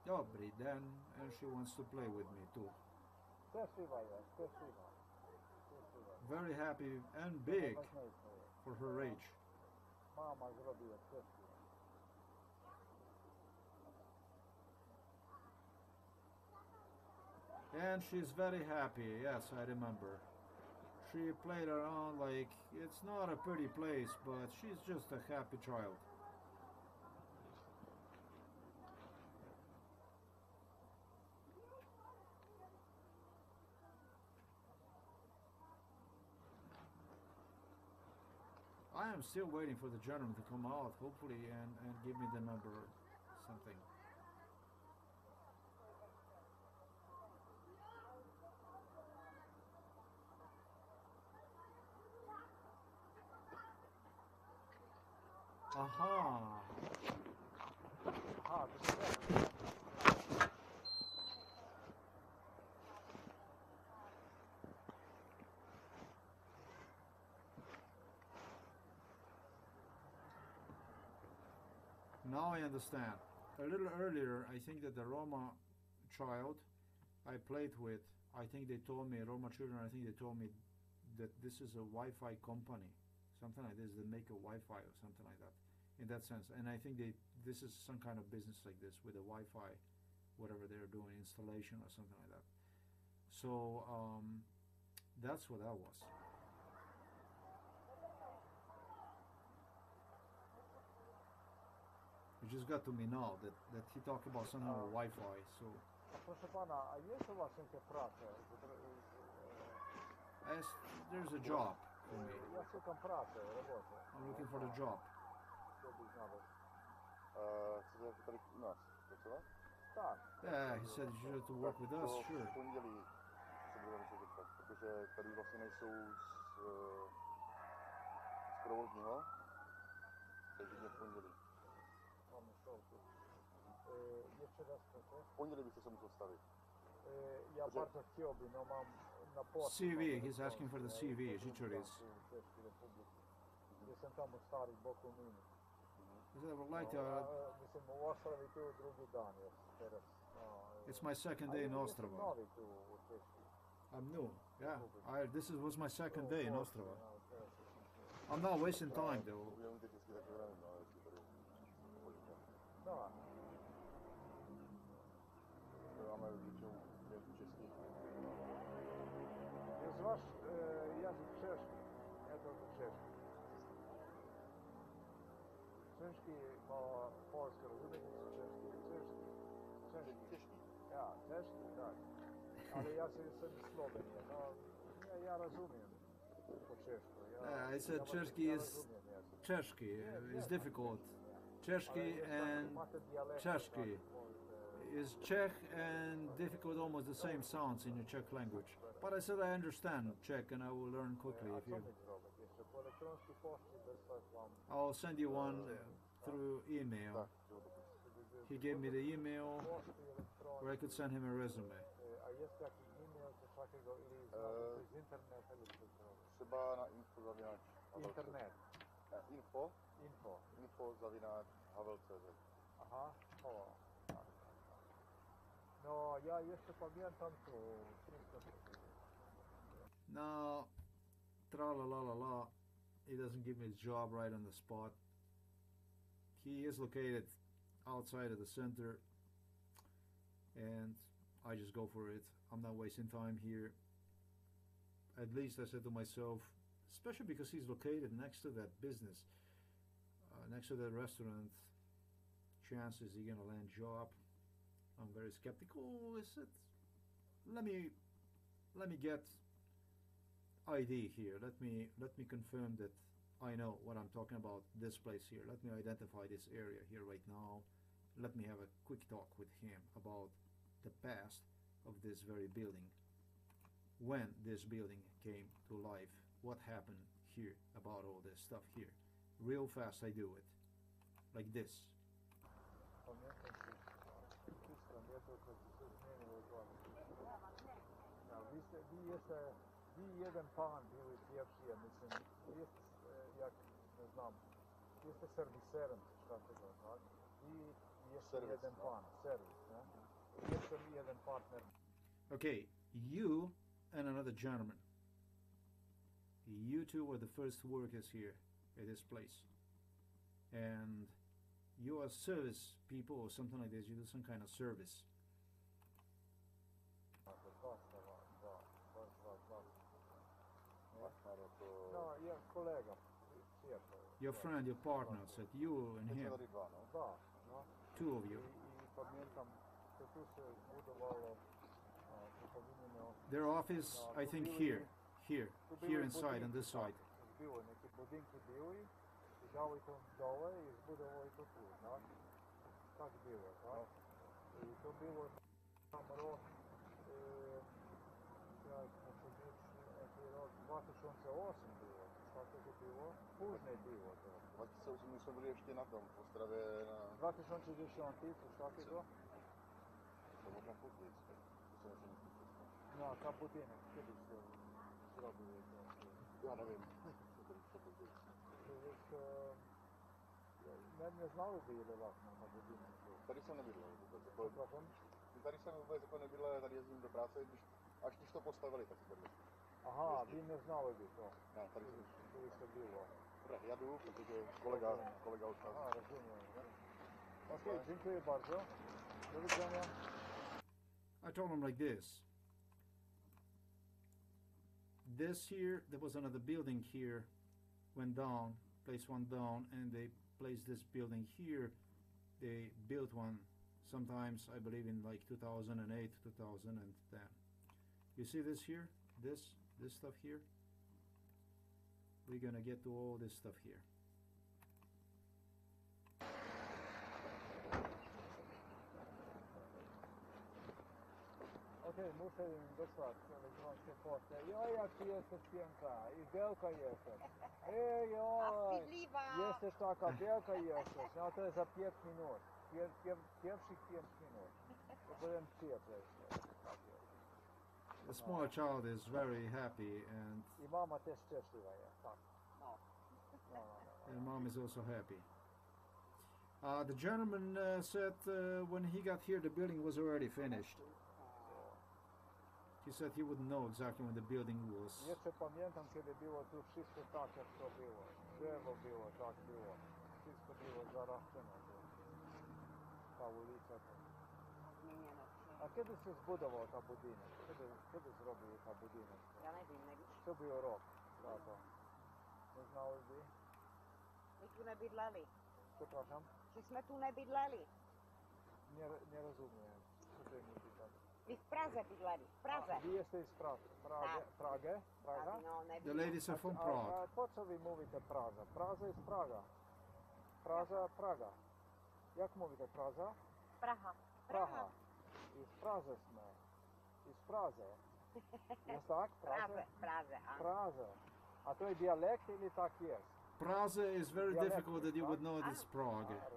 Dobry then. And she wants to play with me too. Szczęśliwa jest, szczęśliwa. Szczęśliwa. Very happy and big for her age. Mama zrobiła szczęśliwa. And she's very happy, yes, I remember. She played around like it's not a pretty place, but she's just a happy child. I am still waiting for the gentleman to come out, hopefully, and, and give me the number or something. Aha! Aha, to jest ten. I understand. A little earlier, I think that the Roma child I played with, I think they told me, Roma children, I think they told me that this is a Wi Fi company. Something like this, they make a Wi Fi or something like that. In that sense. And I think they this is some kind of business like this with a Wi Fi, whatever they're doing, installation or something like that. So um, that's what that was. He just got to me now that, that he talked about something about Wi-Fi. So proszę pana, a jest u was jakieś prace? Bo to, e, as there's a job for me. Ja szukam pracy, roboty. I'm looking for the job. Chciałbyś znaleźć. Uh, chcete tady u nás? Tak. Yeah, he said you should to work with us. Sure. v pondělí se budeme muset zeptat, protože tady vlastně nejsou z, eh, z takže mě v pondělí. Mamy sołtys. Jeszcze raz proszę. V pondělí byste se musel. Ja Dobrze. bardzo chciałbym, no mam na poczcie. CV, mam he's asking for the CV, ja Życzor jestem w Czeszskiej Republiki. Jestem tam u starych boku mini. He said I would like No, to. a, Uh, Mislim, u Ostrovi tu drugi dan jest teraz. It's my second day in ja Ostrava. Jestem nowy tu u Czeszki. I'm new. Yeah, I, this is, was my second day in Ostrava. I'm not wasting time though. Budeme Jest wasz język czeszki. Ja to czeszki. Czeszki ma polski, rozumiecie? Czeszki. Czeszki. Těžký. Ja, czeszki, tak. Ale ja się jestem z Słowenii. No, ja, ja rozumiem po czesku. Ja, Yeah, I said ja, Czeszki ja is rozumiem język. Czeszki is difficult. Czeszki and taki- ma te dialekty, Czeszki tak, is Czech and difficult, almost the same sounds in the Czech language. But I said I understand Czech and I will learn quickly if you. mi zrobić jeszcze? Po elektronicznej poczcie wysłać wam I'll send you one uh, through email. He gave me the email where I could send him a resume. A jest jakiś e-mail, coś takiego, ili znamy coś z internetu, lub coś zrobić? Třeba na info zavináč Internet, Ne, info, info. info zavináč havel.cz. Aha, o. No, ja jeszcze pamiętam wszystko. Now, tra la la la la, he doesn't give me his job right on the spot. He is located outside of the center, and I just go for it. I'm not wasting time here. At least I said to myself, especially because he's located next to that business, uh, next to that restaurant. Chances he gonna land job? I'm very skeptical. Is it? Let me, let me get ID here. Let me let me confirm that I know what I'm talking about. This place here. Let me identify this area here right now. Let me have a quick talk with him about the past of this very building. When this building came to life, what happened here about all this stuff here. Real fast I do it. Like this. Oh, Pamiętam wszystko. Wszystko, nie to, co się zmieniło dokładnie. No, wy, pan. Okay, you and another gentleman. You two were the first workers here at this place. And you are service people or something like this. You do some kind of service. Dwa, dwa, dwa, dwa, dwa, dwa. Partner to... No, ja kolega. Your friend, your partner said you and him, tady dva, no. Dwa, no. two of you. I pamiętam, to tu się zbudowało, a, tu powinno Their office, I think here, here, here inside on this side. Tak, były, takie budynki były, wzięły to w dole i zbudowały to tu, tak? Tak było, tak? I to było tam rok, jak było, później było to. 2008 my jsme byli ještě na tom, v Ostravě na... 2010, coś takiego? To. To ještě nic No, ta budynek, kiedyś to zrobiły to. Já nevím. Co to co později. To jest, e, nie, nie znałyby ile lat na, na był. Tady jsem vůbec. Jako, Przepraszam? tady jsem vůbec jako nebydlel, tady jezdím do práce, když, až když to postavili, tak tady. Aha, wy nie znałyby to. Ne, tady jsem. To już to było. Dobra, já jdu, protože kolega, kolega odchází. Aha, rozumiem. Okej, dziękuję bardzo. Do widzenia. I told him like this. This here, there was another building here, went down, place one down, and they placed this building here, they built one sometimes I believe in like 2008 2010 you see this here this this stuff here we're gonna get to all this stuff here Okej, muszę im wysłać elektroniczne pocztę. Joj, jak ty jesteś piękna i wielka jesteś. Ej, oj, jesteś taka wielka jesteś. No to jest za 5 minut. Pier, pier, pierwszych 5 minut. To byłem przyjaciel. Tak jest. The small child is very happy and I mama też szczęśliwa jest. Tak. No, no, no. and mom is also happy uh, the gentleman uh, said uh, when he got here the building was already finished he said he wouldn't know exactly when the building was Jeszcze pamiętam, kiedy było tu wszystko tak, jak to było. Drzewo było, tak było. Wszystko było zaraszczone. Ta ulica. A kiedy się zbudował ta budynek? Kiedy, kiedy zrobił ta budynek? Ja nevím, nevíš? Rok za to? Nie znałeś by? My tu nebydleli. Przepraszam? Že jsme tu nebydleli. Nie, nie rozumiem. Co ty mi pytasz? Vy v Praze bydleli. V Praze. A, Wy jesteś z Pragy? Pragę? Tak. Pragę? Praga? No, the ladies are from A, Prague a po co wy mówicie Praga? Praga jest Praga. Praga, Praga. Jak mówicie Praga? Praha. Praha. I w Pradze sme. I w Pradze. Jest tak? Praze. Pradze? Praze, ano. Pradze. A to jest dialekt ili tak jest? Praze is very Dialect, difficult that you would know it is Prague A,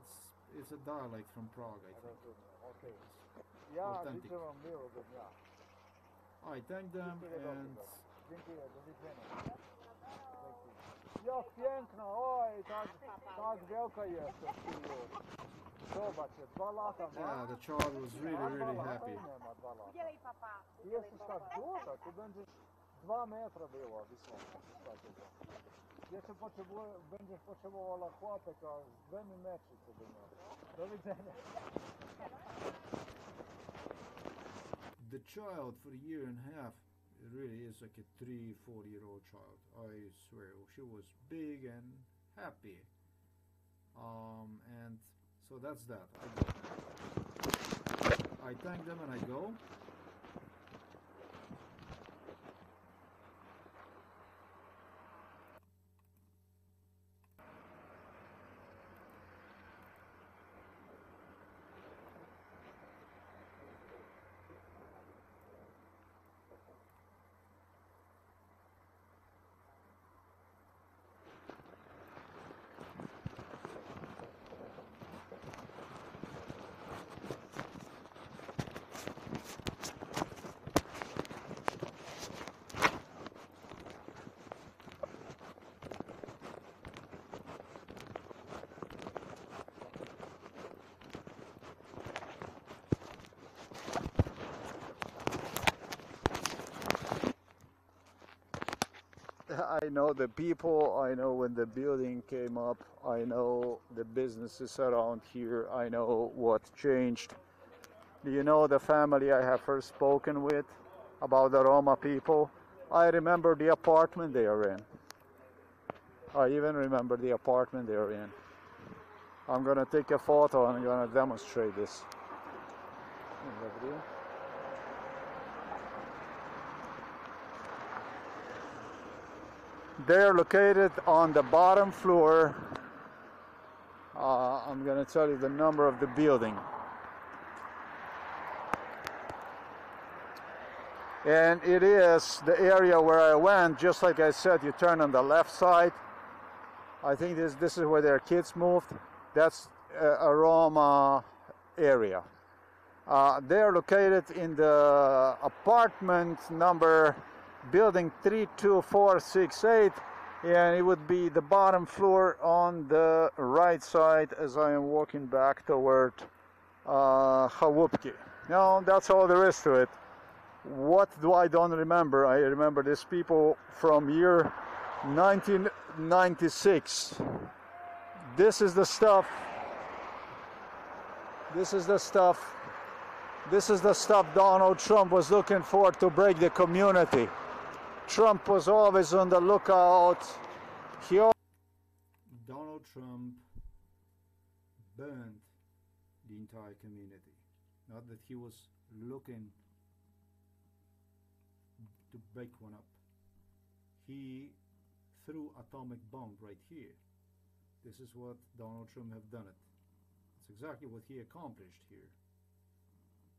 it's, it's a dialect from Prague I think Rozumiem. Okej. Ja Authentic. życzę wam miłego dnia. I thank them and bardzo. Dziękuję, do widzenia. Dzięki. Jak piękna, oj, tak, tak wielka jesteś yeah the child was really really happy. The child for a year and a half really is like a three four year old child i swear. She was big and happy. Um, and so that's that. I thank them and i go I know the people, I know when the building came up, I know the businesses around here, I know what changed. Do you know the family I have first spoken with about the Roma people? I remember the apartment they are in. I even remember the apartment they are in. I'm gonna take a photo and I'm gonna demonstrate this. They're located on the bottom floor. Uh, I'm going to tell you the number of the building. And it is the area where I went, just like I said, you turn on the left side. I think this, this is where their kids moved. That's a, a Roma area. Uh, they're located in the apartment number building 32468 and it would be the bottom floor on the right side as I am walking back toward uh. Now that's all there is to it. What do I don't remember? I remember these people from year 1996. This is the stuff. This is the stuff. This is the stuff Donald Trump was looking for to break the community. Trump was always on the lookout. He Donald Trump burned the entire community. Not that he was looking to break one up. He threw atomic bomb right here. This is what Donald Trump have done it. It's exactly what he accomplished here.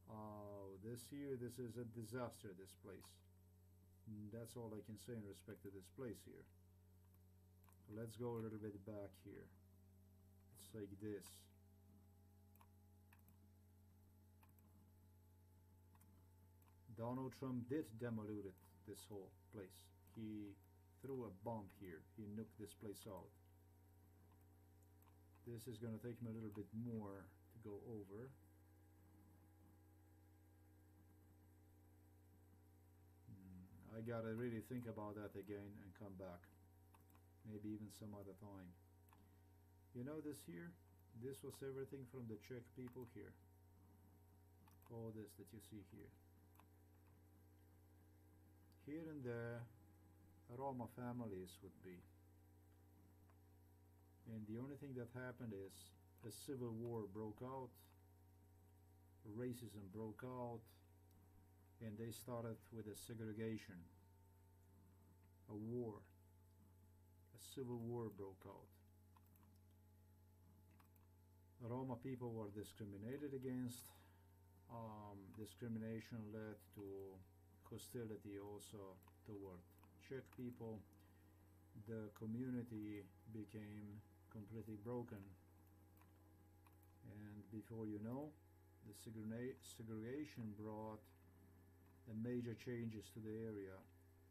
Oh, this here, this is a disaster, this place. Mm, That's all I can say in respect to this place here. Let's go a little bit back here. It's like this. Donald Trump did demolish it, this whole place. He threw a bomb here. He nuked this place out. This is going to take me a little bit more to go over. I gotta really think about that again and come back. Maybe even some other time. You know this here? This was everything from the Czech people here. All this that you see here. Here and there, Roma families would be. And the only thing that happened is a civil war broke out, racism broke out, and they started with a segregation, a war. A civil war broke out. Roma people were discriminated against. Um, discrimination led to hostility also toward Czech people. The community became completely broken. And before you know, the segrega- segregation brought a major changes to the area,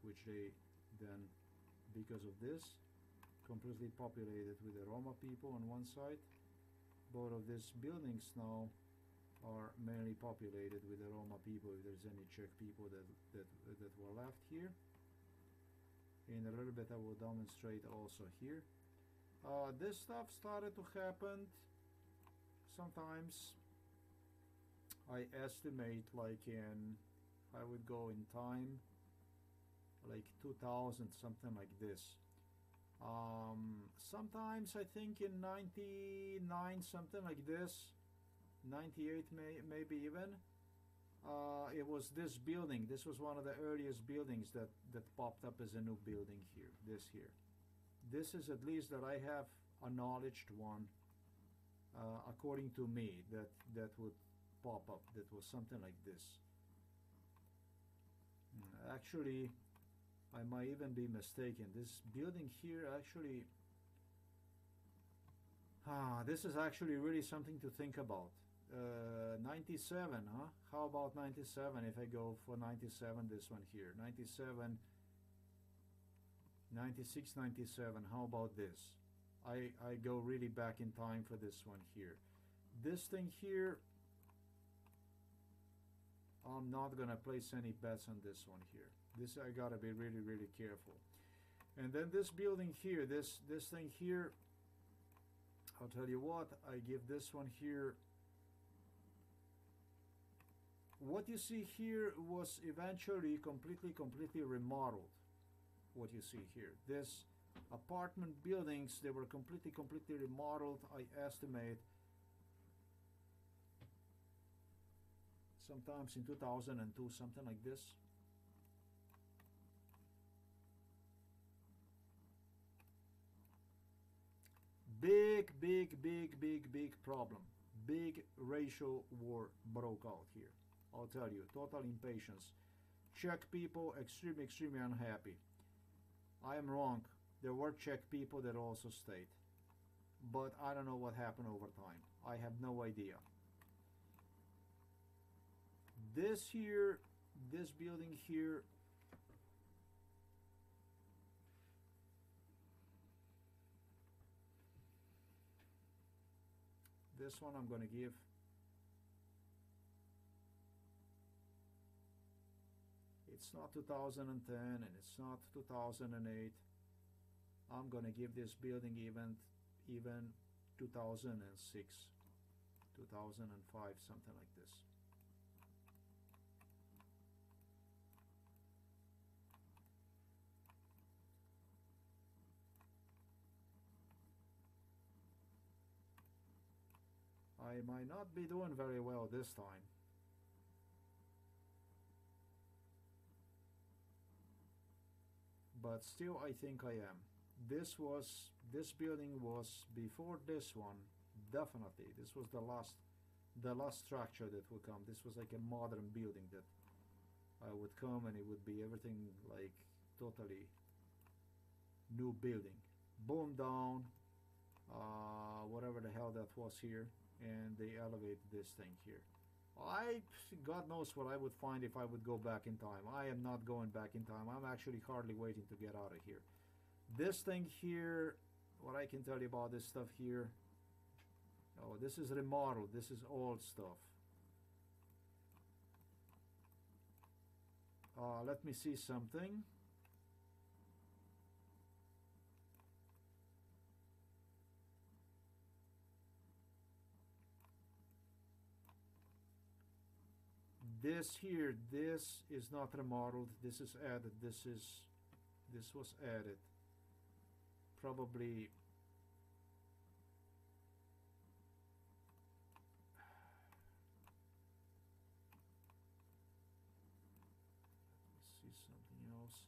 which they then, because of this, completely populated with the Roma people on one side. Both of these buildings now are mainly populated with the Roma people, if there's any Czech people that, that, that were left here. In a little bit I will demonstrate also here. Uh, this stuff started to happen sometimes I estimate like in I would go in time like 2000 something like this. Um, sometimes I think in 99 something like this 98 may, maybe even uh, it was this building. This was one of the earliest buildings that that popped up as a new building here this here. This is at least that I have acknowledged one uh, according to me that that would pop up that was something like this actually I might even be mistaken. This building here actually ah this is actually really something to think about. Uh, 97 huh? How about 97 if I go for 97 this one here? 97 96 97 how about this? I, I go really back in time for this one here. This thing here I'm not gonna place any bets on this one here. This I gotta be really really careful. And then this building here this this thing here I'll tell you what I give this one here. What you see here was eventually completely completely remodeled what you see here. This apartment buildings they were completely completely remodeled I estimate sometimes in 2002 something like this. Big big big big big problem. Big racial war broke out here. I'll tell you total impatience. Czech people extremely extremely unhappy. I am wrong. There were Czech people that also stayed. But I don't know what happened over time. I have no idea this here this building here. This one I'm gonna give. It's not 2010 and it's not 2008 I'm gonna give this building even even 2006 2005 something like this I might not be doing very well this time. But still, I think I am. This was, this building was before this one, definitely. This was the last, the last structure that would come. This was like a modern building that I would come and it would be everything like totally new building. Boom down, uh, whatever the hell that was here, and they elevate this thing here. I, God knows what I would find if I would go back in time. I am not going back in time. I'm actually hardly waiting to get out of here. This thing here, what I can tell you about this stuff here, oh, this is remodeled. This is old stuff. Uh, let me see something. This here this is not remodeled this is added this is this was added. Probably Let's see something else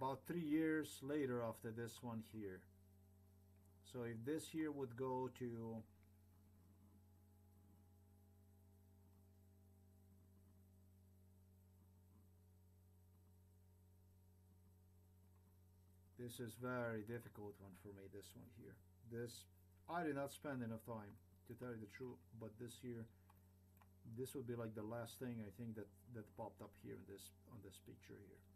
about three years later after this one here. So if this here would go to this is very difficult one for me this one here. This I did not spend enough time to tell you the truth but this here this would be like the last thing I think that that popped up here in this on this picture here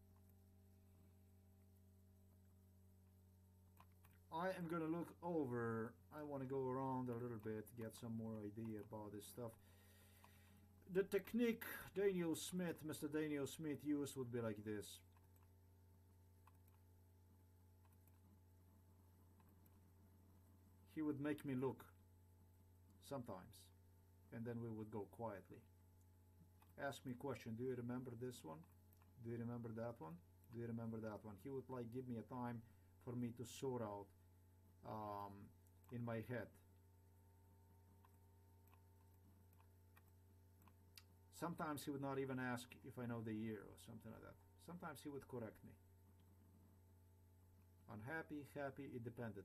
I am gonna look over. I want to go around a little bit get some more idea about this stuff. The technique Daniel Smith Mr. Daniel Smith used would be like this. He would make me look sometimes and then we would go quietly. Ask me a question do you remember this one? Do you remember that one? Do you remember that one? He would like give me a time for me to sort out um, in my head. Sometimes he would not even ask if I know the year or something like that. Sometimes he would correct me. Unhappy, happy, it depended.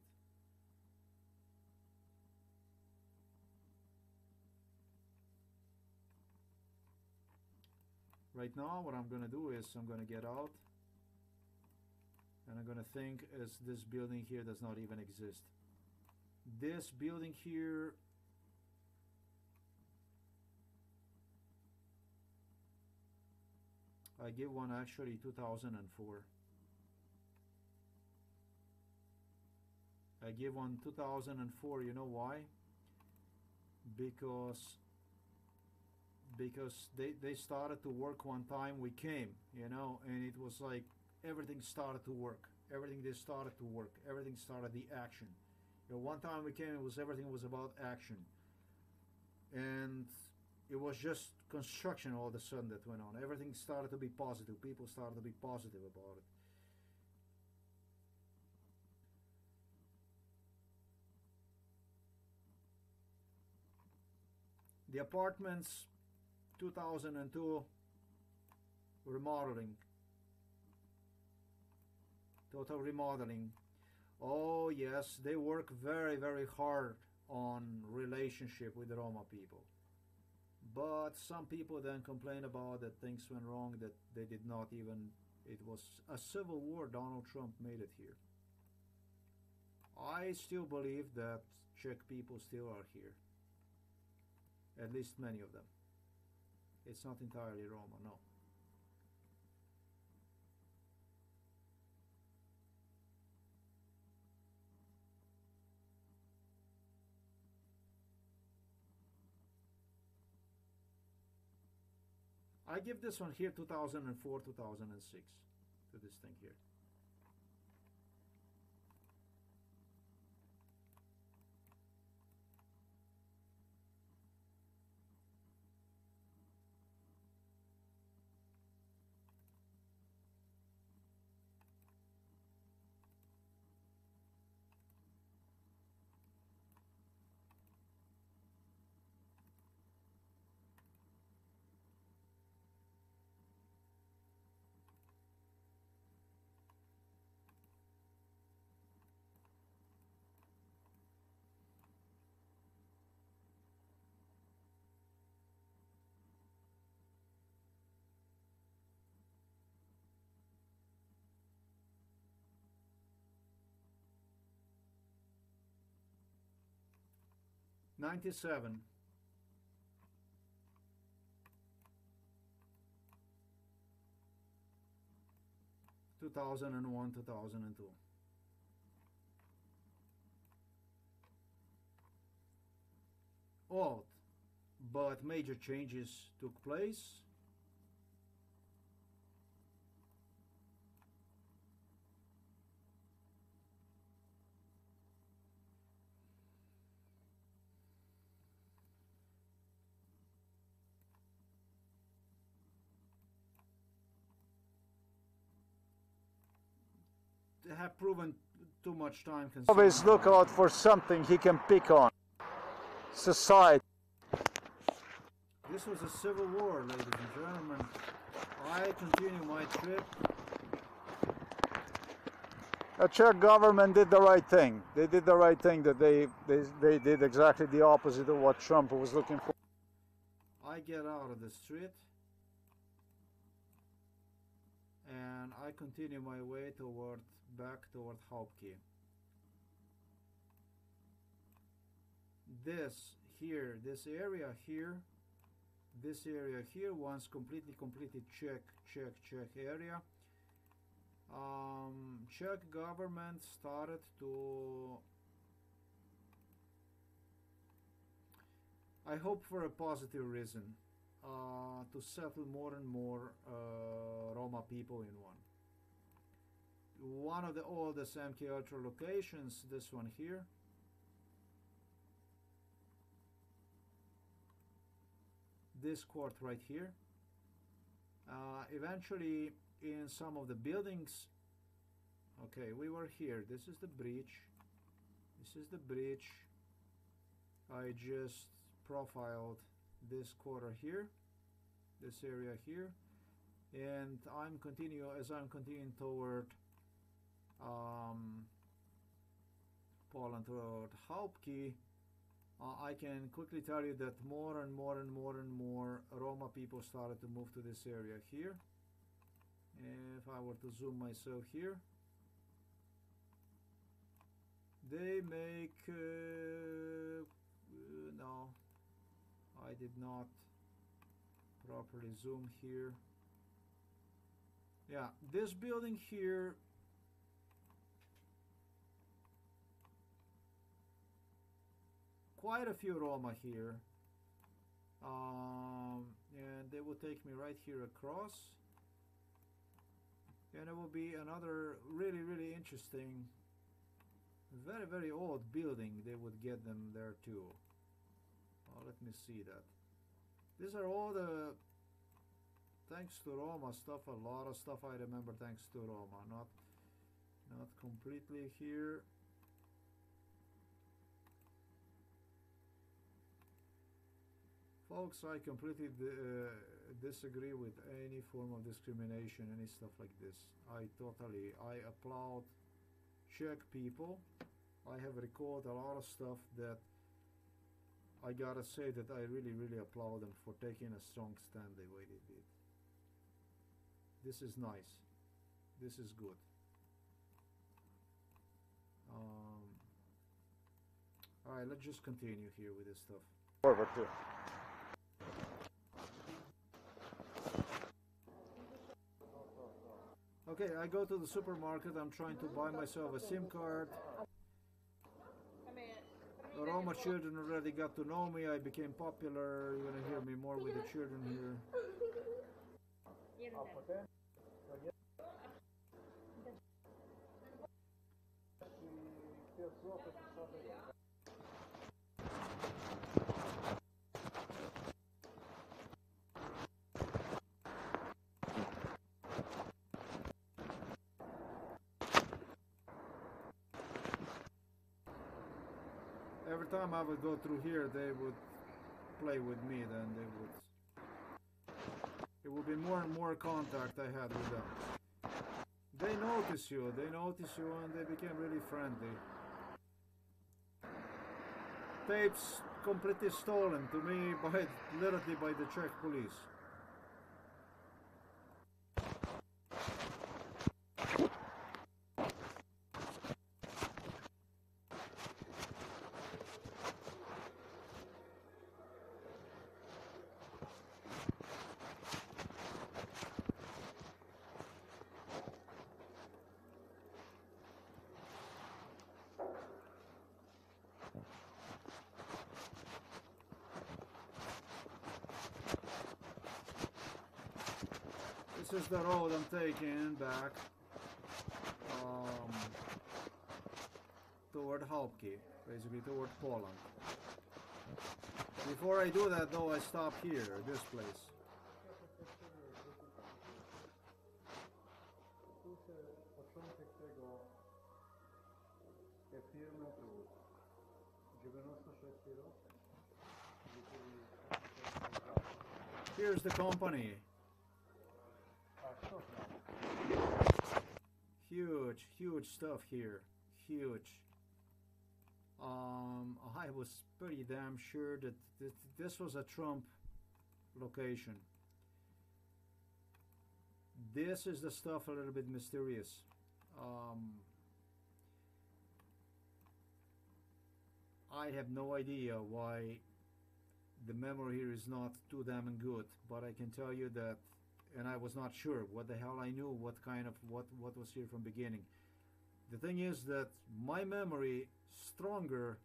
Right now what I'm gonna do is I'm gonna get out and I'm gonna think as this building here does not even exist. This building here I give one actually 2004 I give one 2004 you know why? Because because they, they started to work one time we came you know and it was like everything started to work. Everything just started to work. Everything started the action. You know, one time we came, it was everything was about action, and it was just construction all of a sudden that went on. Everything started to be positive. People started to be positive about it. The apartments 2002 remodeling. Total remodeling. Oh yes, they work very very hard on relationship with the Roma people. But some people then complain about that things went wrong that they did not even it was a civil war Donald Trump made it here. I still believe that Czech people still are here. At least many of them. It's not entirely Roma, no. I give this one here 2004 2006 to this thing here. Ninety-seven. Two thousand and one, two thousand and two. Odd, but major changes took place. Have proven too much time consuming. Always look out for something he can pick on. Society. This was a civil war, ladies and gentlemen. I continue my trip. The Czech government did the right thing. They did the right thing that they, they, they did exactly the opposite of what Trump was looking for. I get out of the street and I continue my way toward back toward Hauptke. This here, this area here, this area here once completely completely Czech Czech Czech area. Um, Czech government started to I hope for a positive reason uh, to settle more and more uh, Roma people in one. One of the oldest MK Ultra locations, this one here. This court right here. Uh, eventually, in some of the buildings, okay, we were here. This is the breach. This is the breach. I just profiled this quarter here this area here and I'm continue as I'm continuing toward um, Poland Road Hauptke uh, I can quickly tell you that more and more and more and more Roma people started to move to this area here. If I were to zoom myself here they make uh, no I did not properly zoom here. Yeah this building here quite a few Roma here um, and they will take me right here across and it will be another really really interesting very very old building they would get them there too Oh, let me see that. These are all the thanks to Roma stuff. A lot of stuff I remember thanks to Roma. Not not completely here. Folks, I completely uh, disagree with any form of discrimination, any stuff like this. I totally, I applaud Czech people. I have recorded a lot of stuff that I gotta say that I really, really applaud them for taking a strong stand the way they did. This is nice. This is good. Um, all right, let's just continue here with this stuff. Forward too. Okay, I go to the supermarket. I'm trying to buy myself a SIM card. The Roma children already got to know me. I became popular. You're gonna hear me more with the children here. A potem to nie... I 5 zł to sobie Every time I would go through here, they would play with me. Then they would. It would be more and more contact I had with them. They notice you. They notice you, and they became really friendly. Tapes completely stolen to me by literally by the Czech police. The road I'm taking back um, toward Halki, basically toward Poland. Before I do that though, I stop here, this place. Początek tego te 96 rok. Here's the company. A co znam? Huge, stuff here. Huge. Um, I was pretty damn sure that th- this was a Trump location. This is the stuff a little bit mysterious. Um, I have no idea why the memory here is not too damn good, but I can tell you that, and I was not sure what the hell I knew, what kind of what what was here from beginning. The thing is that my memory stronger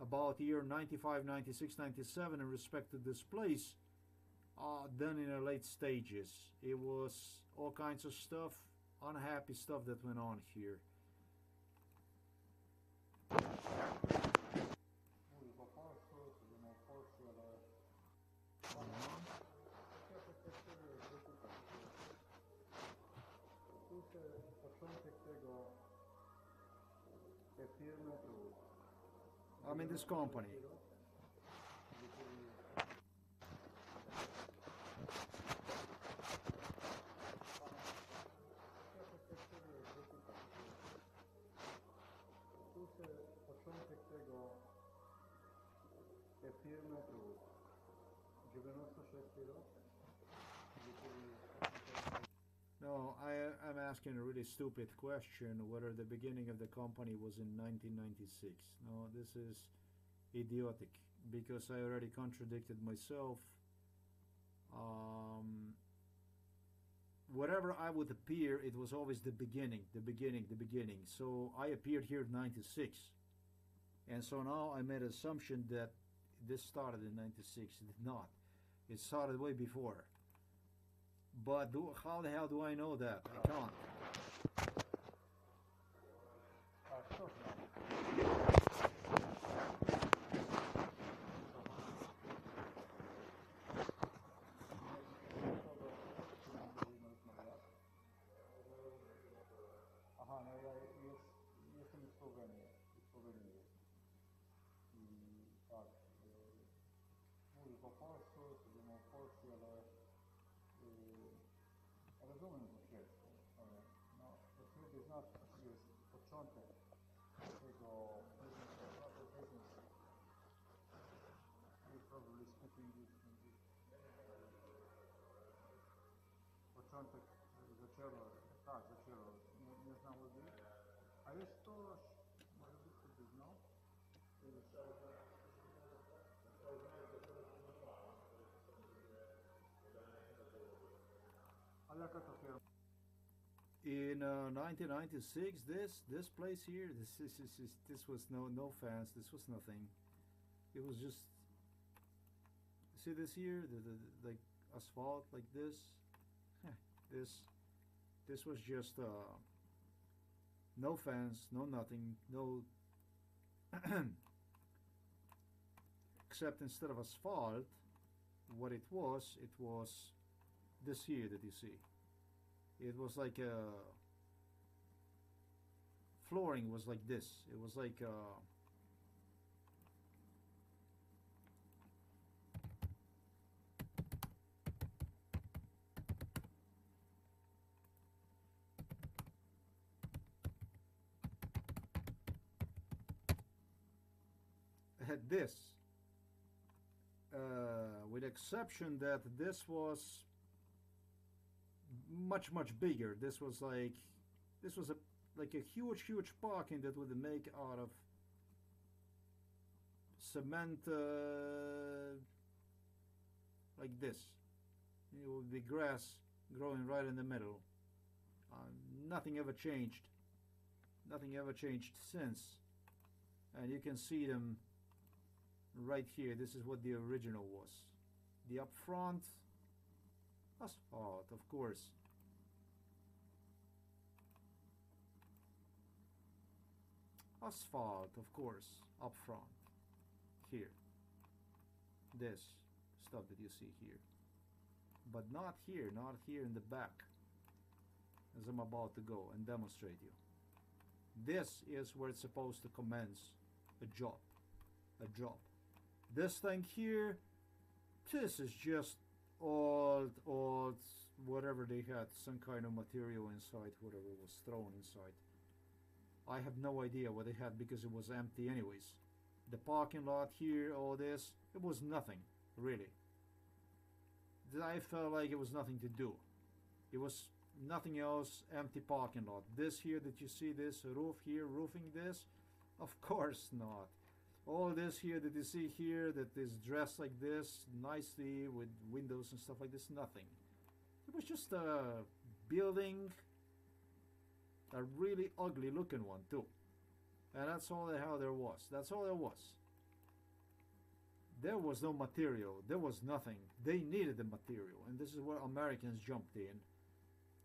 about year 95, 96, 97 in respect to this place uh, than in the late stages. It was all kinds of stuff, unhappy stuff that went on here. Mówi po polsku, sobie na polsku, ale tu się początek tego te firmy tu I'm in this company. Tu się początek tego te firmy tu 96 rok. I, I'm asking a really stupid question whether the beginning of the company was in 1996. No, this is idiotic because I already contradicted myself. Um, wherever I would appear, it was always the beginning, the beginning, the beginning. So I appeared here in 96. And so now I made an assumption that this started in 96. It did not. It started way before. But do, how the hell do I know that? I can't. going. In uh, 1996, this this place here, this this this, this, this was no no fence. This was nothing. It was just see this here, the, the, the like asphalt like this. This this was just uh, no fence, no nothing, no. Except instead of asphalt, what it was, it was this here that you see. It was like a flooring was like this. It was like uh had this uh, with exception that this was much much bigger. This was like this was a like a huge huge parking that would make out of cement uh, like this. It would be grass growing right in the middle. Uh, nothing ever changed. Nothing ever changed since. And you can see them right here. This is what the original was. The up front asphalt, of course. Asphalt, of course, up front. Here. This stuff that you see here. But not here, not here in the back. As I'm about to go and demonstrate you. This is where it's supposed to commence a job. A job. This thing here, this is just old, old, whatever they had, some kind of material inside, whatever was thrown inside. I have no idea what they had because it was empty anyways. The parking lot here, all this, it was nothing, really. I felt like it was nothing to do. It was nothing else, empty parking lot. This here that you see, this roof here, roofing this, of course not all this here that you see here that is dressed like this nicely with windows and stuff like this nothing it was just a building a really ugly looking one too. And that's all the hell there was. That's all there was. There was no material. There was nothing. They needed the material. And this is where Americans jumped in.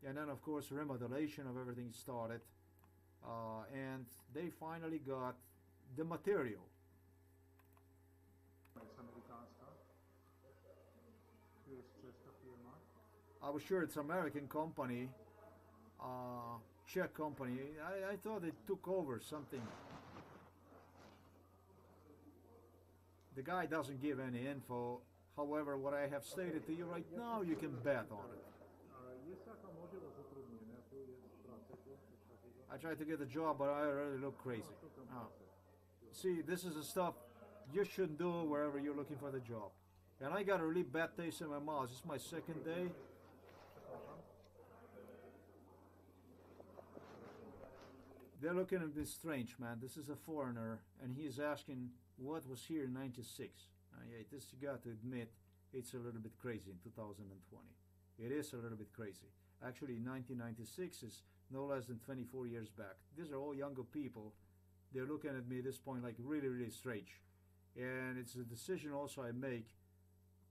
And then of course remodelation of everything started. Uh, and they finally got the material. Jest amerykańska. Tu jest czeska firma. I was sure it's American company, uh, Czech company. I, I thought they took over something. The guy doesn't give any info. However, what I have stated to you right now, you can bet on it. I tried to get the job, but I already look crazy. Oh. See, this is the stuff you shouldn't do wherever you're looking for the job. And I got a really bad taste in my mouth. It's my second day. They're looking at me strange, man. This is a foreigner, and he's asking what was here in 96. Uh, yeah, this you got to admit, it's a little bit crazy in 2020. It is a little bit crazy. Actually, 1996 is no less than 24 years back. These are all younger people. They're looking at me at this point like really, really strange. And it's a decision also I make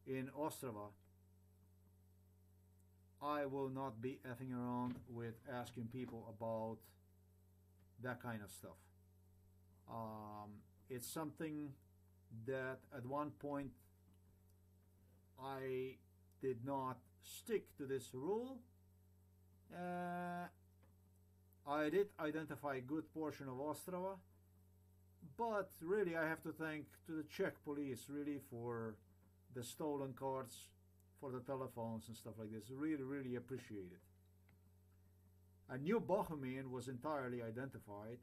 in Ostrava. I will not be effing around with asking people about that kind of stuff. Um, it's something that at one point I did not stick to this rule. Uh, I did identify a good portion of Ostrava, but really I have to thank to the Czech police really for the stolen cards, for the telephones and stuff like this. Really, really appreciate it. A Nový Bohumín was entirely identified.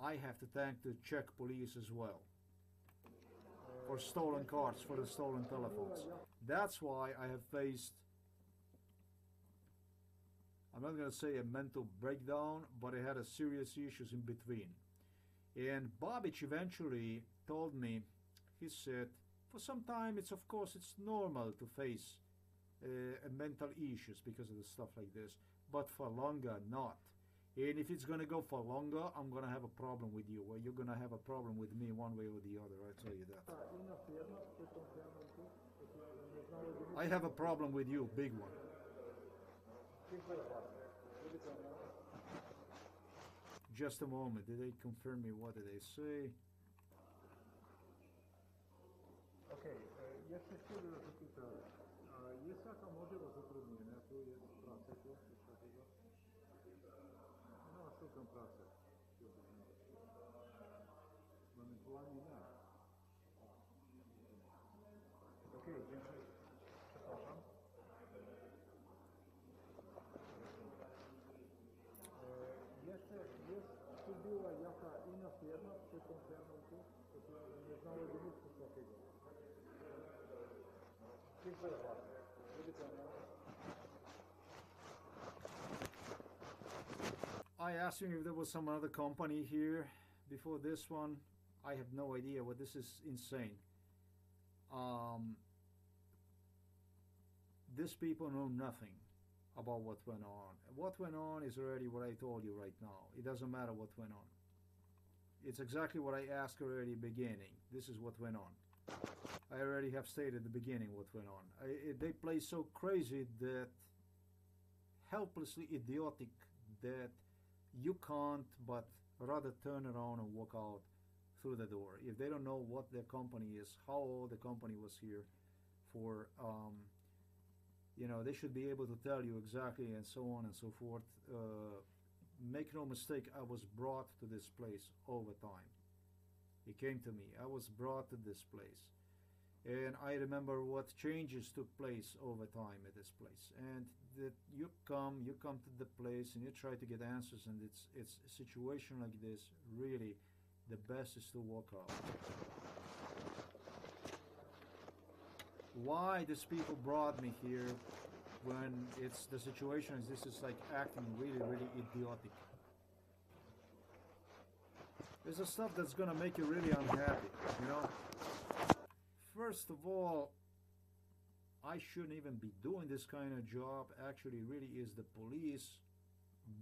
I have to thank the Czech police as well for stolen cars, for the stolen telephones. That's why I have faced, I'm not going to say a mental breakdown, but I had a serious issues in between. And Babic eventually told me, he said, for some time it's of course it's normal to face uh, mental issues because of the stuff like this, but for longer not. And if it's gonna go for longer, I'm gonna have a problem with you, or you're gonna have a problem with me one way or the other. I tell you that. I have a problem with you, big one. Just a moment. Did they confirm me? What did they say? Okay, możliwość zatrudnienia, tu jest praca, tu coś takiego? No, szukam pracy. Ewentualnie nie. Okej, dziękuję. Przepraszam. E, jeszcze jest, tu była jaka inna firma przed tą firmą tu? To tu nie znalazłem nic takiego. Dziękuję bardzo. Do widzenia. I asked him if there was some other company here before this one. I have no idea. What this is insane. Um, these people know nothing about what went on. What went on is already what I told you right now. It doesn't matter what went on. It's exactly what I asked already beginning. This is what went on. I already have stated at the beginning what went on. I, it, they play so crazy that helplessly idiotic that you can't but rather turn around and walk out through the door. If they don't know what their company is, how old the company was here for, um, you know, they should be able to tell you exactly and so on and so forth. Uh, make no mistake, I was brought to this place over time. He came to me. I was brought to this place. And I remember what changes took place over time at this place. And that you come, you come to the place and you try to get answers and it's it's a situation like this really the best is to walk out. Why these people brought me here when it's the situation is this is like acting really, really idiotic. There's a stuff that's gonna make you really unhappy, you know? First of all, I shouldn't even be doing this kind of job. Actually, really is the police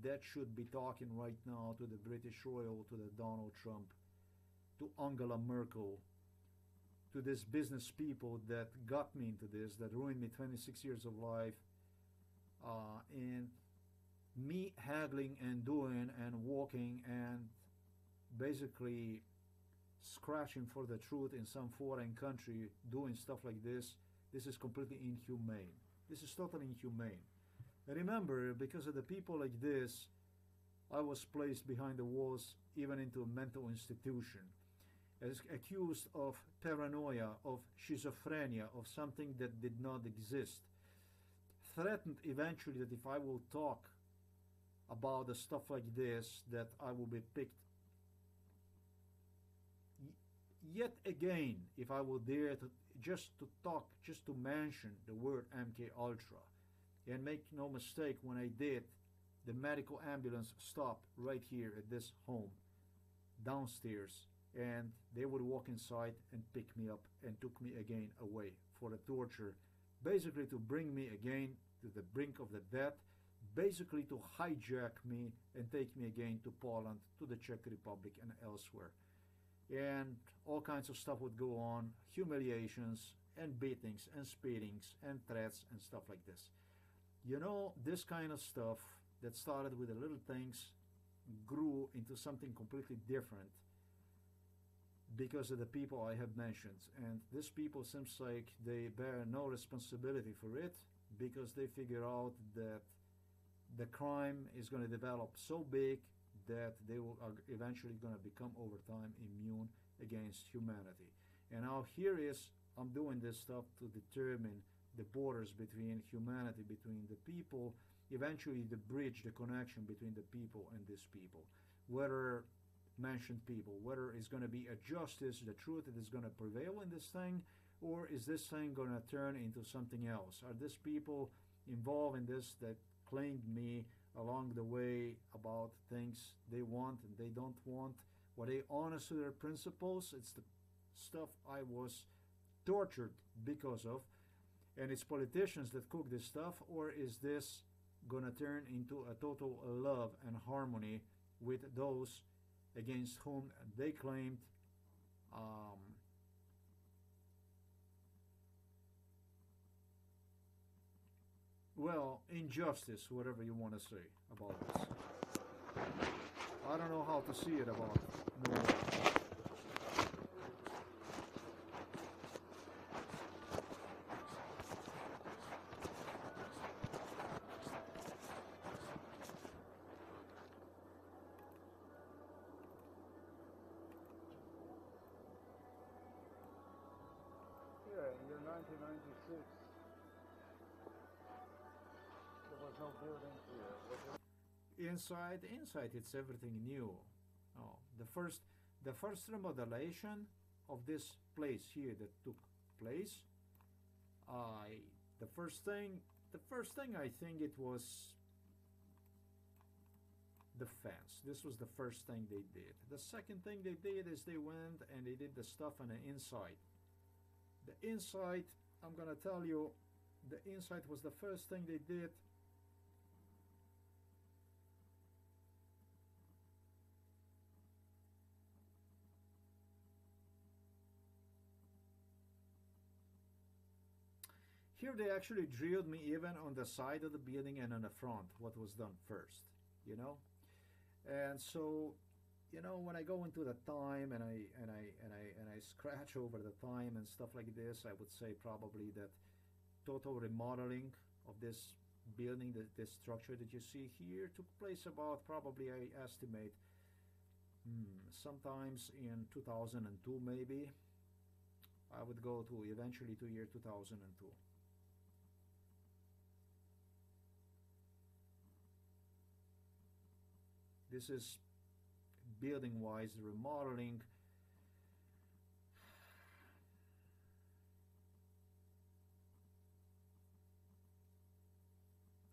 that should be talking right now to the British Royal, to the Donald Trump, to Angela Merkel, to these business people that got me into this, that ruined me 26 years of life, uh, and me haggling and doing and walking and basically scratching for the truth in some foreign country, doing stuff like this, this is completely inhumane. This is totally inhumane. And remember, because of the people like this, I was placed behind the walls, even into a mental institution, as accused of paranoia, of schizophrenia, of something that did not exist. Threatened eventually that if I will talk about the stuff like this, that I will be picked yet again, if I will dare to just to talk, just to mention the word MK Ultra, and make no mistake, when I did, the medical ambulance stopped right here at this home, downstairs, and they would walk inside and pick me up and took me again away for the torture, basically to bring me again to the brink of the death, basically to hijack me and take me again to Poland, to the Czech Republic, and elsewhere and all kinds of stuff would go on humiliations and beatings and speedings and threats and stuff like this. You know this kind of stuff that started with the little things grew into something completely different because of the people I have mentioned. And these people seems like they bear no responsibility for it because they figure out that the crime is going to develop so big that they will are eventually going to become over time immune against humanity. And now here is I'm doing this stuff to determine the borders between humanity, between the people, eventually the bridge, the connection between the people and these people. Whether mentioned people, whether it's going to be a justice, the truth that is going to prevail in this thing, or is this thing going to turn into something else? Are these people involved in this that claimed me along the way about things they want and they don't want? Were they honest to their principles? It's the stuff I was tortured because of. And it's politicians that cook this stuff, or is this going to turn into a total love and harmony with those against whom they claimed um, well, injustice, whatever you want to say about this. I don't know how to see it about. Yeah, in year 1996, there was no buildings here. Inside inside it's everything new. Oh the first the first remodelation of this place here that took place i the first thing the first thing i think it was the fence. This was the first thing they did. The second thing they did is they went and they did the stuff on the inside. The inside i'm gonna tell you the inside was the first thing they did Here they actually drilled me even on the side of the building and on the front, what was done first, you know? And so, you know, when I go into the time and I and I and I and I scratch over the time and stuff like this, I would say probably that total remodeling of this building, this structure that you see here took place about probably I estimate hmm, sometimes in 2002 maybe. I would go to eventually to year 2002. This is building wise remodeling.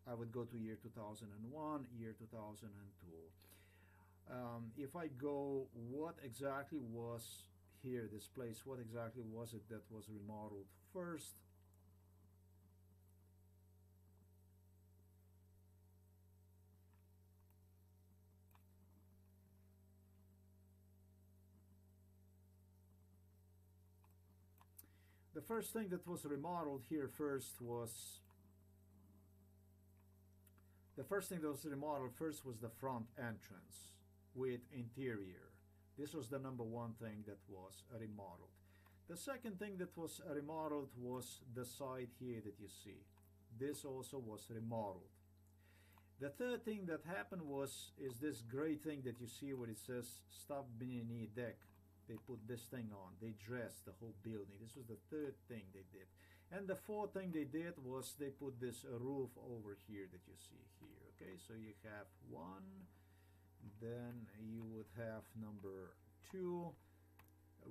I would go to year 2001 year 2002 um, if I go what exactly was here this place what exactly was it that was remodeled first first thing that was remodeled here first was the first thing that was remodeled first was the front entrance with interior. This was the number one thing that was remodeled. The second thing that was remodeled was the side here that you see. This also was remodeled. The third thing that happened was is this gray thing that you see where it says stop beneath deck they put this thing on. They dressed the whole building. This was the third thing they did. And the fourth thing they did was they put this roof over here that you see here okay? So you have one then you would have number two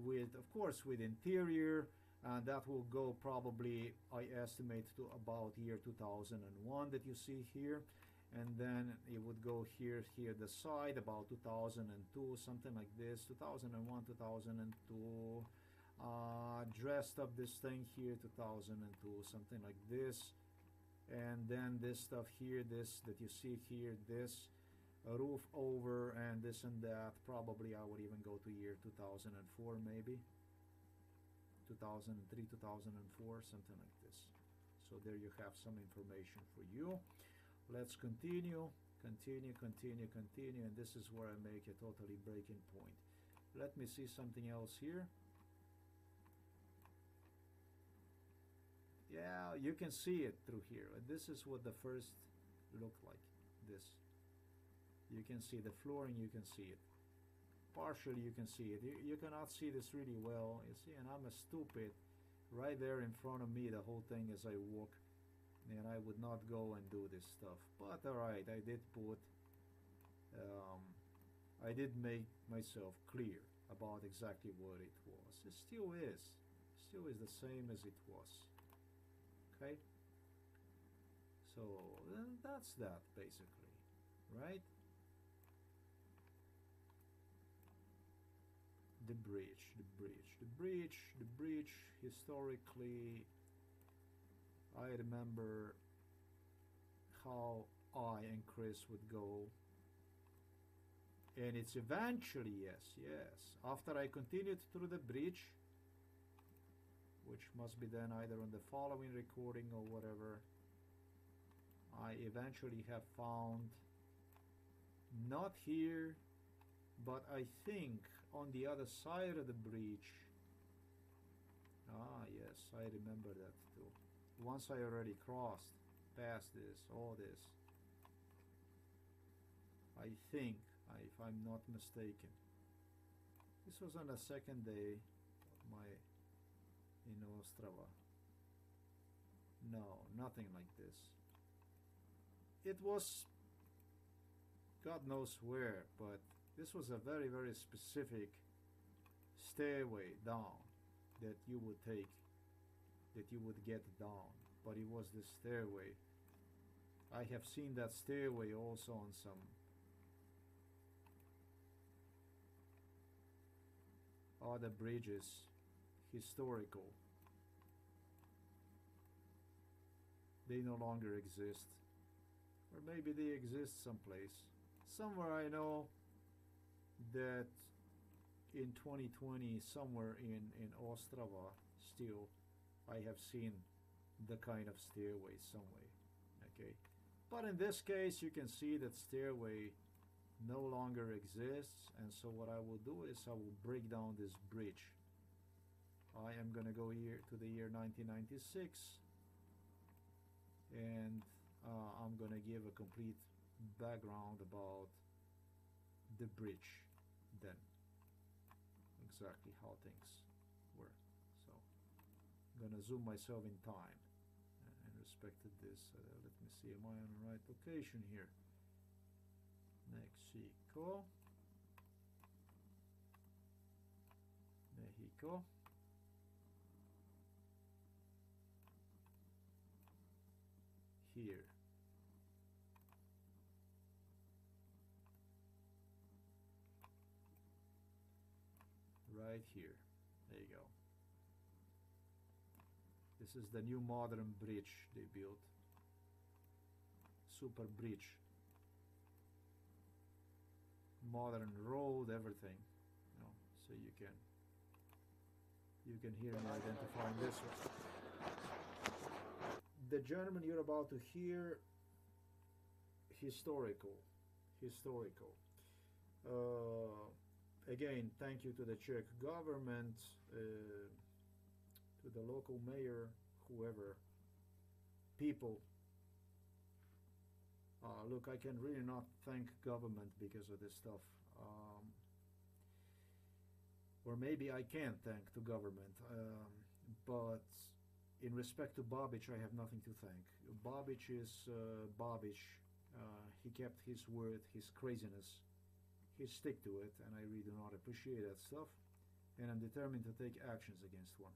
with of course with interior and that will go probably I estimate to about year 2001 that you see here and then it would go here here the side about 2002 something like this 2001 2002 uh, dressed up this thing here 2002 something like this. And then this stuff here this that you see here this roof over and this and that. Probably I would even go to year 2004 maybe. 2003 2004 something like this. So there you have some information for you let's continue continue continue continue and this is where I make a totally breaking point. Let me see something else here. Yeah you can see it through here. This is what the first looked like this. You can see the flooring you can see it. Partially you can see it. You, you cannot see this really well you see and I'm a stupid right there in front of me the whole thing as I walk and I would not go and do this stuff. But alright, I did put, um, I did make myself clear about exactly what it was. It still is, still is the same as it was. Okay? So that's that basically, right? The bridge, the bridge, the bridge, the bridge historically I remember how I and Chris would go. And it's eventually, yes, yes. After I continued through the bridge, which must be then either on the following recording or whatever, I eventually have found not here, but I think on the other side of the bridge. Ah, yes, I remember that once I already crossed past this, all this, I think, if I'm not mistaken, this was on the second day of my in Ostrava. No, nothing like this. It was God knows where, but this was a very, very specific stairway down that you would take that you would get down, but it was the stairway. I have seen that stairway also on some other bridges, historical. They no longer exist. Or maybe they exist someplace. Somewhere I know that in 2020, somewhere in, in Ostrava, still, I have seen the kind of stairway somewhere okay? But in this case you can see that stairway no longer exists and so what I will do is I will break down this bridge. I am gonna go here to the year 1996 and uh, I'm gonna give a complete background about the bridge then exactly how things gonna zoom myself in time. And in respect this uh, let me see am I on the right location here? Mexico Mexico here. Right here. There you go this is the new modern bridge they built. Super bridge. Modern road, everything. You know, so you can you can hear me identifying this one. The German you're about to hear historical. Historical. Uh, again, thank you to the Czech government. Uh, the local mayor, whoever, people. Uh, look, I can really not thank government because of this stuff. Um, or maybe I can thank the government, um, but in respect to Babic, I have nothing to thank. Babic is uh, Babic. Uh, he kept his word, his craziness. He stick to it, and I really do not appreciate that stuff. And I'm determined to take actions against one.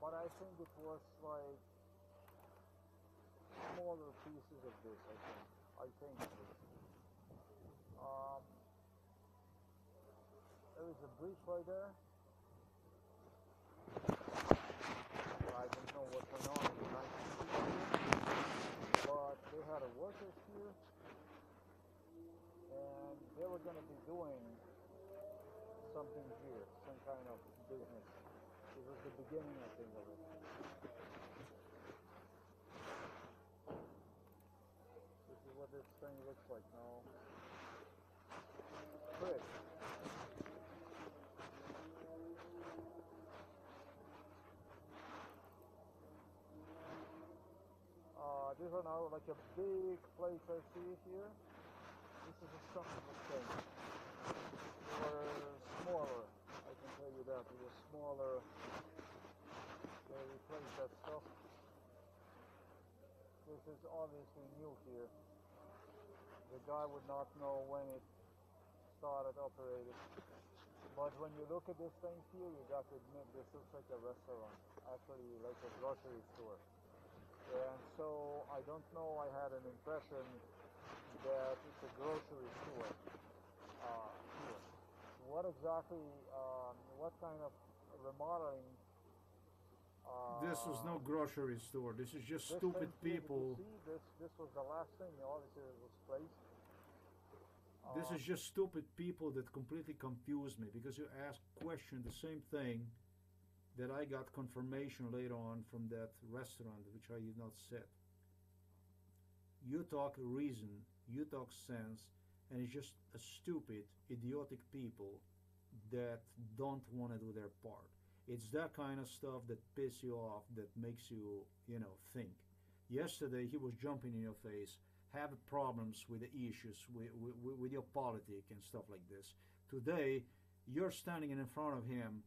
But I think it was like smaller pieces of this, I think. I think. Um, there is a bridge right there. I don't know what went on in the 1960s, but they had a workers here, and they were going to be doing something here, some kind of business. This was the beginning, I think, of it. This is what this thing looks like now. Chris. River now, like a big place I see here. This is a thing. They were smaller, I can tell you that. It was smaller. They replaced that stuff. This is obviously new here. The guy would not know when it started operating. But when you look at this thing here, you got to admit this looks like a restaurant, actually like a grocery store. And so I don't know, I had an impression that it's a grocery store uh, here. What exactly, um, what kind of remodeling? Uh, This was no grocery store. This is just this stupid thing people. See, this, this was the last thing, obviously it was placed. This Uh, is just stupid people that completely confuse me because you ask question the same thing that I got confirmation later on from that restaurant which I did not said. You talk reason, you talk sense, and it's just a stupid, idiotic people that don't want to do their part. It's that kind of stuff that piss you off, that makes you, you know, think. Yesterday he was jumping in your face, have problems with the issues, with, with, with your politic and stuff like this. Today, you're standing in front of him,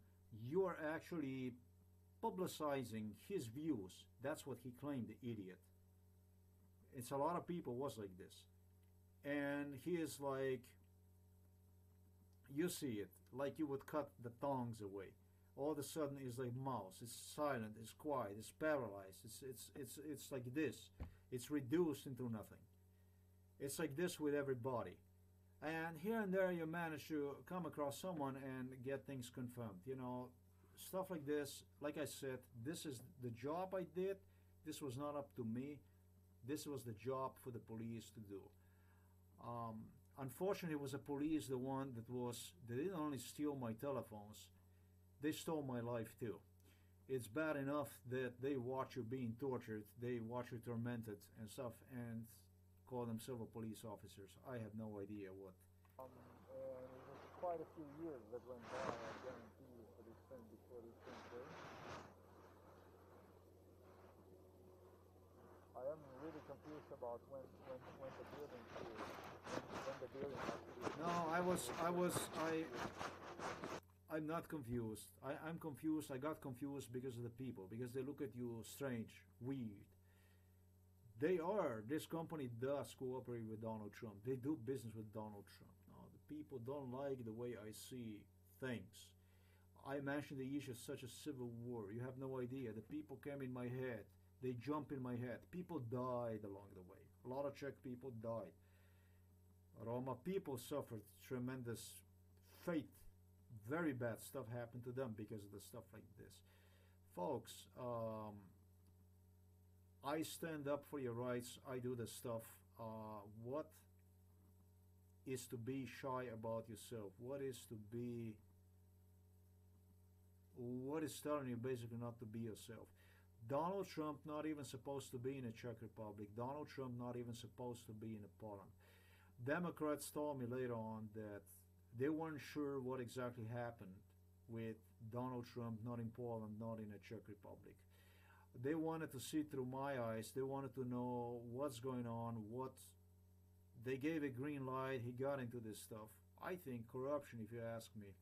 you're actually publicizing his views. That's what he claimed, the idiot. It's a lot of people was like this. And he is like, you see it, like you would cut the tongues away. All of a sudden, it's like mouse. It's silent. It's quiet. It's paralyzed. It's it's it's it's like this. It's reduced into nothing. It's like this with everybody. And here and there, you manage to come across someone and get things confirmed. You know, stuff like this. Like I said, this is the job I did. This was not up to me. This was the job for the police to do. Um, unfortunately, it was the police the one that was. They didn't only steal my telephones, they stole my life too. It's bad enough that they watch you being tortured, they watch you tormented and stuff, and call them civil police officers. I have no idea what. Um, it was quite a few years that went by, I guarantee you, for this thing before this thing came. I am really confused about when when when the building came, when, when the building actually. No, I was, I was, I. I'm not confused. I, I'm confused. I got confused because of the people, because they look at you strange, weird. They are. This company does cooperate with Donald Trump. They do business with Donald Trump. Now, the people don't like the way I see things. I mentioned the issue such a civil war. You have no idea. The people came in my head. They jump in my head. People died along the way. A lot of Czech people died. Roma people suffered tremendous fate. Very bad stuff happened to them because of the stuff like this. Folks, um, I stand up for your rights. I do the stuff. Uh, what is to be shy about yourself? What is to be. What is telling you basically not to be yourself? Donald Trump not even supposed to be in the Czech Republic. Donald Trump not even supposed to be in a Poland. Democrats told me later on that they weren't sure what exactly happened with Donald Trump not in Poland, not in the Czech Republic. They wanted to see through my eyes. They wanted to know what's going on, what they gave a green light. He got into this stuff. I think corruption, if you ask me.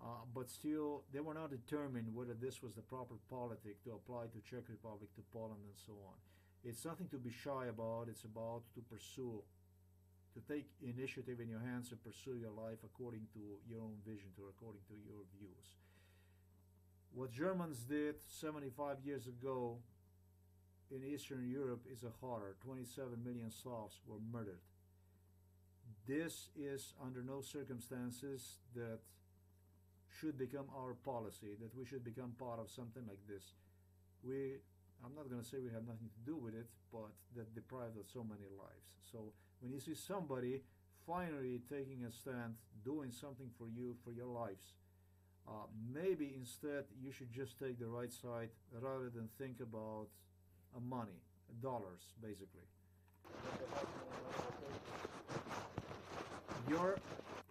Uh, but still, they were not determined whether this was the proper politic to apply to Czech Republic, to Poland, and so on. It's nothing to be shy about. It's about to pursue, to take initiative in your hands and pursue your life according to your own vision, to according to your views. What Germans did 75 years ago in Eastern Europe is a horror. 27 million Slavs were murdered. This is under no circumstances that should become our policy, that we should become part of something like this. We, I'm not going to say we have nothing to do with it, but that deprived us so many lives. So when you see somebody finally taking a stand, doing something for you, for your lives, uh, maybe instead you should just take the right side rather than think about uh, money, dollars, basically. Your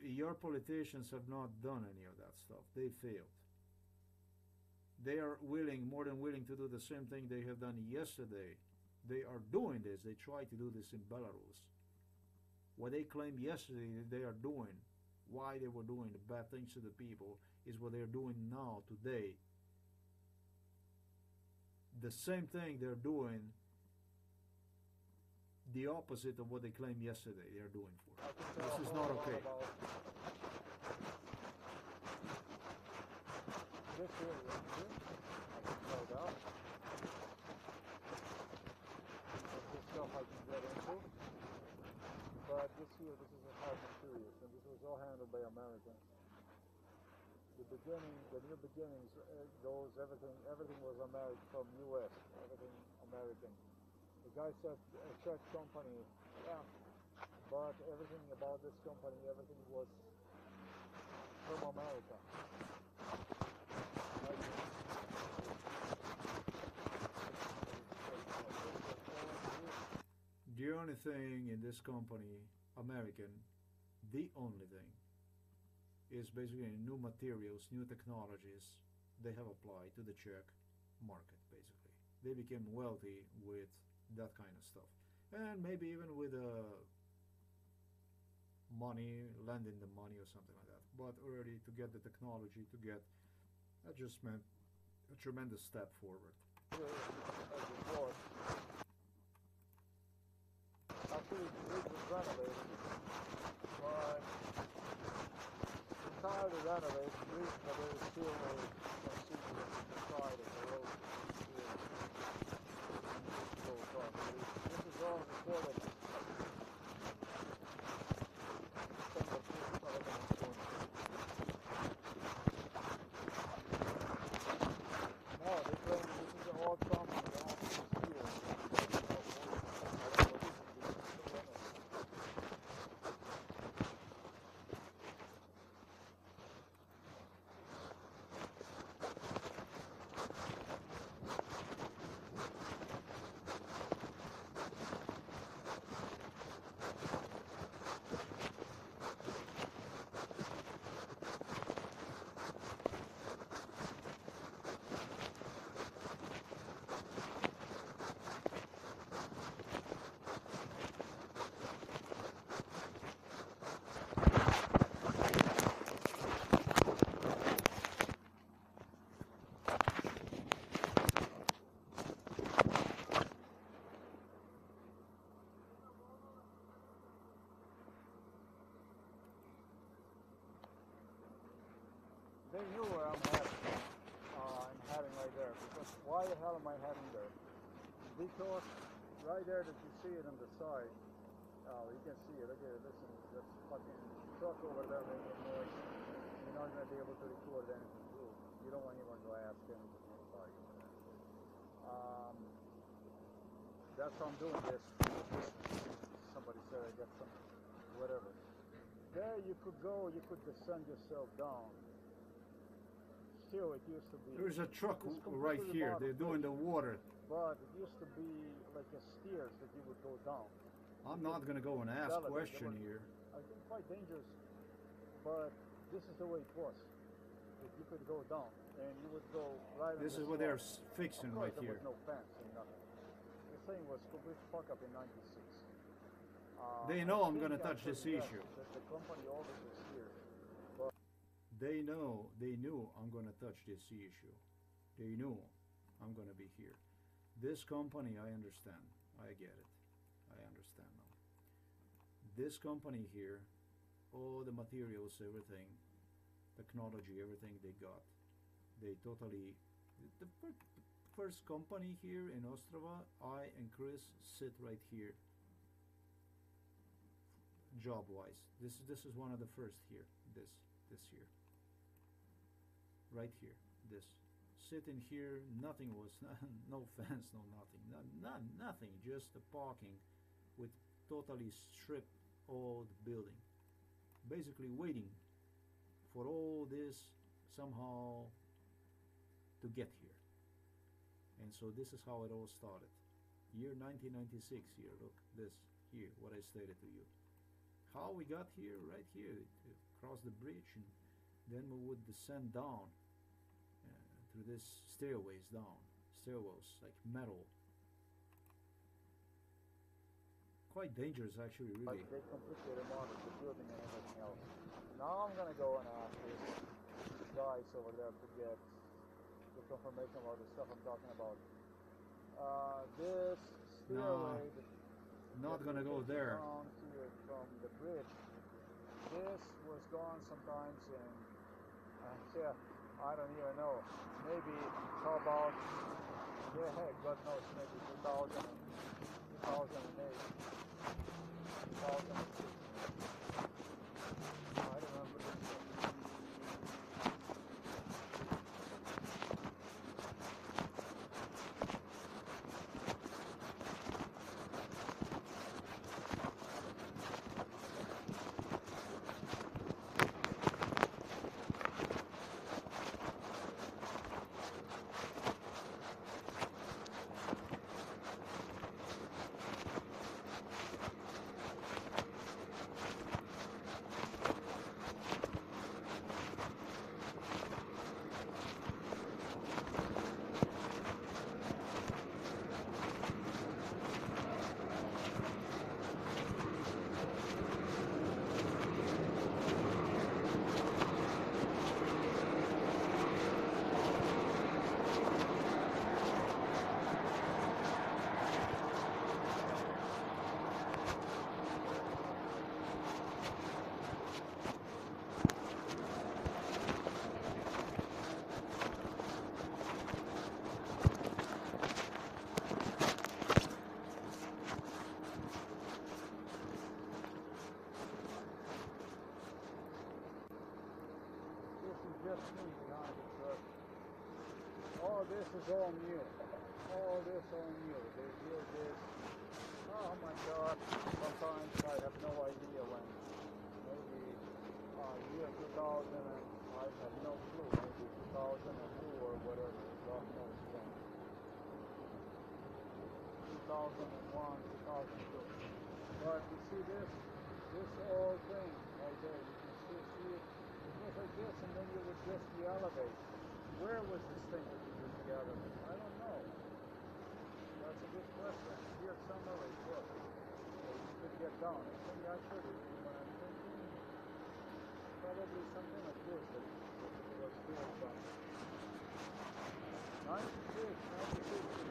your politicians have not done any of that stuff. They failed. They are willing, more than willing, to do the same thing they have done yesterday. they are doing this. They try to do this in Belarus. What they claimed yesterday that they are doing, why they were doing the bad things to the people, is what they're doing now, today. The same thing they're doing, the opposite of what they claimed yesterday they're doing for. This is not okay. But this here, this is a hard materials, and this was all handled by Americans. Beginning, the new beginnings, uh, those everything, everything was American from U.S. Everything American. The guy said a Czech company, yeah, but everything about this company, everything was from America. The only thing in this company, American, the only thing, is basically new materials, new technologies they have applied to the Czech market, basically. They became wealthy with that kind of stuff. And maybe even with uh, money, lending the money or something like that. But already to get the technology, to get, that just meant a tremendous step forward. Here, as it was, actually, it was renovated, but entirely renovated, the reason that there is still a considerable inside of the road here. Go across. This is all recorded. Some of this evidence going No, they claim this is an old company, the office is here. I don't know, this is the They knew where I'm heading. Uh, I'm heading right there. Because why the hell am I having there? Because right there that you see it on the side, oh, you can see it. Look at it. Listen, this fucking truck over there making noise. You're not going to be able to record anything. You, you don't want anyone to ask anything you. Um, that's how I'm doing this. Somebody said I got some, whatever. There you could go, you could descend yourself down. Still, it used to be. There's a truck right here. They're doing the water. But it used to be like a stairs that you would go down. I'm not gonna go and ask question they here. I think quite dangerous, but this is the way it was. That you could go down and you would go right. This is what they're fixing right there here. was no fence and nothing. The thing was complete fuck up in '96. Uh, They know I'm gonna touch this issue. The company always. They know, they knew I'm gonna touch this issue. They knew I'm gonna be here. This company, I understand. I get it. I understand now. This company here, all the materials, everything, technology, everything they got, they totally. The first company here in Ostrava, I and Chris sit right here. Job wise, this is this is one of the first here. This this here right here. This sitting here, nothing was, no fence, no nothing, no, not nothing, just the parking with totally stripped old building. Basically waiting for all this somehow to get here. And so this is how it all started. Year 1996 here, look, this here, what I stated to you. How we got here, right here, to cross the bridge and then we would descend down through this stairways down, stairwells like metal, quite dangerous actually, Like really. they completely remodeled the building and everything else. Now I'm gonna go and ask these guys over there to get the confirmation about the stuff I'm talking about. Uh, this stairway that Not gonna go there. here from the bridge. This was gone sometimes in, uh, yeah, I don't even know. Maybe how about, yeah, heck, God knows, maybe 2000, 2008, 2006. I remember this. This is just me behind the truck. All this is all new. All this all new. They built this. Oh my god. Sometimes I have no idea when. Maybe uh, year 2000 and I have no clue. Maybe 2002 or whatever. God knows when. 2001, 2002. But you see this? This old thing right there. You can still see it. It goes like this and then you would just the elevator. Where was this thing together? I don't know. That's a good question. Here somewhere it was. You could get down. I think actually when I'm thinking probably something like this that was built from 96, 96.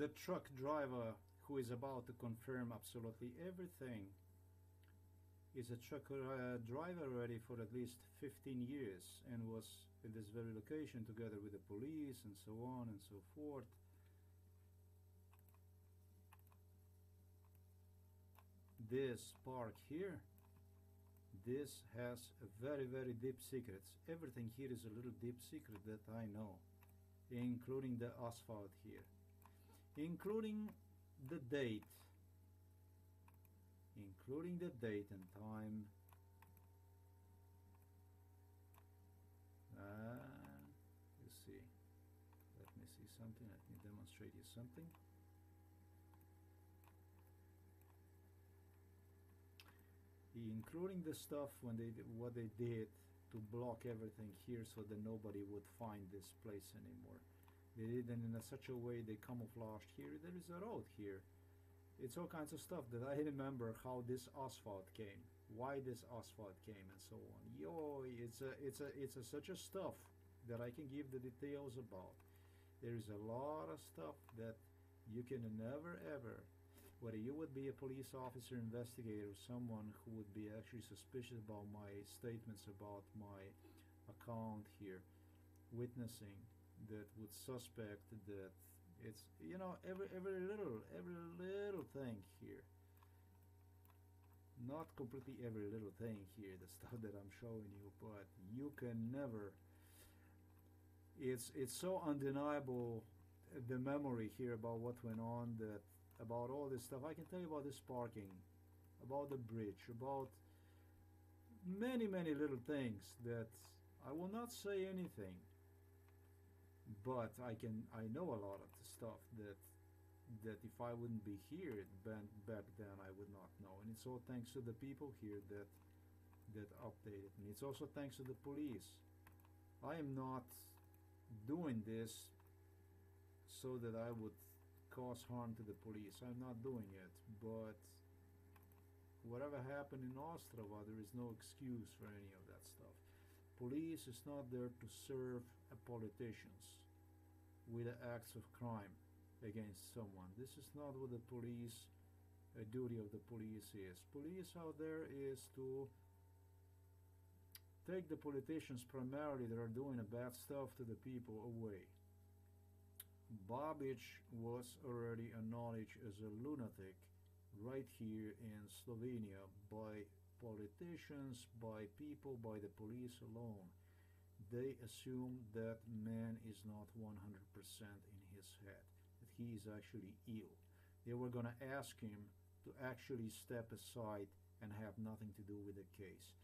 The truck driver who is about to confirm absolutely everything is a truck uh, driver already for at least 15 years and was in this very location together with the police and so on and so forth. This park here, this has very very deep secrets. Everything here is a little deep secret that I know, including the asphalt here including the date. Including the date and time. Uh, you see. Let me see something. Let me demonstrate you something. Including the stuff when they what they did to block everything here so that nobody would find this place anymore they did it in such a way they camouflaged here. There is a road here. It's all kinds of stuff that I remember how this asphalt came why this asphalt came and so on. Yo it's a it's a it's a such a stuff that I can give the details about. There is a lot of stuff that you can never ever whether you would be a police officer, investigator, someone who would be actually suspicious about my statements about my account here, witnessing that would suspect that it's you know every every little every little thing here. Not completely every little thing here the stuff that i'm showing you but you can never it's it's so undeniable uh, the memory here about what went on that about all this stuff. I can tell you about this parking about the bridge about many many little things that i will not say anything but I can I know a lot of the stuff that that if I wouldn't be here back back then I would not know. And it's all thanks to the people here that that updated me. It's also thanks to the police. I am not doing this so that I would cause harm to the police. I'm not doing it. But whatever happened in Ostrava there is no excuse for any of police is not there to serve politicians with acts of crime against someone. This is not what the police, a duty of the police is. Police out there is to take the politicians primarily that are doing bad stuff to the people away. Babic was already acknowledged as a lunatic right here in Slovenia by politicians, by people, by the police alone they assume that man is not 100% in his head, that he is actually ill. They were going to ask him to actually step aside and have nothing to do with the case.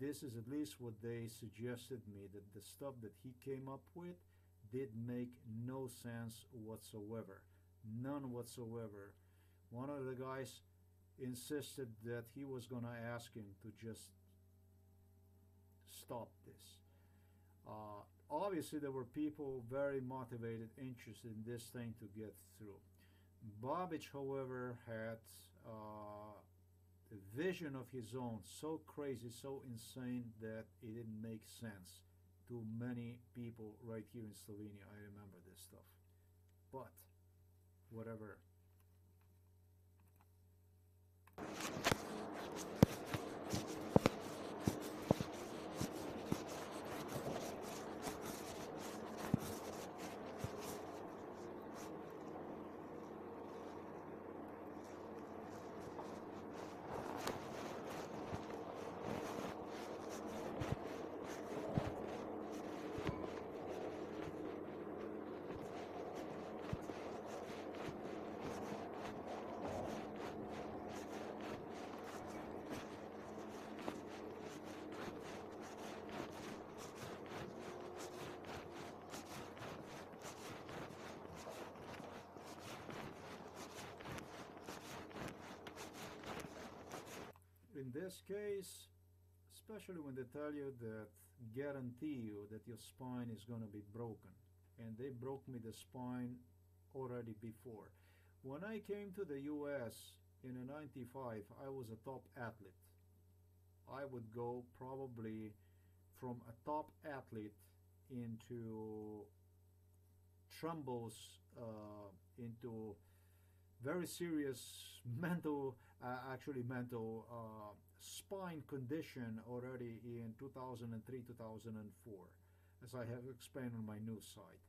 This is at least what they suggested me that the stuff that he came up with did make no sense whatsoever. None whatsoever. One of the guys insisted that he was going to ask him to just stop this. Uh, obviously, there were people very motivated, interested in this thing to get through. Babic, however, had uh, a vision of his own so crazy, so insane that it didn't make sense to many people right here in Slovenia. I remember this stuff. But, whatever. どうも。This case, especially when they tell you that guarantee you that your spine is going to be broken, and they broke me the spine already before. When I came to the US in a 95, I was a top athlete. I would go probably from a top athlete into trembles, uh, into very serious mental, uh, actually mental uh, spine condition already in 2003, 2004, as I have explained on my news site.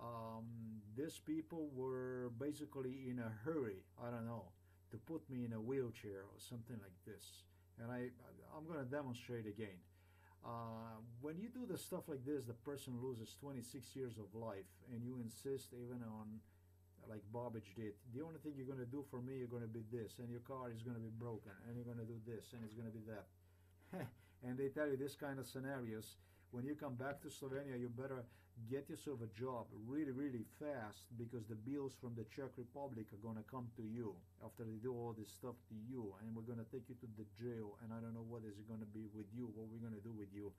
Um, these people were basically in a hurry, I don't know, to put me in a wheelchair or something like this. And I, I'm going to demonstrate again. Uh, when you do the stuff like this, the person loses 26 years of life, and you insist even on like Babic did. The only thing you're going to do for me, you're going to be this, and your car is going to be broken, and you're going to do this, and it's going to be that. and they tell you this kind of scenarios. When you come back to Slovenia, you better get yourself a job really, really fast because the bills from the Czech Republic are going to come to you after they do all this stuff to you, and we're going to take you to the jail, and I don't know what is going to be with you, what we're going to do with you.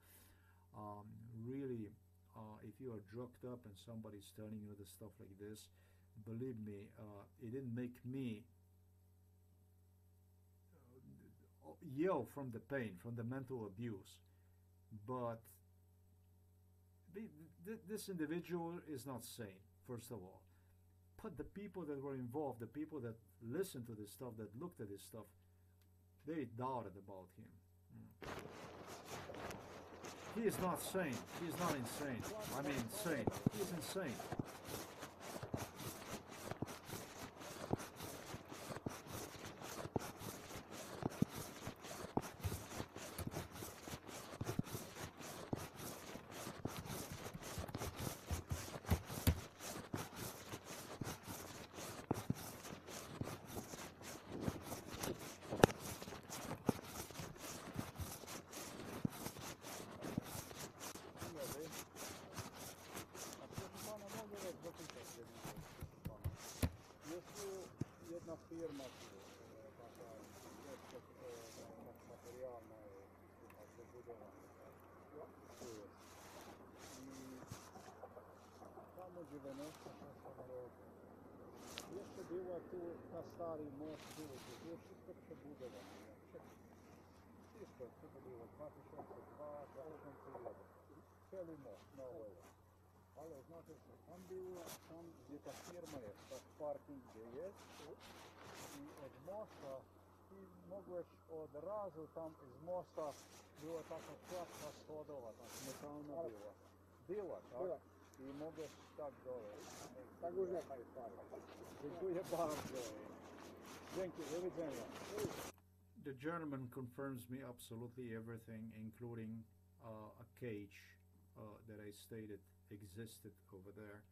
Um, really, uh, if you are drugged up and somebody's telling you the stuff like this, believe me, uh, it didn't make me uh, yell from the pain, from the mental abuse. But this individual is not sane, first of all. but the people that were involved, the people that listened to this stuff, that looked at this stuff, they doubted about him. He is not sane. He is not insane. I mean, sane. He is insane. jedna firma tu, e, taka nešto e, ma- materijalna je tipa za budovanje. Tu je. I tamo 90 na rogu. Jeszcze była tu na stary most, było tu, było wszystko przebudowane. Wszystko, co to było, 2002, 2001. Cały most, nowy. Ale znate što, tam bilo, tam gdje ta firma je, ta parking gdje je, i od mosta ti mogłeś od razu tam iz mosta była taka klatka schodowa, tak metalna była. Była, tak? Była. I mogłeś tak dole. Tak już nie jest fajnie. Dziękuję bardzo. Dzięki, do widzenia. The German confirms me absolutely everything, including uh, a cage uh, that I stated existed over there.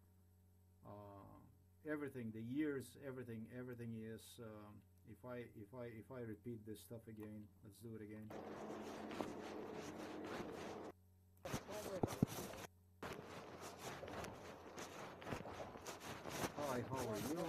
Uh, everything, the years, everything, everything is. Um, if I if I if I repeat this stuff again, let's do it again. Hi, how are you?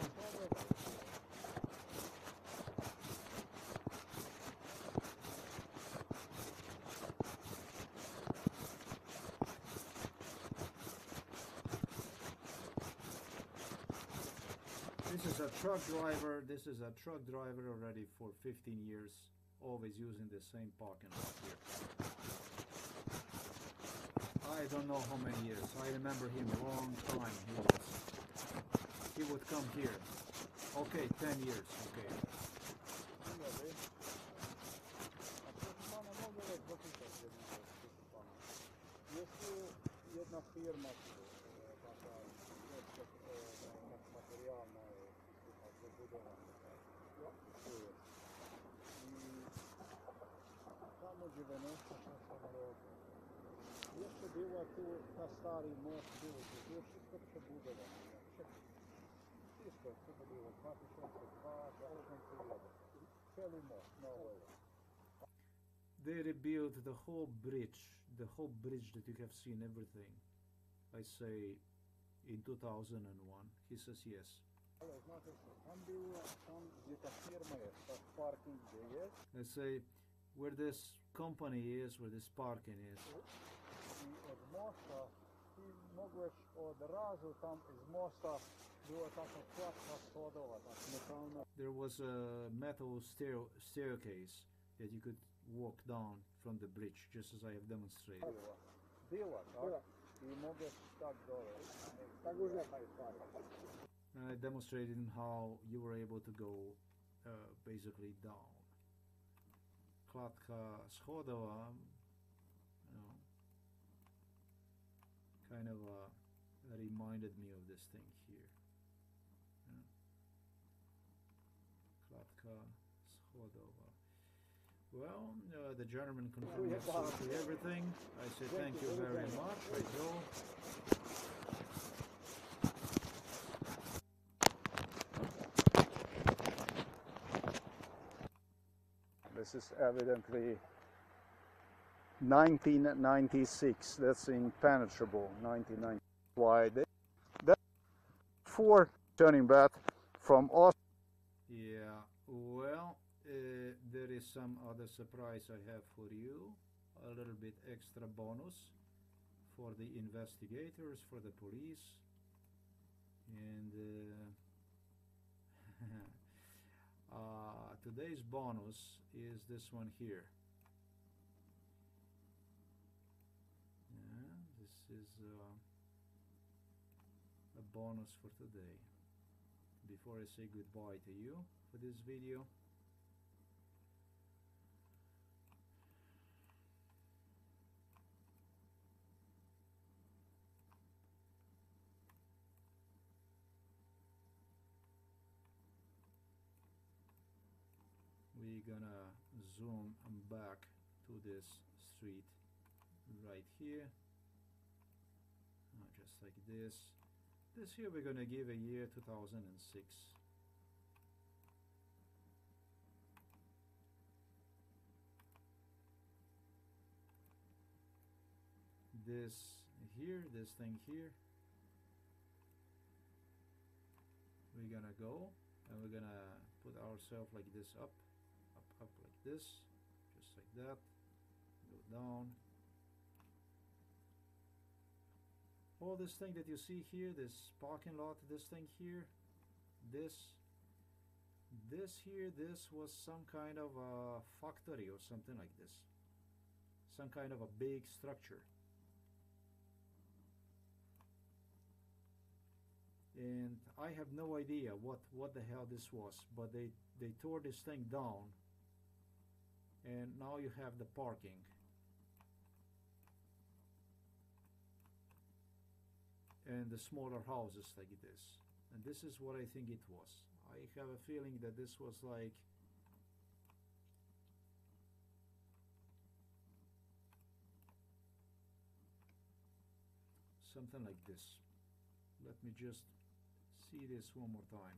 This is a truck driver. This is a truck driver already for 15 years, always using the same parking lot here. I don't know how many years. I remember him a long time. He was. He would come here. Okay, 10 years. Okay proszę pana, mogę was zapytać jedną rzecz, proszę pana. Jest tu jedna firma tu, e, taka jeszcze e, ma- materialna e, chyba zabudowana, tak? Tu jest. I tam od 96 roku. Jeszcze była tu ta stary most, było tu, było wszystko przebudowane. Wszystko. Wszystko, co to było, 2002, 2001. Cały most, nowy. They rebuilt the whole bridge, the whole bridge that you have seen, everything. I say in 2001. He says yes. I say where this company is, where this parking is. There was a metal stair staircase that you could walk down from the bridge, just as I have demonstrated. I I demonstrated how you were able to go uh, basically down. Klatka schodowa, you know, kind of uh, reminded me of this thing here. Klatka schodowa. Well, uh, the gentleman confirmed everything. I say thank you very much. I go. This is evidently 1996. That's impenetrable. 1990. Why that for turning back from us. Yeah, well, uh, there is some other surprise I have for you. A little bit extra bonus for the investigators, for the police. And uh, uh, today's bonus is this one here. Yeah, this is uh, a bonus for today. before I say goodbye to you for this video. we're gonna zoom back to this street right here. Uh, just like this. This here we're gonna give a year 2006 this here this thing here. We're gonna go and we're gonna put ourselves like this up up like this just like that. Go down. All this thing that you see here this parking lot this thing here this this here this was some kind of a factory or something like this. Some kind of a big structure. And I have no idea what what the hell this was but they they tore this thing down and now you have the parking. And the smaller houses like this. And this is what I think it was. I have a feeling that this was like something like this. Let me just see this one more time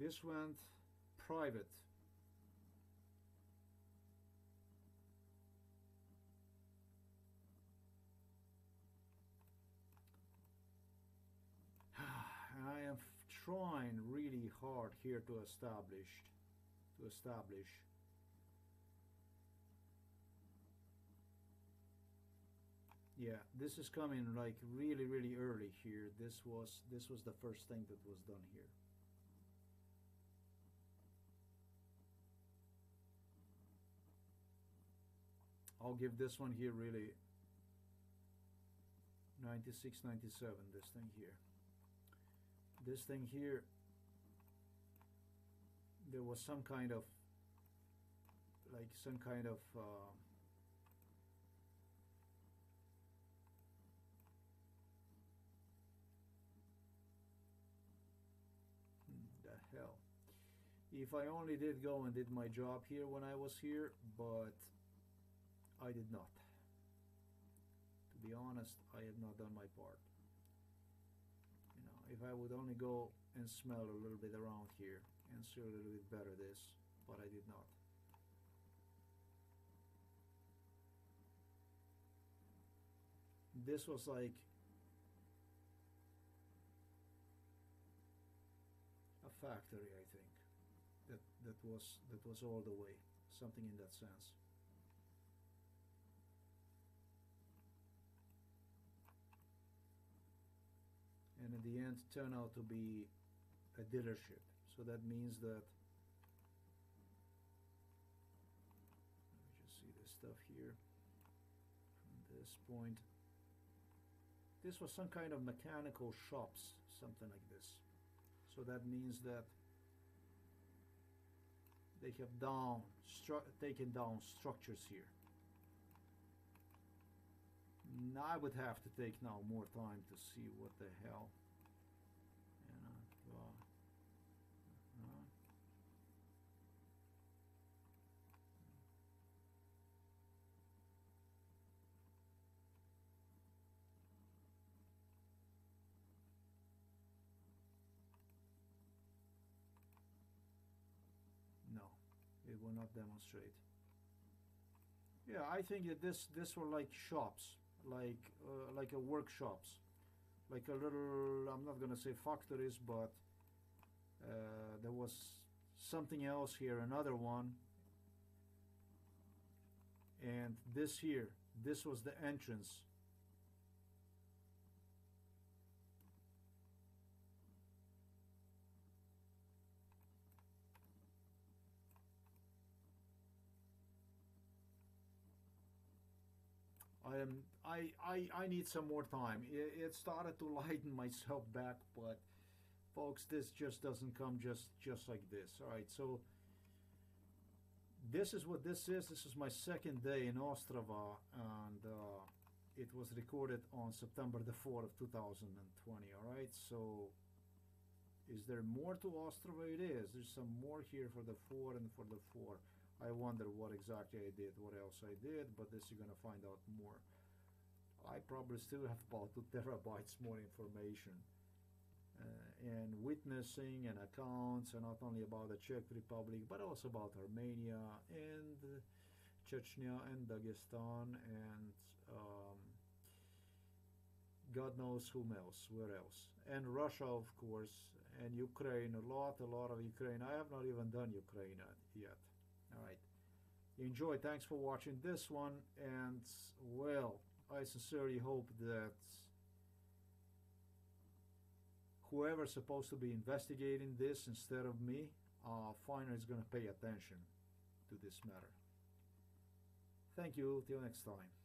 this went private. I am trying really hard here to establish to establish yeah this is coming like really really early here. This was this was the first thing that was done here I'll give this one here really. 96 97 this thing here. This thing here there was some kind of like some kind of uh, the hell. If I only did go and did my job here when I was here but I did not. To be honest I had not done my part. You know if I would only go and smell a little bit around here and see a little bit better this but I did not. This was like a factory I think that that was that was all the way something in that sense and in the end turn out to be a dealership. So that means that let me just see this stuff here from this point. This was some kind of mechanical shops something like this. So that means that they have down taken down structures here I would have to take now more time to see what the hell. You know uh, uh, no it will not demonstrate. Yeah I think that this this were like shops like uh, like a workshops, like a little. I'm not gonna say factories, but uh, there was something else here, another one, and this here, this was the entrance. I am I, I I need some more time. It, it started to lighten myself back, but folks, this just doesn't come just just like this. All right, so this is what this is. This is my second day in Ostrava, and uh, it was recorded on September the 4th of 2020. All right, so is there more to Ostrava? It is. There's some more here for the 4 and for the 4. I wonder what exactly I did, what else I did, but this you're gonna find out more. I probably still have about two terabytes more information. Uh, and witnessing and accounts, and not only about the Czech Republic, but also about Armenia and Chechnya and Dagestan and um, God knows whom else, where else, and Russia, of course, and Ukraine. A lot, a lot of Ukraine. I have not even done Ukraine yet. All right. Enjoy. Thanks for watching this one. And, well, I sincerely hope that whoever's supposed to be investigating this instead of me, uh, finally is going to pay attention to this matter. Thank you. Till next time.